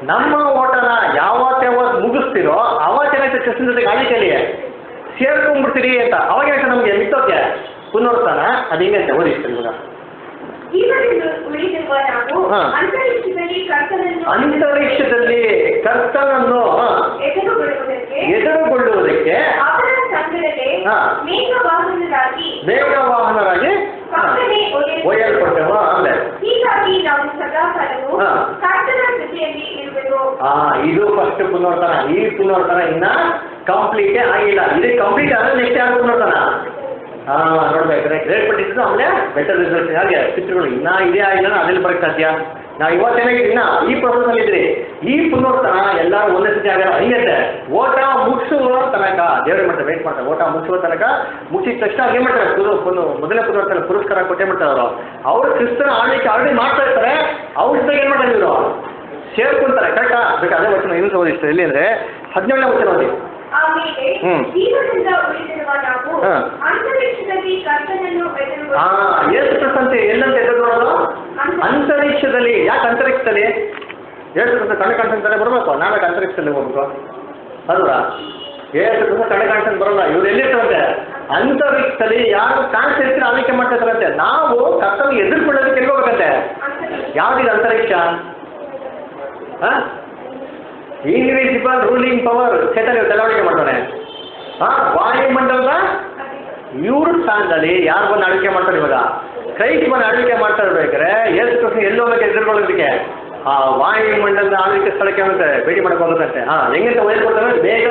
ನಮ್ಮ ಓಟನ ಯಾವತ್ತ ಯಾವತ್ತು ಮುಗಿಸ್ತಿರೋ ಅವತ್ತೇನಾಯ್ತು ಜೊತೆ ಜೊತೆಗೆ ಆಳಿಕೆಯಲ್ಲಿ ಸೇರ್ಕೊಂಡ್ಬಿಡ್ತೀರಿ ಅಂತ. ಅವಾಗ ನಮ್ಗೆ ಮಿತ್ತೋಕೆ? ಪುನರ್ತನ ಅದು ಅಂತ ಓದಿ ಇವಾಗ? ಹಾ. ಅಂತರಿಕ್ಷದಲ್ಲಿ ಕರ್ತನನ್ನು ಎದುರುಗೊಳ್ಳುವುದಕ್ಕೆ ಹಾ. ಮೇಘವಾಹನರಾಗಿ ಒಯ್ಯಲ್ಪಟ್ಟೆವು. ಆಮೇಲೆ ಹೀಗಾಗಿ ನಾವು ಸದಾಕಾಲವು ಹಾ. ಕರ್ತನ ಜೊತೆಯಲ್ಲಿ ಇರಬೇಕು ಆ ಇದು ಫಸ್ಟ್ ಪುನರ್ತನ ಈ ಪುನರ್ತನ ಇನ್ನ ಕಂಪ್ಲೀಟೇ ಆಗಿಲ್ಲ ಇದು ಕಂಪ್ಲೀಟ್ ಆದ್ರೆ ನೆಕ್ಸ್ಟ್ ಯಾರು ಪುನರ್ತನ ಹಾ ನೋಡ್ಬೇಕಾದ್ರೆ ಗ್ರೇಟ್ ಪಟ್ಟಿದ್ದು ಆಮೇಲೆ ಬೆಟರ್ ರಿಸಲ್ಟ್ ಹಾಗೆ ಚಿತ್ರಗಳು ಇನ್ನ ಇದೇ ಆಗಿಲ್ಲ ಅದೆಲ್ಲಿ ಬರಕ್ಕೆ ಸಾಧ್ಯ? ನಾವು ಇವತ್ತೇನಾಗಿದೆ ಇನ್ನ ಈ ಪ್ರೊಸೆಸ್ ಅಲ್ಲಿ ಇದ್ರಿ ಈ ಪುನರ್ತನ ಎಲ್ಲರೂ ಒಂದೇ ಸತಿ ಆಗಲ್ಲ ಹಿಂಗಂತೆ ಓಟ ಮುಗಿಸುವ ತನಕ, ದೇವರೇ ಮಾಡ್ತಾರೆ ವೇಟ್ ಮಾಡ್ತಾರೆ. ಓಟ ಮುಗಿಸುವ ತನಕ ಮುಗಿಸಿದ ತಕ್ಷಣ ಏನ್ ಮಾಡ್ತಾರೆ. ಪುನಃ ಪುನಃ, ಮೊದಲನೇ ಪುನರ್ತನ ಪುರಸ್ಕಾರ ಕೊಟ್ಟೆ ಮಾಡ್ತಾರೆ ಅವರು. ಅವರು ಕ್ರಿಸ್ತನ ಆಳ್ವಿಕೆ ಆಲ್ರೆಡಿ ಮಾಡ್ತಾ ಇರ್ತಾರೆ. ಅವ್ರ ಜೊತೆಗೆ ಏನ್ ಮಾಡ್ತಾರೆ ಇವರು? ಸೇರ್ಕೊಂತಾರೆ ಕರೆಕ್ಟಾ ಬೇಕಾದ್ರೆ ವಚನ ಇನ್ನೊಂದು ಓದಿಸ್ತು ಎಲ್ಲಿ ಅಂದ್ರೆ ಹದಿನೇಳನೇ ವಚನ ಓದಿ. ಹಾ. ಏಸು ಕ್ರಿಸ್ತಂತೆ ಎಲ್ಲಂತ ಅಂತರಿಕ್ಷದಲ್ಲಿ ಯಾಕೆ ಅಂತರಿಕ್ಷದಲ್ಲಿ? ಏಸು ಕ್ರಿಸ್ತ ಕಣ್ಣು ಕಾಣಿಸ್ತಾರೆ ಬರಬೇಕು? ನಾಳೆ ಅಂತರಿಕ್ಷದಲ್ಲಿ ಹೋಗ್ಬೇಕು? ಅಲ್ವಾ? ಏಸು ಕ್ರಿಸ್ತ ಕಣ್ಣು ಕಾಣಿಸ್ಕೊಂಡು ಬರಲ್ಲ. ಇವ್ರು ಎಲ್ಲಿರ್ತಾರಂತೆ? ಅಂತರಿಕ್ಷದಲ್ಲಿ ಯಾರು ಕಾಣಿಸ್ತಿರ್ತೀರ ಆಳಿಕೆ ಮಾಡ್ತಾ ಇರ್ತಾರಂತೆ ನಾವು ಕರ್ತನ ಎದುರ್ಕೊಳ್ಳೋದಕ್ಕೆ ಎಲ್ಲಿ ಹೋಗ್ಬೇಕಂತೆ? ಅಂತರಿಕ್ಷ. ಯಾವ್ದಿದೆ ಅಂತರಿಕ್ಷ? ಇನ್ವಿಸಿಬಲ್ ರೂಲಿಂಗ್ ಪವರ್ ಚೇತನ ಚಲಾವಣೆ ಮಾಡ್ತಾನೆ. ಹಾ? ವಾಯುಮಂಡಲದ ಇವ್ರ ಸ್ಥಾನದಲ್ಲಿ ಯಾರು ಬಂದು ಆಳ್ವಿಕೆ ಮಾಡ್ತಾರೆ ಇವಾಗ? ಕ್ರೈಸ್ಟ್ ಬಂದು ಆಳ್ವಿಕೆ ಮಾಡ್ತಾ ಇರ್ಬೇಕಾದ್ರೆ ಎಷ್ಟು ಕೃಷ್ಣ ಎಲ್ಲಿ ಹೋಗಕ್ಕೆ ಎದುರ್ಕೊಳ್ಳೋದಕ್ಕೆ ಆ ವಾಯುಮಂಡಲದ ಆಳ್ವಿಕೆ ಸ್ಥಳಕ್ಕೆ ಅಂತ ಭೇಟಿ ಮಾಡಕ್ಕೆ ಹೋಗುತ್ತಂತೆ. ಹಾ ಹೆಂಗಂತ ಬೇಗದೂರಾಗಿ ಬೇಗ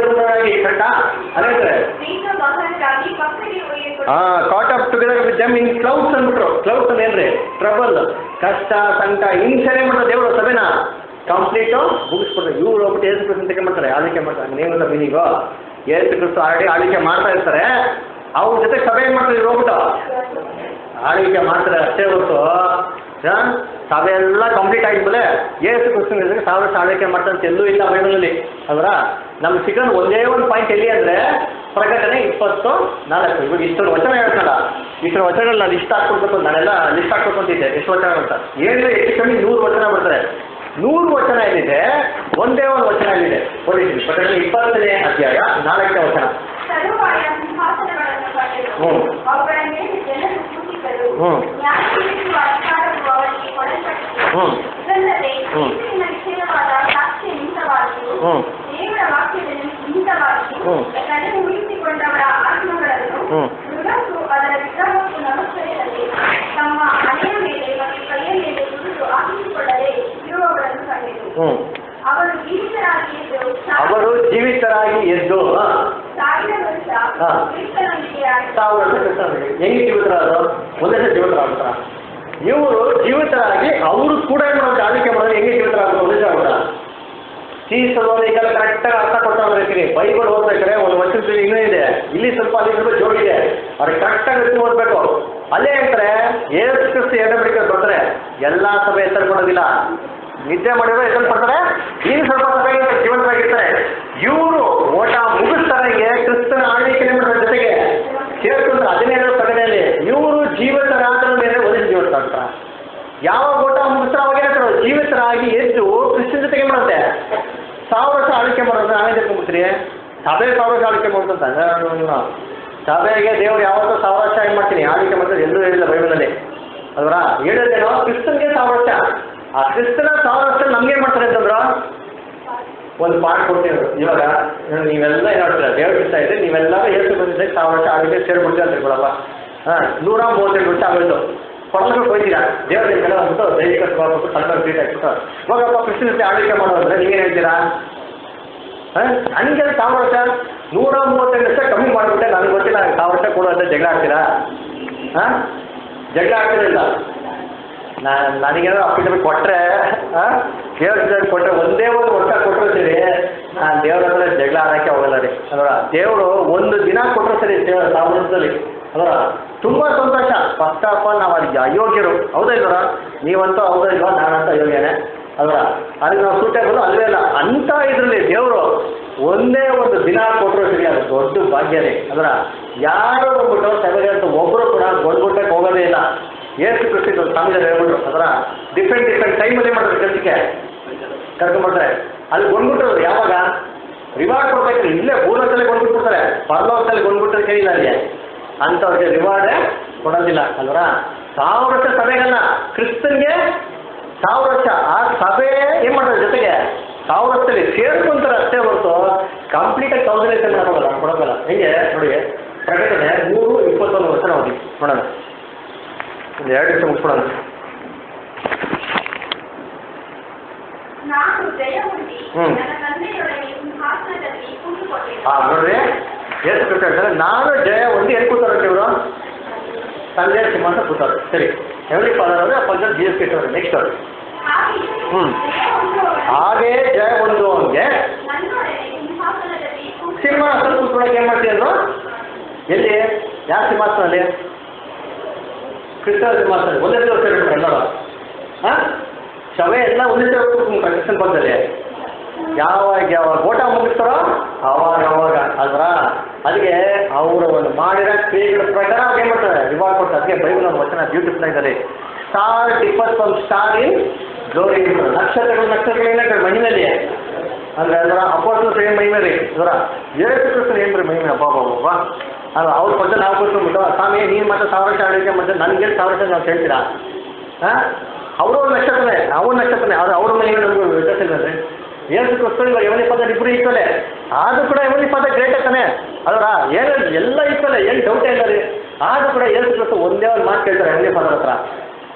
ಅದೇ ಮೇಘವಾಹನರಾಗಿ ಪಕ್ಕನೆ ಹಾಂ caught up together with them in clouds ಅಂದ್ಬಿಟ್ರು. ಕ್ಲೌಡ್ಸ್ ಅಂದ್ರೆ ಟ್ರಬಲ್ ಕಷ್ಟ, ಸಂಕಟ, ಹಿಂಸೆನೆ ಮಾಡೋ ದೇವರು, ಸಭೆನ. ಕಂಪ್ಲೀಟು ಇವ್ರು ಹೋಗ್ಬಿಟ್ಟು ಏಸು ತೆಗೆ ಮಾಡ್ತಾರೆ, ಆಳ್ವಿಕೆ ಮಾಡ್ತಾರೆ. ಹಂಗೇನಿಲ್ಲ ಮೀನಿಗ ಏಸು ಕ್ರಿಸ್ತು ಆಲ್ರೆಡಿ ಆಳ್ವಿಕೆ ಮಾಡ್ತಾ ಇರ್ತಾರೆ. ಅವ್ರ ಜೊತೆ ಸಭೆ ಏನು ಮಾಡ್ತಾರೆ? ಇವ್ರು ಹೋಗ್ಬಿಟ್ಟು. ಆಳ್ವಿಕೆ ಮಾಡ್ತಾರೆ, ಅಷ್ಟೇ ಹೊರತು. ಸಭೆ ಎಲ್ಲ ಕಂಪ್ಲೀಟ್ ಆಗಿದ್ಮೇಲೆ ಏಸು ಕ್ರಿಸ್ತನ ಜೊತೆಗೆ ಸಾವಿರ ಆಳ್ವಿಕೆ ಮಾಡ್ತಾರೆ ಅಂತ ಎಲ್ಲೂ ಇಲ್ಲ ಬೈಬಲಲ್ಲಿ ಅಲ್ವಾ ನಮ್ಗೆ ಸಿಗೋದು ಒಂದೇ ಒಂದು ಪಾಯಿಂಟ್ ಎಲ್ಲಿ ಅಂದರೆ ಪ್ರಕಟಣೆ ಇಪ್ಪತ್ತು ನಾಲ್ಕು. ಇವಾಗ ಇಷ್ಟೊಂದು ವಚನ ಹೇಳ್ತಾರ ಇಷ್ಟೊಂದು ವಚನಗಳನ್ನ ಲಿಸ್ಟ್ ಹಾಕ್ಕೊಡ್ಬೇಕು ನಾನೆಲ್ಲ ಲಿಸ್ಟ್ ಹಾಕ್ಕೊಡ್ಕೊಂತಿದ್ದೆ. ಎಷ್ಟು ವಚನ ಅಂತ. ಏನಿಲ್ಲ ಎಷ್ಟು ಕಮ್ಮಿ ನೂರು ವಚನ ಬರ್ತಾರೆ. ನೂರು ವಚನ ಏನಿದೆ ಒಂದೇ ಒಂದು ವಚನ ಏನಿದೆ ಹೊಡಿತೀನಿ ಪ್ರಕಟಣೆ ಇಪ್ಪತ್ತನೇ ಅಧ್ಯಾಯ ನಾಲ್ಕನೇ ವಚನ ತರುವಾಯ ಸಿಂಹಾಸನಗಳನ್ನು ಕಂಡೆರು ಹ್ಮ್. ಅವುಗಳ ಮೇಲೆ ಜನರು ಕೂತಿದ್ದರು ಹ್ಮ್. ನ್ಯಾಯ ತೀರಿಸುವ ಅಧಿಕಾರವು ಅವರಿಗೆ ಕೊಡಲ್ಪಟ್ಟಿತು ಹ್ಮ್. ಇದಲ್ಲದೆ ಹ್ಮ್. ಕ್ರಿಸ್ತನ ವಿಷಯವಾದ ಸಾಕ್ಷಿ ನಿಂತವಾಗಿಯೂ ಹ್ಮ್. ದೇವರ ವಾಕ್ಯದಲ್ಲಿ ನಿಂತವಾಗಿಯೂ ಹ್ಮ್. ತಲೆ ಉಳಿಸಿಕೊಂಡವರ ಆತ್ಮಗಳನ್ನು ಹ್ಮ್. ಮೃಗಕ್ಕೂ ಅದರ ವಿಗ್ರಹಕ್ಕೂ ನಮಸ್ಕರಿಸದೆ ತಮ್ಮ ಹಣೆಯ ಮೇಲೆ ಮತ್ತು ಕೈಯ ಮೇಲೆ ಸುರಿದು ಹಾಕಿಸಿಕೊಳ್ಳದೆ ಇರುವವರನ್ನು ಕಂಡೆರು ಹ್ಞೂ ಅವರು ಜೀವಿತರಾಗಿ ಎದ್ದು ಹೆಂಗ್ ಜೀವಿತರಾದ ವರ್ಷ ಹಾ. ಕ್ರಿಸ್ತನಿಗೆ ಹೆಂಗೆ ಜೀವಿತರಾದ್ರು ಒಂದೇ ಜೀವಿತರಾಗುತ್ತ ಜೀವಿತರಾಗ್ತಾರ ಇವರು ಜೀವಿತರಾಗಿ ಅವರು ಕೂಡ ಏನು ಮಾಡೋದು ಆಳ್ವಿಕೆ ಮಾಡೋದು ಹೆಂಗೆ ಜೀವಿತರಾಗ್ತಾರೆ ಒಂದೇ ಸಲ ಸೀಸದವರು ಈಗ ಕರೆಕ್ಟಾಗಿ ಅರ್ಥ ಕೊಡ್ತಾ ಬರ್ತೀನಿ ಬೈಬಲ್ ಓದ್ಬೇಕಾದ್ರೆ ಒಂದು ವರ್ಷದಲ್ಲಿ ಇನ್ನೂ ಇದೆ. ಇಲ್ಲಿ ಸ್ವಲ್ಪ ಅಲ್ಲಿ ಸ್ವಲ್ಪ ಜೋಡಿದೆ ಅವ್ರಿಗೆ ಕರೆಕ್ಟಾಗಿ ಎತ್ತು ಓದ್ಬೇಕು. ಅಲ್ಲೇ ಹೇಳ್ತಾರೆ ಏಸು ಕ್ರಿಸ್ತು ಎರಡು ಬಿಡಿಕೆ ಬರ್ತಾರೆ ಎಲ್ಲ ಸಭೆ ಎತ್ತರ ಕೊಡೋದಿಲ್ಲ. ನಿದ್ದೆ ಮಾಡಿರೋ ಪಡ್ತಾರೆ ಇನ್ನು ಸ್ವಲ್ಪ ಸಭೆಗೆ ಜೀವಂತವಾಗಿರ್ತಾರೆ. ಇವರು ಓಟ ಮುಗಿಸ್ತಾರೆ ಕ್ರಿಸ್ತನ ಆಳ್ವಿಕೆ ಮಾಡೋದ್ರ ಜೊತೆಗೆ. ಸೇರ್ಕೊಂಡ್ರೆ ಹದಿನೈದು ಸಗಣೆಯಲ್ಲಿ ಇವರು ಜೀವಿತರಾದ ಮೇಲೆ ಒಂದು ಜೀವಿತರಾಗ್ತಾರೆ ಯಾವಾಗ ಓಟ ಮುಗಿಸ್ತಾರೆ ಅವಾಗ ಏನಾಗ್ತಾರೆ ಜೀವಿತರಾಗಿ ಎದ್ದು ಕ್ರಿಸ್ತನ ಜೊತೆಗೆ ಮಾಡುತ್ತೆ. ಸಾವಿರ ವರ್ಷ ಆಳ್ವಿಕೆ ಮಾಡೋದು ನಾವೇ ತಿಳ್ಕೊಂಡ್ಬಿಟ್ರಿ ಸಭೆ ಸಾವಿರ ವರ್ಷ ಆಳ್ವಿಕೆ ಮಾಡ್ತಂತ ಸಭೆಗೆ ದೇವರು ಯಾವತ್ತೂ ಸಾವಿರ ವರ್ಷ ಏನು ಮಾಡ್ತೀನಿ? ಆಳ್ವಿಕೆ ಮಾಡ್ತಾರೆ ಎಲ್ಲರೂ ಹೇಳಿಲ್ಲ ಬೈಬಲಲ್ಲಿ. ಅಲ್ವರ? ಹೇಳಿದ್ದೇನೋ ಕ್ರಿಸ್ತನ್ಗೆ ಸಾವಿರ ವರ್ಷ. ಆ ಕ್ರಿಸ್ತನ ಸಾವಿರ ವರ್ಷ ನಮ್ಗೆ ಏನ್ ಮಾಡ್ತಾರೆ ಅಂತಂದ್ರೆ? ಒಂದು ಪಾಠ ಕೊಡ್ತೀನಿ ಇವಾಗ ನೀವೆಲ್ಲ ಏನು ದೇವ್ರ ಇಷ್ಟ ಇದೆ ನೀವೆಲ್ಲ ಏಸು ಬಂದಿದ್ದೆ ಸಾವಿರ ವರ್ಷ ಆಗಿದೆ ಸೇರ್ಬಿಡ್ತೀವಿ ಅಂತ ತಿಳ್ಕೊಳಪ್ಪ ಹಾಂ, ನೂರ ಮೂವತ್ತೆಂಟು ವರ್ಷ ಆಗೋಯ್ತು. ಪರ್ಲಕ್ಕೆ ಹೋಗ್ತೀರಾ ದೇವ್ರ ನಿಮ್ಗೆಲ್ಲ ಅಂದ್ಬಿಟ್ಟು ದೈಹಿಕ ಸ್ವಭಾವಕ್ಕೆ ಕ್ರೀಟ್ ಟ್ರೀಟ್ ಹಾಕ್ಬಿಟ್ಟು ಹೋಗಪ್ಪ ಜೊತೆ ಆಳ್ವಿಕೆ ಮಾಡೋದ್ರೆ ನೀವೇನು ಹೇಳ್ತೀರಾ? ಹಂಗೆ ಸಾವಿರ ವರ್ಷ ನೂರ ಮೂವತ್ತೈದು ಲಕ್ಷ ಕಮ್ಮಿ ಮಾಡಿಬಿಟ್ಟೆ, ನನಗೆ ಗೊತ್ತಿಲ್ಲ ಸಾವಿರ ವರ್ಷ ಕೊಡೋ ಅಂತ ಜಗಳ ಆಗ್ತೀರಾ ಹಾಂ, ಜಗಳ ಆಡ್ತಿರಲಿಲ್ಲ. ನಾನು ನನಗೇನೋ ಅಫಿಡವಿಟ್ ಕೊಟ್ಟರೆ ದೇವ್ರ ಕೊಟ್ಟರೆ ಒಂದೇ ಒಂದು ವರ್ಷ ಕೊಟ್ಟರು ಸರಿ ನಾನು ದೇವ್ರ ಹತ್ರ ಜಗಳ ಆಡೋಕ್ಕೆ ಹೋಗಲ್ಲ ರೀ. ಅಲ್ವಾ ದೇವರು ಒಂದು ದಿನ ಕೊಟ್ಟರು ಸರಿ ದೇವ್ರ ಸಾಮ್ರಾಜ್ಯದಲ್ಲಿ ಅಲ್ವಾ ತುಂಬ ಸಂತೋಷ. ಫಸ್ಟ್ ಆಫ್ ಆಲ್ ನಾವು ಅದಕ್ಕೆ ಅಯೋಗ್ಯರು. ಹೌದಾ ಇಲ್ವರ? ನೀವಂತೂ ಹೌದಾ ಇಲ್ವಾ? ನಾನಂತ ಅಯೋಗ್ಯನೇ. ಅಲ್ವಾ ಅದಕ್ಕೆ ನಾವು ಸೂಟೇಬಲ್ ಅಲ್ಲೇ ಇಲ್ಲ. ಅಂಥ ಇದರಲ್ಲಿ ದೇವರು ಒಂದೇ ಒಂದು ದಿನ ಕೊಟ್ಟರು ಸರಿ, ಅದು ದೊಡ್ಡ ಭಾಗ್ಯ ರೀ. ಅದರ ಯಾರು ಬಂದ್ಬಿಟ್ಟು ಅಂತ ಒಬ್ಬರು ಕೂಡ ಗೊಂದ್ಬಿಟ್ಟಕ್ಕೆ ಹೋಗೋದೇ ಇಲ್ಲ. ಏಸು ಕೃಷಿಗಳು ಸ್ವಾಮಿಗಳು ಹೇಳ್ಬಿಟ್ರು. ಅದರ ಡಿಫ್ರೆಂಟ್ ಡಿಫ್ರೆಂಟ್ ಟೈಮಲ್ಲಿ ಮಾಡ್ತಾರೆ ಕೆಲಸಕ್ಕೆ. ಕರ್ಕೊಂಡ್ಬರ್ತಾರೆ. ಅಲ್ಲಿ ಗೊಂಡ್ಬಿಟ್ರು ಯಾವಾಗ? ರಿವಾರ್ಡ್ ಕೊಡ್ಬೇಕು. ಇಲ್ಲೇ ಭೂಲೋಕದಲ್ಲಿ ಗೊಂಡ್ಬಿಟ್ಬಿಡ್ತಾರೆ ಪರಲೋಕದಲ್ಲಿ ಗೊಂಡ್ಬಿಟ್ರೆ ಕೇಳಿಲ್ಲ ಅಲ್ಲಿ. ಅಂಥವ್ರಿಗೆ ರಿವಾರ್ಡೇ ಕೊಡೋದಿಲ್ಲ, ಅಲ್ವರ? ಸಾವಿರ ವರ್ಷ ಸಭೆಗಳನ್ನ ಕ್ರಿಸ್ತನ್ಗೆ ಸಾವಿರ ವರ್ಷ. ಆ ಸಭೆ ಏನು ಮಾಡ್ತಾರೆ ಜೊತೆಗೆ? ಸಾವಿರ ವರ್ಷದಲ್ಲಿ ಸೇರ್ಕೊಂತಾರೆ ಅಷ್ಟೇ ಹೊರತು ಕಂಪ್ಲೀಟಾಗಿ ತೌಸಂಡ್ ಮಾಡೋಲ್ಲ ಕೊಡೋದಲ್ಲ ಹೆಂಗೆ? ನೋಡಿ, ಪ್ರಕಟಣೆ ಮೂರು ಇಪ್ಪತ್ತೊಂದು ವರ್ಷ ನೋಡಿ, ನೋಡೋಣ ಒಂದು ಎರಡು ನಿಮಿಷ ಮುಗಿಸ್ಕೊಡೋಣ ನಾನು ಜಯವುಂದಿ ಹ್ಮ್. ನನ್ನ ತಂದೆಯೊಡನೆ ಸಿಂಹಾಸನದಲ್ಲಿ ಕುಳಿತುಕೊಂಡೆನು. ಹಾಂ ನೋಡ್ರಿ ಎಷ್ಟು ಕೃಷ್ಣ ಹೇಳ್ತಾರೆ ನಾನು ಜಯ ಒಂದು ಎಲ್ಲಿ ಕೂತಾರಂತೆ ಇವರು ತಂದೆ ಸಿಂಹಾಸ ಕೂತಾರೆ ಸರಿ ಎವರಿ ಫಾದರ್ ಅವರೇ ಪಕ್ಕದಲ್ಲಿ ಜಿ ಎಸ್ ಕೆ ಅವರು ನೆಕ್ಸ್ಟ್ ಅವರು ಹಾಗೆಯೇ ಹ್ಮ್. ಜಯವುಳ್ಳವನು ಹಾಗೇ ಜಯ ಒಂದು ಅವನಿಗೆ ನನ್ನೊಡನೆ ಸಿಂಹಾಸನದಲ್ಲಿ ಕುಳಿತು- ಸಿಂಹಾಸನ ಕೂತ್ಕೊಳಕ್ಕೆ ಏನು ಮಾಡ್ತೀಯಲ್ವ ಎಲ್ಲಿ ಯಾವ ಸಿಂಹಾಸನಲ್ಲಿ ಕೃಷ್ಣ ಮಾತಾಡಿ, ಒಂದೇ ದಿವಸ ಇರ್ತಾರೆ ಎಲ್ಲರ. ಹಾಂ? ಎಲ್ಲ ಒಂದೇ ದಿವಸ ಕೂತ್ಕೊಂಡ್ರೆ ಬಂದರೆ ಯಾವಾಗ ಯಾವಾಗ ಓಟ ಮುಗಿಸ್ತಾರೋ ಅವಾಗ ಅವಾಗ ಅಲ್ವಾ? ಅದಕ್ಕೆ ಅವರು ಒಂದು ಮಾಡಿರೋ ಕ್ರಿಯೆಗಳ ಪ್ರಕಾರ ಅವ್ರು ಏನು ಮಾಡ್ತಾರೆ? ರಿವಾರ್ಡ್ ಕೊಡ್ತಾರೆ. ಅದಕ್ಕೆ ಬೈಬಲ್ ಒಂದು ವಚನ ಬ್ಯೂಟಿಫುಲ್ ಇದ್ದಾರೆ star differ from star in glory ನಕ್ಷತ್ರಗಳು ನಕ್ಷತ್ರಗಳೇನೇ ಮಹಿಮೇಲೆ. ಅಂದ್ರೆ ಅದರ ಅಪೋಸ್ಟಲ್ಸ್ ಏನು ಮಹಿಮೆ ರೀ? ಇವರ ಏಳು ಕೃಷ್ಣ ಏನು ರೀ ಮಹಿಮೆ? ಅಬ್ಬಾ ಬಾಬಾ ಅಲ್ಲ ಅವ್ರು ಕೊಟ್ಟು ನಾವು ಕೂತ್ಕೊಂಡ್ಬಿಟ್ಟು ಸ್ವಾಮಿ, ನೀನು ಮಾತ್ರ ಸಾವಿರ ವರ್ಷ ಆಡಳಿಕೆ ಮತ್ತೆ ನನಗೆ ಸಾವಿರ ವರ್ಷ ನಾವು ಹೇಳ್ತೀರಾ ಹಾಂ? ಅವರು ಒಂದು ನಕ್ಷತ್ರನೇ ನಾವು ನಕ್ಷತ್ರನೇ ಆದರೆ ಅವ್ರ ಮನೆಗೆ ನಮಗೂ ವ್ಯತ್ಯಾಸ ಇಲ್ಲ ರೀ ಏಸು ಕೃಷ್ಣ ಇವಾಗ ಯವನಿ ಪದ ಇಬ್ಬರು ಈಕ್ವಲೆ ಆದರೂ ಕೂಡ ಎವನಿ ಪದ ಗ್ರೇಟ್ ತಾನೆ ಅದರ ಏನು ಎಲ್ಲ ಈಕ್ವಲೆ ಏನು ಡೌಟೇ ಇಲ್ಲ ರೀ ಆದರೂ ಕೂಡ ಏಸು ಕೃಷ್ಣ ಒಂದೇ ಒಂದು ಮಾತು ಕೇಳ್ತಾರೆ ಎವನಿ ಪದರ ಹತ್ರ.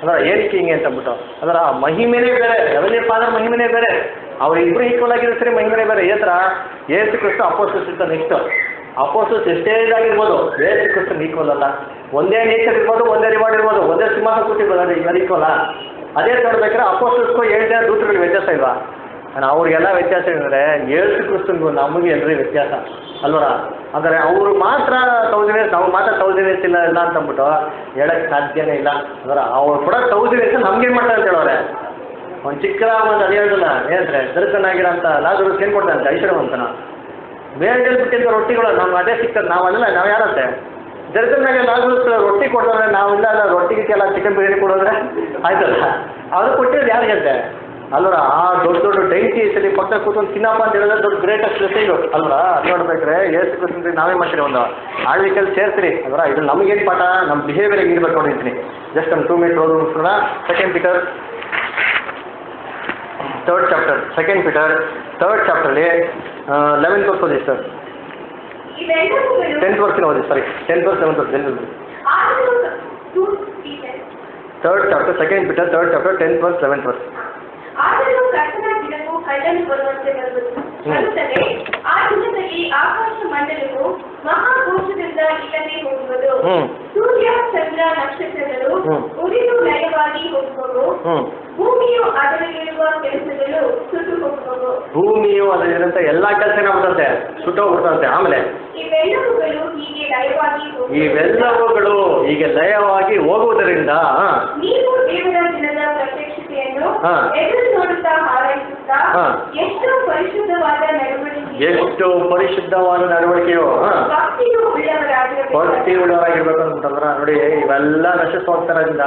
ಅದರ ಏನಕ್ಕೆ ಹಿಂಗೆ ಅಂತಂದ್ಬಿಟ್ಟು ಅದರ ಮಹಿಮೆನೇ ಬೇರೆ ಎವನಿ ಫಾದರ್ ಮಹಿಮೆನೇ ಬೇರೆ. ಅವರಿಬ್ಬರು ಈಕ್ವಲ್ ಆಗಿರೋ ಸರಿ ಮಹಿಮೆನೇ ಬೇರೆ. ಏತರ ಏಸು ಕೃಷ್ಣ ಅಪೋಸಸ್ ಇರ್ತಾರೆ ನೆಕ್ಸ್ಟ್ ಅಪೋಸಸ್ ಎಷ್ಟೇ ಇದಾಗಿರ್ಬೋದು ಬೇರೆ ಕೃಷ್ಣ ಈಕ್ವಲ್ ಅಲ್ಲ. ಒಂದೇ ನೇಚರ್ ಇರ್ಬೋದು, ಒಂದೇ ರಿವಾರ್ಡ್ ಇರ್ಬೋದು, ಒಂದೇ ಸಿಂಹಾಸ ಕೂತಿರ್ಬೋದು ಅದು ಇವರು ಈಕ್ವಲ್ ಅದೇ ತರಬೇಕಾದ್ರೆ ಅಪೋಸಸ್ಗೂ ಏಳು ಜನ ದೂತರಿಗೆ ವ್ಯತ್ಯಾಸ ಇಲ್ವಾ? ಅವ್ರಿಗೆಲ್ಲ ವ್ಯತ್ಯಾಸ ಏನಂದರೆ ಏಳು ಕ್ರಿಸ್ತನ್ಗೂ ನಮಗೆ ಎಲ್ಲರಿಗೂ ವ್ಯತ್ಯಾಸ. ಅಲ್ವರ ಅಂದರೆ ಅವರು ಮಾತ್ರ ತೌಸಂಡ್ ಇಯರ್ಸ್ ನಾವು ಮಾತ್ರ ತೌಸಂಡ್ ಇಯರ್ಸ್ ಇಲ್ಲ ಇಲ್ಲ ಅಂತ ಅಂದ್ಬಿಟ್ಟು ಹೇಳಕ್ಕೆ ಸಾಧ್ಯನೇ ಇಲ್ಲ. ಅದರ ಅವ್ರು ಕೂಡ ತೌಸಂಡ್ ಇಯರ್ಸ್ ನಮ್ಗೇನು ಮಾಡ್ತಾರೆ ಹೇಳೋರೆ ಒಂದು ಚಿಕ್ಕ ಒಂದು ಅದು ಹೇಳೋದಿಲ್ಲ ಏನಂದ್ರೆ ಅಂತ ಲಾಜರು ಏನು ಕೊಡ್ತಾನೆ ಐಶ್ವರ್ಯವಂತನ. ಮೇಲ್ದಲ್ಲಿ ಬಿಟ್ಟಿದ್ದ ರೊಟ್ಟಿಗಳು ನಮ್ಗೆ ಅದೇ ನಾವು ನಾವಲ್ಲ ನಾವು ಯಾರಂತೆ? ದರಿದ್ರನಾಗೆ ನಾಲ್ಕು ರೊಟ್ಟಿ ಕೊಡ್ತಾರೆ ನಾವಿಲ್ಲ ಅಲ್ಲ, ರೊಟ್ಟಿ ಗಿಟ್ಟಿ ಚಿಕನ್ ಬಿರಿಯಾನಿ ಕೊಡೋದ್ರೆ ಆಯ್ತಲ್ಲ? ಅವರು ಕೊಟ್ಟಿರೋದು ಯಾರಿಗಂತೆ ಅಲ್ವರ ಆ ದೊಡ್ಡ ದೊಡ್ಡ ಡೈಂಟೀಸಲ್ಲಿ ಪಕ್ಕ ಕೂತ್ಕೊಂಡು ತಿನ್ನಪ್ಪ ಅಂತ ಹೇಳಿದ್ರೆ ದೊಡ್ಡ ಗ್ರೇಟೆಸ್ಟ್ ಅಲ್ವರ ಅದು ನೋಡ್ಬೇಕ್ರೆ, ಏಸು ಕೃಷ್ಣ ನಾವೇ ಮಾಡ್ತೀರಿ ಒಂದು ಆಳ್ವಿಕೆಯಲ್ಲಿ ಸೇರ್ತೀರಿ. ಅಲ್ವರ ಇದು ನಮಗೇನು ಪಾಠ? ನಮ್ಮ ಬಿಹೇವಿಯರ್ ಹೆಂಗಿರ್ಬೇಕು ನೋಡಿರ್ತೀನಿ. ಜಸ್ಟ್ ಒಂದು ಟೂ ಮಿನಿಟ್ ಹೋದ್ರು second Peter third chapter second Peter third ಚಾಪ್ಟರ್ಲಿ eleventh verse ಓದಿ ಸರ್ ಇವೆಲ್ಲವುಗಳು ಟೆಂತ್ ವರ್ಸಿನ ಓದಿ sorry tenth verse eleventh verse ಜಲ್ದಿ ಆದರೂ two Peter third chapter second Peter third chapter tenth verse eleventh verse ಆದರೂ ಕರ್ತನ ದಿನವು ಕಳ್ಳನು ಬರುವಂತೆ ಬರುವುದು ಬರುತ್ತದೆ ಆ ದಿನದಲ್ಲಿ ಆಕಾಶ ಮಂಡಲವು ಮಹಾಘೋಷದಿಂದ ಇಲ್ಲದೆ ಹೋಗುವುದು. ಹ್ಮ್. ಸೂರ್ಯ ಚಂದ್ರ ನಕ್ಷತ್ರಗಳು ಹ್ಮ್. ಉರಿದು ಲಯವಾಗಿ ಹೋಗುವವು. ಹ್ಞೂ ಭೂಮಿಯು ಅದರಲ್ಲಿರುವ ಕೆಲಸಗಳು ಸುಟ್ಟು ಹೋಗುವವು ಭೂಮಿಯು ಅದರಿಂದ ಎಲ್ಲ ಕೆಲಸ ಏನಾಗ್ಬಿಡುತ್ತೆ ಸುಟ್ಟೋಗ್ಬಿಡ್ತಂತೆ ಆಮೇಲೆ. ಇವೆಲ್ಲವುಗಳು ಹೀಗೆ ಲಯವಾಗಿ ಹೋಗುವವು ಇವೆಲ್ಲವುಗಳು ಹೀಗೆ ಲಯವಾಗಿ ಹೋಗುವುದರಿಂದ ನೀವು ದೇವರ ದಿನದ ಪ್ರತ್ಯಕ್ಷತೆಯನ್ನು ಹಾ. ಎದುರು ನೋಡುತ್ತಾ ಹಾರೈಸುತ್ತಾ ಹಾ. ಎಷ್ಟು ಪರಿಶುದ್ಧವಾದ ನಡವಳಿಕೆ ಎಷ್ಟು ಪರಿಶುದ್ಧವಾದ ನಡವಳಿಕೆಯು ಭಕ್ತಿಯು ಭಕ್ತಿ ಉಳ್ಳವರಾಗಿರ್ಬೇಕು ಅಂತಂದ್ರೆ ನೋಡಿ ಇವೆಲ್ಲ ನಶಿಸ್ತು ಹೋಗ್ತಾರಿಂದ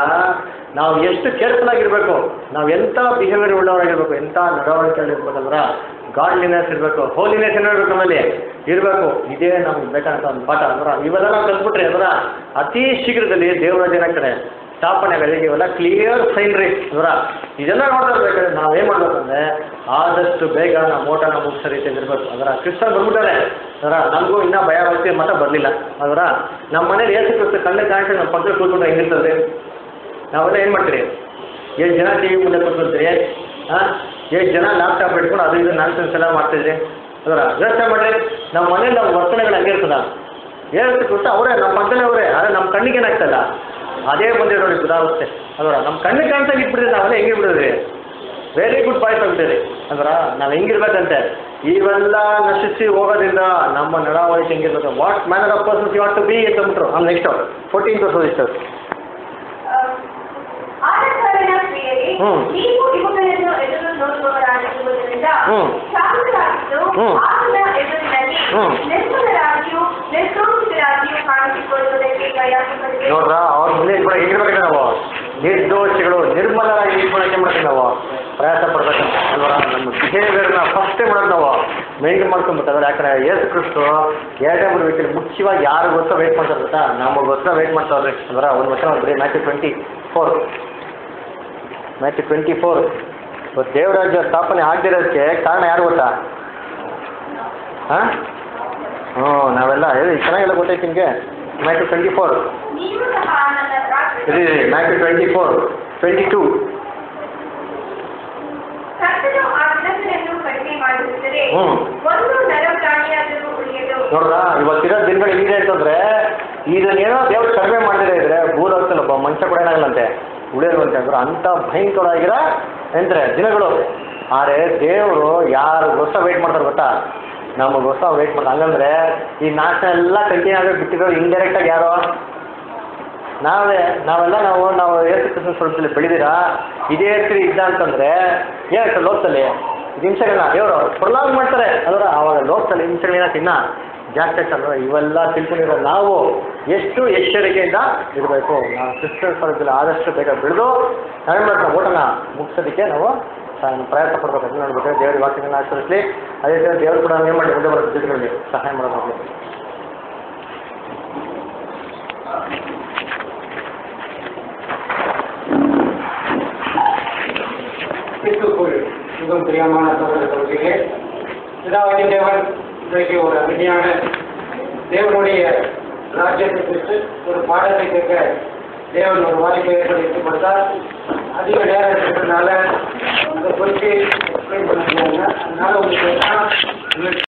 ನಾವು ಎಷ್ಟು ಕೇರ್ಫುಲ್ ಆಗಿರ್ಬೇಕು. ನಾವು ಎಂಥ ಬಿಹೇವಿಯರ್ ಉಳ್ಳವರಾಗಿರ್ಬೇಕು ಎಂಥ ನಡವಳಿಕೆಯಲ್ಲಿ ಇರ್ಬೇಕಂದ್ರೆ ಗಾಡ್ಲಿನೆಸ್ ಇರಬೇಕು ಹೋಲಿನೆಸ್ ಇರಬೇಕು ನಮ್ಮಲ್ಲಿ? ಇರಬೇಕು. ಇದೇ ನಮ್ಗೆ ಬೇಕಂತ ಒಂದು ಪಾಠ ಅಂದ್ರೆ, ಇವೆಲ್ಲ ನಾವು ಕಲ್ತ್ಬಿಟ್ರೆ ಅಂದ್ರೆ ಅತಿ ಶೀಘ್ರದಲ್ಲಿ ದೇವರ ಕಡೆ ಸ್ಥಾಪನೆಗಳಿಗೆ ಇವೆಲ್ಲ ಕ್ಲಿಯರ್ ಸೈನ್ ರೀ ಇವರ ಇದೆಲ್ಲ ನೋಡ್ತಾ ಇರ್ಬೇಕಾದ್ರೆ ನಾವು ಏನು ಮಾಡ್ಬೇಕಂದ್ರೆ ಆದಷ್ಟು ಬೇಗ ನಮ್ಮ ಓಟನ ಮುಗಿಸೋ ರೀತಿಯಲ್ಲಿ ಇರಬೇಕು ಅದರ ಕ್ರಿಸ್ತನ್ ಬಂದ್ಬಿಟ್ಟಾರೆ. ಅದರ ನಮಗೂ ಇನ್ನೂ ಭಯ ಭಕ್ತಿ ಬರಲಿಲ್ಲ. ಅದರ ನಮ್ಮ ಮನೇಲಿ ಏಸು ಕ್ರಿಸ್ತ ಕಣ್ಣು ಕಾಣಿಸಿ ನಮ್ಮ ಪಕ್ಕದಲ್ಲಿ ಕೂತ್ಕೊಂಡ್ರೆ ಹೆಂಗಿರ್ತದೆ ನಾವೆಲ್ಲ ಏನು ಮಾಡ್ತೀರಿ? ಎಷ್ಟು ಜನ ಟಿ ವಿ ಮುಂದೆ ಕೂತ್ಕೊಂತೀರಿ ಹಾಂ? ಎಷ್ಟು ಜನ ಲ್ಯಾಪ್ಟಾಪ್ ಇಟ್ಕೊಂಡು ಅದು ಇದು ನಾನ್ಸೆನ್ಸ್ ಎಲ್ಲ ಮಾಡ್ತಿದ್ರಿ? ಅದರ ವ್ಯವಸ್ಥೆ ಮಾಡಿ ನಮ್ಮ ಮನೇಲಿ ನಮ್ಮ ವರ್ತನೆಗಳು ಹಂಗಿರ್ತದ ಏನಕ್ಕೆ ಗೊತ್ತಾ? ಅವರೇ, ನಮ್ಮ ಮಕ್ಕಳೇ ಅವರೇ. ಆದರೆ ನಮ್ಮ ಕಣ್ಣಿಗೆ ಏನಾಗ್ತಲ್ಲ ಅದೇ ಬಂದಿರೋ ನೋಡಿ ಬುಧಾವಸ್ಥೆ. ಅದರ, ನಮ್ಮ ಕಣ್ಣಿಗೆ ಕಾಣ್ತಾಗ ಇಟ್ಬಿಡ್ರಿ ನಾವೆಲ್ಲ ಹೆಂಗೆ ಬಿಡೋದ್ರಿ? ವೆರಿ ಗುಡ್ ಬಾಯ್ಸ್ ಅಂತೀರಿ. ಅದರ, ನಾವು ಹೆಂಗಿರ್ಬೇಕಂತೆ ಇವೆಲ್ಲ ನಶಿಸಿ ಹೋಗೋದ್ರಿಂದ ನಮ್ಮ ನಡಾವಳಿ ಹೆಂಗಿರ್ಬೇಕು what manner of persons you what to be ಅಂತ ಅಂದ್ಬಿಟ್ರು. ನಮ್ಮ ನೆಕ್ಸ್ಟ್ ಫೋರ್ಟೀನ್ ಪರ್ಸನ್ ಇಷ್ಟು ಆದ ಕಾರಣ ಹ್ಞೂ ಹ್ಞೂ ನೋಡ್ರಾ ಅವ್ರ ಮುಂದೆ ಹೆಂಗಿರ್ಬೇಕು ನಾವು? ನಿರ್ದೋಷಿಗಳು ನಿರ್ಮಲರಾಗಿ ಇಟ್ಕೊಳಕ್ಕೆ ಮಾಡ್ತೀವಿ ನಾವು? ಪ್ರಯಾಸ ಪಡ್ಬೇಕಂತ ಅಲ್ವಾ? ನಮ್ಮ ಬಿಹೇವಿಯರ್ನ ಫಸ್ಟೇ ಮಾಡೋದು ನಾವು. ಮೈಂಡ್ ಮಾಡ್ಕೊಂಡ್ಬಿಟ್ಟಾದ್ರೆ ಯಾಕಂದ್ರೆ ಯೇಸು ಕ್ರಿಸ್ತು ಎರಡನೇ ಮೂರು ವ್ಯಕ್ತಿ ಮುಖ್ಯವಾಗಿ ಯಾರು ಗೊತ್ತಾ ವೇಟ್ ಮಾಡ್ತಾರೆ ಗೊತ್ತಾ? ಗೊತ್ತ ವೇಟ್ ಮಾಡ್ತಾವ್ರಿ ಅಂದ್ರೆ ಒಂದು ವರ್ಷ ಒಂದು ಬರೀ Matthew twenty four Matthew twenty four ಇವತ್ತು ದೇವರಾಜ್ಯ ಸ್ಥಾಪನೆ ಆಗದಿರೋದಕ್ಕೆ ಕಾರಣ ಯಾರು ಗೊತ್ತಾ? ಹಾಂ? ಹ್ಞೂ ನಾವೆಲ್ಲ ಹೇಳಿ ಚೆನ್ನಾಗೆಲ್ಲ ಗೊತ್ತಾಯ್ತು ನಿಮಗೆ? ಮ್ಯಾಚ್ ಟ್ವೆಂಟಿ ಫೋರ್ ಇರಿ Matthew twenty four twenty two ಕಡಿಮೆ. ಒಂದು ಪ್ರಾಣಿಯಾದರೂ ಉಳಿಯದು ನೋಡ್ರ ಇವತ್ತಿರೋ ದಿನಗಳು ಏನಿದೆ ಅಂತಂದ್ರೆ ಇದನ್ನೇನೋ ದೇವ್ರು ಕಡಿಮೆ ಮಾಡಿದ್ರೆ ಇದ್ರೆ ಭೂಲೋಕದಲ್ಲಿ ಒಬ್ಬ ಮನುಷ್ಯ ಕೂಡ ಏನಾಗಲ್ಲಂತೆ ಉಳಿಯಲ್ವಂತೆ ಅಂದ್ರೆ ಅಂಥ ಭಯಂಕರವಾಗಿರೋ ಎಂದ್ರೆ ದಿನಗಳು ಆದರೆ ದೇವರು ಯಾರು ಹೊಸ ವೇಟ್ ಮಾಡ್ತಾರೆ ಗೊತ್ತಾ? ನಮಗೆ ಹೊಸ ವೇಟ್ ಮಾಡ್ತಾರೆ. ಹಂಗಂದ್ರೆ ಈ ನಾಶನ ಎಲ್ಲ ಕಂಟಿನ್ಯೂ ಆಗಿ ಬಿಟ್ಟಿರೋ ಇಂಡೈರೆಕ್ಟ್ ಆಗಿ ಯಾರೋ? ನಾವೇ, ನಾವೆಲ್ಲ ನಾವು ನಾವು ಏಸು ಕೃಷ್ಣ ಸ್ವರೂಪದಲ್ಲಿ ಬೆಳೆದಿರಾ? ಇದೇ ರೀತಿ ಇದ್ದ ಅಂತಂದ್ರೆ ಏನಾಗ್ತದೆ ಲೋಕದಲ್ಲಿ? ಹಿಂಸೆಗಳನ್ನ, ದೇವರು ಪ್ರಲಾಗ್ ಮಾಡ್ತಾರೆ. ಅದರ ಆವಾಗ ಲೋಕದಲ್ಲಿ ಹಿಂಸೆಗಳು ತಿನ್ನ? ಜಾಸ್ತಿ ಆಗ್ತದೆ ಇವೆಲ್ಲ ತಿಳ್ಕೊಂಡಿರೋ ನಾವು ಎಷ್ಟು ಎಚ್ಚರಿಕೆಯಿಂದ ಇರಬೇಕು. ನಾವು ಕೃಷ್ಣ ಸ್ವರೂಪದಲ್ಲಿ ಆದಷ್ಟು ಬೇಗ ಬೆಳೆದು ಮಾಡ್ತೀವಿ ಓಟನ ಮುಗಿಸೋದಕ್ಕೆ ನಾವು ಪ್ರಯತ್ನ ಪಡ್ಬೇಕು ನೋಡ್ಬೇಕು ದೇವರ ವಾಕ್ಯಗಳನ್ನ ಆಚರಿಸಲಿ. ಅದೇ ರೀತಿ ದೇವರು ಕೂಡ ಏನು ಮಾಡಿ ಮುಂದೆ ಬರೋ ಜೊತೆಗಳಲ್ಲಿ ಸಹಾಯ ಮಾಡೋದು கிறிஸ்துக்குள் மிகவும் பிரியமான சகோதர சகோதரிகளே பிதாவாகி தேவன் இன்றைக்கு ஒரு அருமையான தேவனுடைய ராஜ்யத்தை குறித்து ஒரு பாடத்தை கேட்க தேவன் ஒரு வாய்ப்பை ஏற்படுத்தி கொடுத்தார் அதிக நேரம் இருக்கிறதுனால அதை குறித்து எக்ஸ்பிளைன் பண்ண அதனால உங்களுக்கு